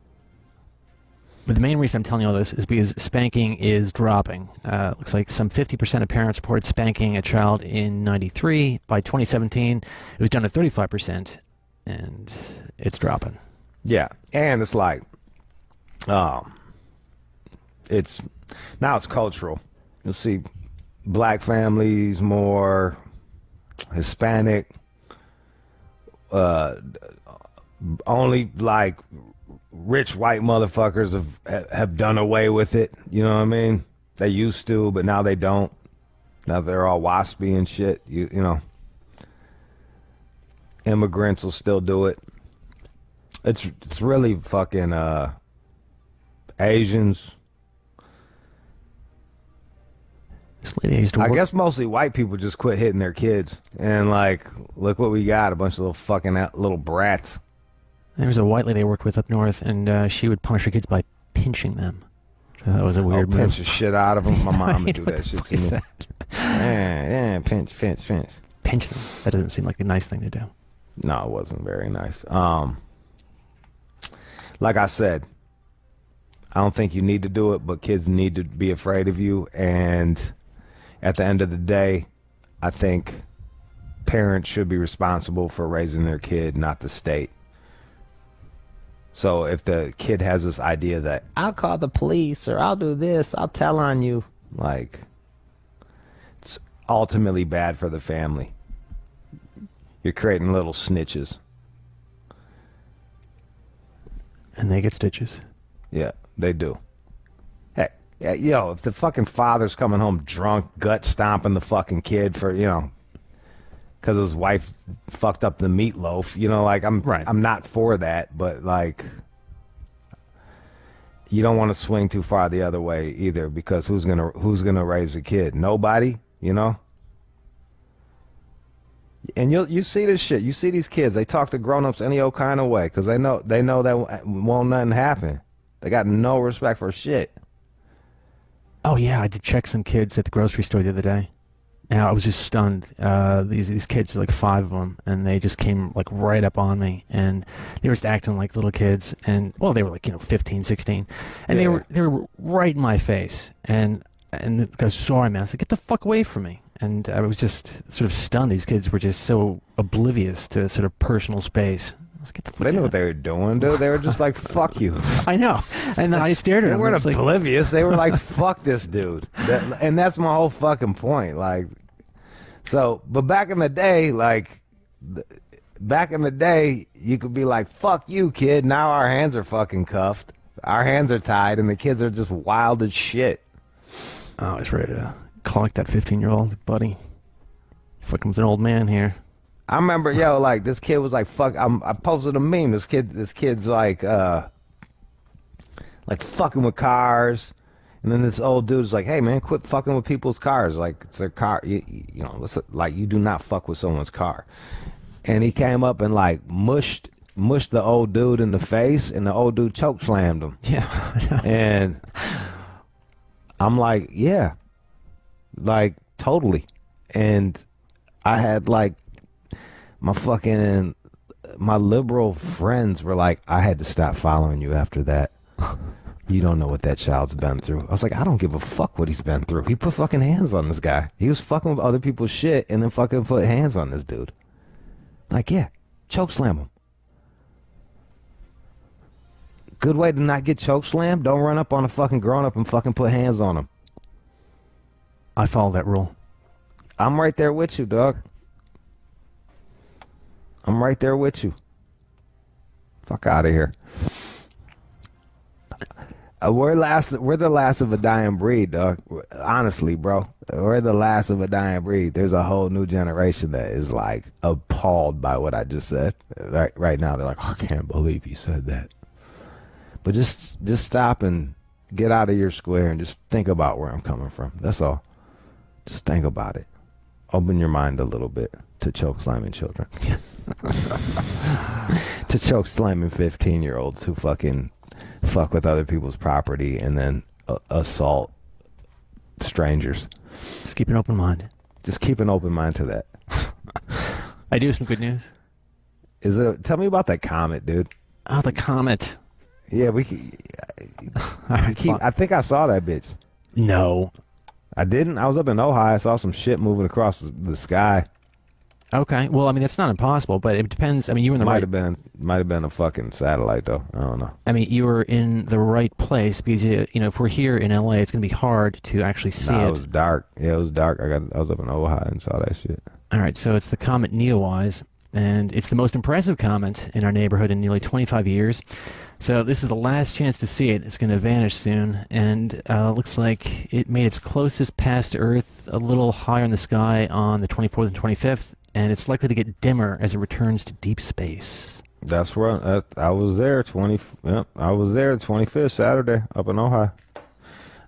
[SPEAKER 3] But the main reason I'm telling you all this is because spanking is dropping. Uh, looks like some 50% of parents reported spanking a child in 93. By 2017, it was down to 35%, and it's dropping.
[SPEAKER 1] Yeah, and it's like, um, it's now it's cultural. You'll see black families more, Hispanic, uh, only like rich white motherfuckers have have done away with it. You know what I mean? They used to, but now they don't. Now they're all waspy and shit. You you know. Immigrants will still do it. It's it's really fucking uh Asians.
[SPEAKER 3] This lady used to
[SPEAKER 1] I
[SPEAKER 3] work-
[SPEAKER 1] guess mostly white people just quit hitting their kids, and like, look what we got—a bunch of little fucking little brats.
[SPEAKER 3] There was a white lady I worked with up north, and uh, she would punish her kids by pinching them. So that was a weird
[SPEAKER 1] oh,
[SPEAKER 3] move.
[SPEAKER 1] pinch the shit out of them. My *laughs* mom would do
[SPEAKER 3] what
[SPEAKER 1] that
[SPEAKER 3] the
[SPEAKER 1] shit
[SPEAKER 3] fuck
[SPEAKER 1] to
[SPEAKER 3] is
[SPEAKER 1] me.
[SPEAKER 3] that?
[SPEAKER 1] Yeah, yeah, pinch, pinch, pinch.
[SPEAKER 3] Pinch them. That doesn't seem like a nice thing to do.
[SPEAKER 1] No, it wasn't very nice. Um, like I said, I don't think you need to do it, but kids need to be afraid of you. And at the end of the day, I think parents should be responsible for raising their kid, not the state. So if the kid has this idea that I'll call the police or I'll do this, I'll tell on you, like it's ultimately bad for the family. You're creating little snitches.
[SPEAKER 3] And they get stitches.
[SPEAKER 1] Yeah, they do. Hey, yo, if the fucking father's coming home drunk, gut stomping the fucking kid for you know, because his wife fucked up the meatloaf, you know, like I'm, right. I'm not for that, but like, you don't want to swing too far the other way either, because who's gonna who's gonna raise a kid? Nobody, you know. And you you see this shit. You see these kids. They talk to grown-ups any old kind of way because they know they know that won't nothing happen. They got no respect for shit.
[SPEAKER 3] Oh yeah, I did check some kids at the grocery store the other day, and I was just stunned. Uh, these these kids, like five of them, and they just came like right up on me, and they were just acting like little kids, and well, they were like you know 15, 16, and they were they were right in my face, and and the guy saw me. I said, "Get the fuck away from me!" And I was just sort of stunned. These kids were just so oblivious to sort of personal space. I was, Get the
[SPEAKER 1] They knew
[SPEAKER 3] out."
[SPEAKER 1] what they were doing, dude. They were just like, *laughs* "Fuck you."
[SPEAKER 3] I know, and I stared at
[SPEAKER 1] They
[SPEAKER 3] them.
[SPEAKER 1] weren't
[SPEAKER 3] It's like-
[SPEAKER 1] oblivious. They were like, *laughs* "Fuck this dude," that, and that's my whole fucking point. Like, so, but back in the day, like, back in the day, you could be like, "Fuck you, kid." Now our hands are fucking cuffed. Our hands are tied, and the kids are just wild as shit.
[SPEAKER 3] Oh, I was ready to clock that 15 year old buddy. Fucking with an old man here.
[SPEAKER 1] I remember, yo, like this kid was like, "Fuck." I'm, I posted a meme. This kid, this kid's like, uh, like fucking with cars, and then this old dude's like, "Hey, man, quit fucking with people's cars. Like it's their car. You, you know, listen, like you do not fuck with someone's car." And he came up and like mushed mushed the old dude in the face, and the old dude choke slammed him.
[SPEAKER 3] Yeah, *laughs*
[SPEAKER 1] and I'm like, yeah, like totally. And I had like my fucking my liberal friends were like, I had to stop following you after that. You don't know what that child's been through. I was like, I don't give a fuck what he's been through. He put fucking hands on this guy. He was fucking with other people's shit and then fucking put hands on this dude. Like, yeah, choke slam him. Good way to not get choke slammed. Don't run up on a fucking grown up and fucking put hands on him.
[SPEAKER 3] I follow that rule.
[SPEAKER 1] I'm right there with you, dog. I'm right there with you. Fuck out of here. Uh, we're last. We're the last of a dying breed, dog. Honestly, bro, we're the last of a dying breed. There's a whole new generation that is like appalled by what I just said. Right, right now, they're like, "I can't believe you said that." But just, just stop and get out of your square and just think about where I'm coming from. That's all. Just think about it. Open your mind a little bit to choke slamming children. *laughs* to choke slamming 15 year olds who fucking fuck with other people's property and then uh, assault strangers.
[SPEAKER 3] Just keep an open mind.
[SPEAKER 1] Just keep an open mind to that. *laughs*
[SPEAKER 3] I do have some good news.
[SPEAKER 1] Is it? Tell me about that comet, dude.
[SPEAKER 3] Oh, the comet.
[SPEAKER 1] Yeah, we. *laughs* I keep. I think I saw that bitch.
[SPEAKER 3] No.
[SPEAKER 1] I didn't. I was up in Ojai. I saw some shit moving across the sky.
[SPEAKER 3] Okay. Well, I mean, that's not impossible, but it depends. I mean, you were in the
[SPEAKER 1] might
[SPEAKER 3] right.
[SPEAKER 1] have been. Might have been a fucking satellite though. I don't know.
[SPEAKER 3] I mean, you were in the right place because you, you know if we're here in LA, it's going to be hard to actually see
[SPEAKER 1] Nah,
[SPEAKER 3] it.
[SPEAKER 1] it was dark. Yeah, it was dark. I got. I was up in Ojai and saw that shit.
[SPEAKER 3] All right, so it's the comet Neowise, and it's the most impressive comet in our neighborhood in nearly 25 years. So this is the last chance to see it. It's going to vanish soon, and uh, looks like it made its closest pass to Earth a little higher in the sky on the 24th and 25th, and it's likely to get dimmer as it returns to deep space.
[SPEAKER 1] That's right. I, I was there. Twenty. Yep, I was there. Twenty fifth Saturday up in Ojai.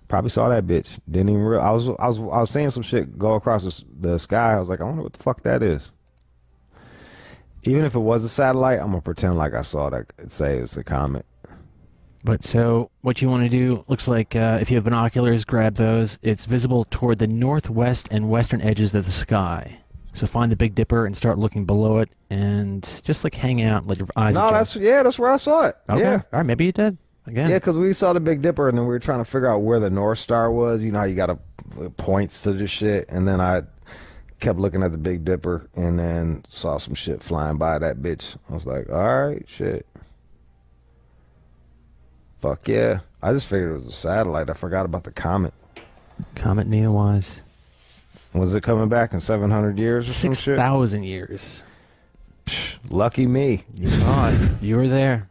[SPEAKER 1] Probably saw that bitch. Didn't even real. I was. I was. I was seeing some shit go across the, the sky. I was like, I wonder what the fuck that is. Even if it was a satellite, I'm gonna pretend like I saw that. Say it's a comet.
[SPEAKER 3] But so what you want to do looks like uh, if you have binoculars, grab those. It's visible toward the northwest and western edges of the sky. So find the Big Dipper and start looking below it, and just like hang out, let your eyes.
[SPEAKER 1] no, that's yeah. That's where I saw it.
[SPEAKER 3] Okay.
[SPEAKER 1] Yeah.
[SPEAKER 3] All right. Maybe you did. Again.
[SPEAKER 1] Yeah, because we saw the Big Dipper, and then we were trying to figure out where the North Star was. You know how you got to points to this shit, and then I kept looking at the Big Dipper, and then saw some shit flying by that bitch. I was like, all right, shit. Fuck yeah! I just figured it was a satellite. I forgot about the comet.
[SPEAKER 3] Comet Neowise.
[SPEAKER 1] Was it coming back in seven hundred years or some
[SPEAKER 3] Six
[SPEAKER 1] shit?
[SPEAKER 3] thousand years.
[SPEAKER 1] Lucky me.
[SPEAKER 3] You saw it. You were there.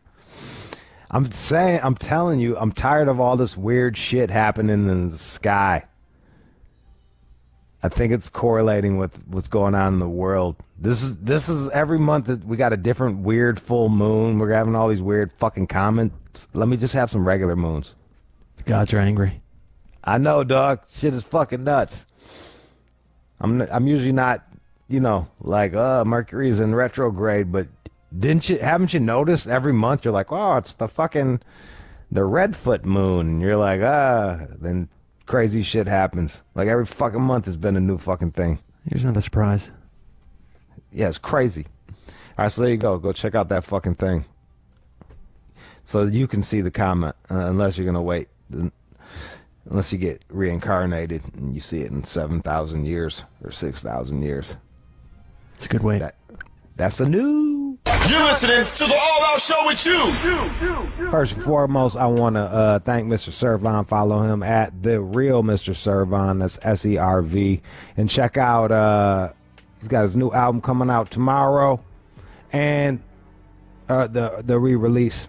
[SPEAKER 1] I'm saying, I'm telling you, I'm tired of all this weird shit happening in the sky. I think it's correlating with what's going on in the world. This is this is every month that we got a different weird full moon. We're having all these weird fucking comments. Let me just have some regular moons.
[SPEAKER 3] The gods are angry.
[SPEAKER 1] I know, dog. Shit is fucking nuts. I'm I'm usually not, you know, like uh Mercury's in retrograde, but didn't you haven't you noticed every month you're like, oh, it's the fucking the Redfoot moon, and you're like, ah, then crazy shit happens. Like every fucking month has been a new fucking thing.
[SPEAKER 3] Here's another surprise.
[SPEAKER 1] Yeah, it's crazy. All right, so there you go. Go check out that fucking thing. So you can see the comment, uh, unless you're gonna wait, unless you get reincarnated and you see it in seven thousand years or six thousand years.
[SPEAKER 3] It's a good way.
[SPEAKER 1] That, that's a new.
[SPEAKER 5] You're listening to the All Out Show with you.
[SPEAKER 1] First and foremost, I want to uh, thank Mr. Serv-On. Follow him at the real Mr. Serv-On. That's S E R V. And check out. Uh, he's got his new album coming out tomorrow, and uh, the the re-release,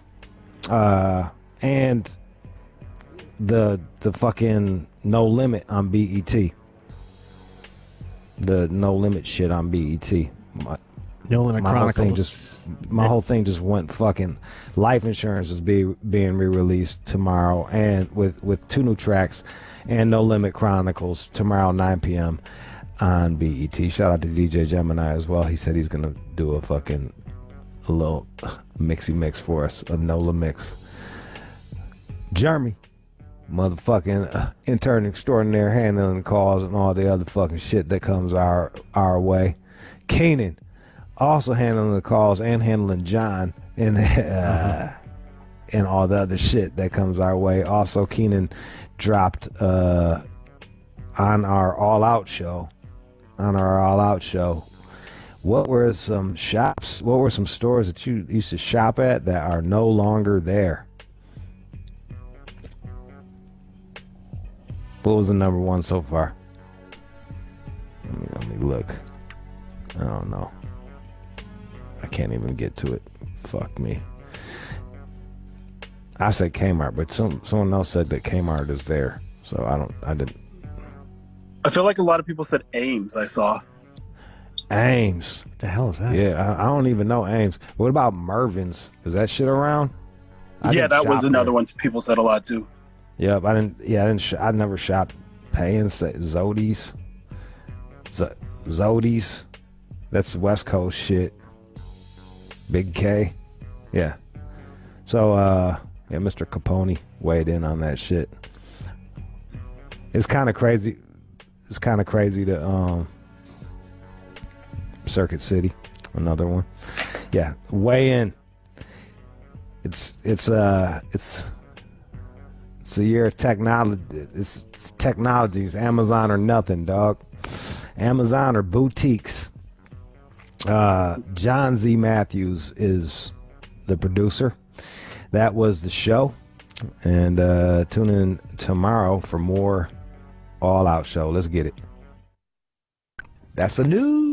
[SPEAKER 1] uh, and the the fucking No Limit on BET. The No Limit shit on BET. My,
[SPEAKER 3] No Limit
[SPEAKER 1] my whole thing just my whole thing just went fucking life insurance is be, being re-released tomorrow and with with two new tracks and no limit chronicles tomorrow 9 p.m on bet shout out to dj gemini as well. He said he's gonna do a fucking a little mixy mix for us a nola mix. Jeremy motherfucking uh, intern extraordinaire handling calls and all the other fucking shit that comes our our way keenan also handling the calls and handling John and *laughs* uh, and all the other shit that comes our way. Also, Keenan dropped uh, on our All Out show. On our All Out show, what were some shops? What were some stores that you used to shop at that are no longer there? What was the number one so far? Let me, let me look. I don't know. I can't even get to it. Fuck me. I said Kmart, but some someone else said that Kmart is there. So I don't. I didn't.
[SPEAKER 13] I feel like a lot of people said Ames. I saw.
[SPEAKER 1] Ames.
[SPEAKER 3] What the hell is that?
[SPEAKER 1] Yeah, I, I don't even know Ames. What about Mervyn's? Is that shit around? I
[SPEAKER 13] yeah, that was another
[SPEAKER 1] there.
[SPEAKER 13] one people said a lot too.
[SPEAKER 1] Yep, I didn't. Yeah, I didn't. Sh- I never shopped paying say Zody's. Z- Zody's. That's West Coast shit. Big K. Yeah. So, uh, yeah, Mr. Capone weighed in on that shit. It's kind of crazy. It's kind of crazy to um, Circuit City, another one. Yeah, weigh in. It's it's uh it's year of technology. It's, it's technologies. Amazon or nothing, dog. Amazon or boutiques. Uh, John Z. Matthews is the producer. That was the show. And uh, tune in tomorrow for more All Out Show. Let's get it. That's the new.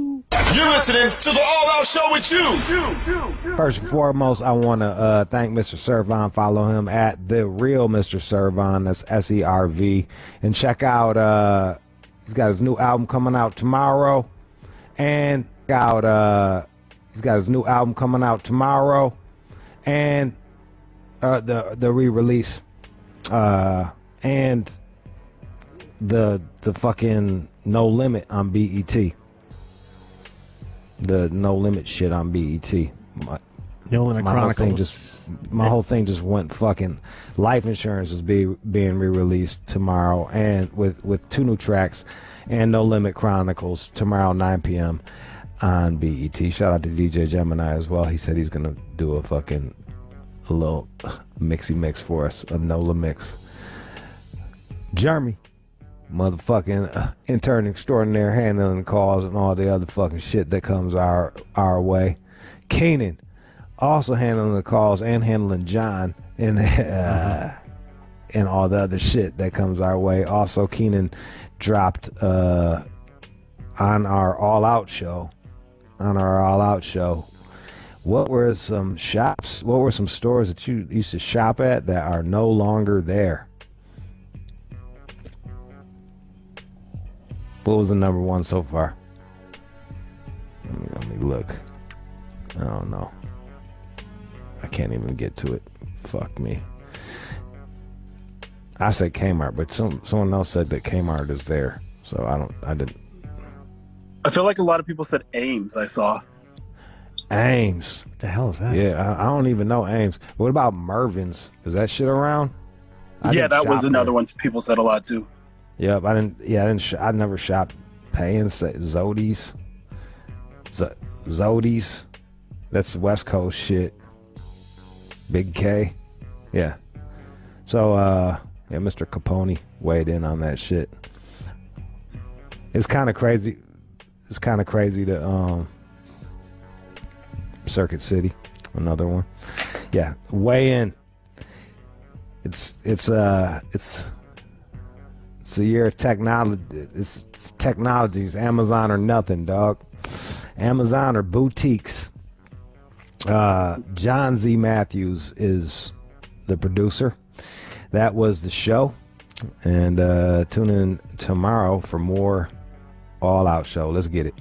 [SPEAKER 5] You're listening to the All Out Show with you.
[SPEAKER 1] First and foremost, I want to uh, thank Mr. Serv-On. Follow him at the real Mr. Serv-On. That's S E R V. And check out. Uh, he's got his new album coming out tomorrow. And out. Uh, he's got his new album coming out tomorrow. And uh, the the re-release. Uh, and the the fucking No Limit on BET. The No Limit shit on BET. My,
[SPEAKER 3] No Limit
[SPEAKER 1] my whole thing
[SPEAKER 3] Chronicles.
[SPEAKER 1] just my whole thing just went fucking. Life Insurance is be, being re-released tomorrow, and with with two new tracks, and No Limit Chronicles tomorrow 9 p.m. on BET. Shout out to DJ Gemini as well. He said he's gonna do a fucking a little mixy mix for us, a Nola mix. Jeremy, motherfucking uh, intern extraordinaire, handling calls and all the other fucking shit that comes our our way. Keenan, also handling the calls and handling John and *laughs* uh, and all the other shit that comes our way. Also, Keenan dropped uh, on our All Out show. On our All Out show, what were some shops? What were some stores that you used to shop at that are no longer there? What was the number one so far? Let me, let me look. I don't know. I can't even get to it. Fuck me. I said Kmart, but some someone else said that Kmart is there. So I don't. I didn't.
[SPEAKER 13] I feel like a lot of people said Ames. I saw.
[SPEAKER 1] Ames.
[SPEAKER 3] What the hell is that?
[SPEAKER 1] Yeah, I, I don't even know Ames. What about Mervyn's? Is that shit around? I
[SPEAKER 13] yeah, that was another
[SPEAKER 1] there.
[SPEAKER 13] one people said a lot too.
[SPEAKER 1] Yep, I didn't. Yeah, I didn't. Sh- I never shopped paying Zody's. Z- Zody's. That's West Coast shit. Big K. Yeah. So, uh, yeah, Mr. Capone weighed in on that shit. It's kind of crazy. It's kind of crazy to um, Circuit City, another one. Yeah, weigh in. It's it's uh it's it's a year of technology. It's, it's technologies. Amazon or nothing, dog. Amazon or boutiques. Uh, John Z. Matthews is the producer. That was the show. And uh, tune in tomorrow for more All Out Show. Let's get it.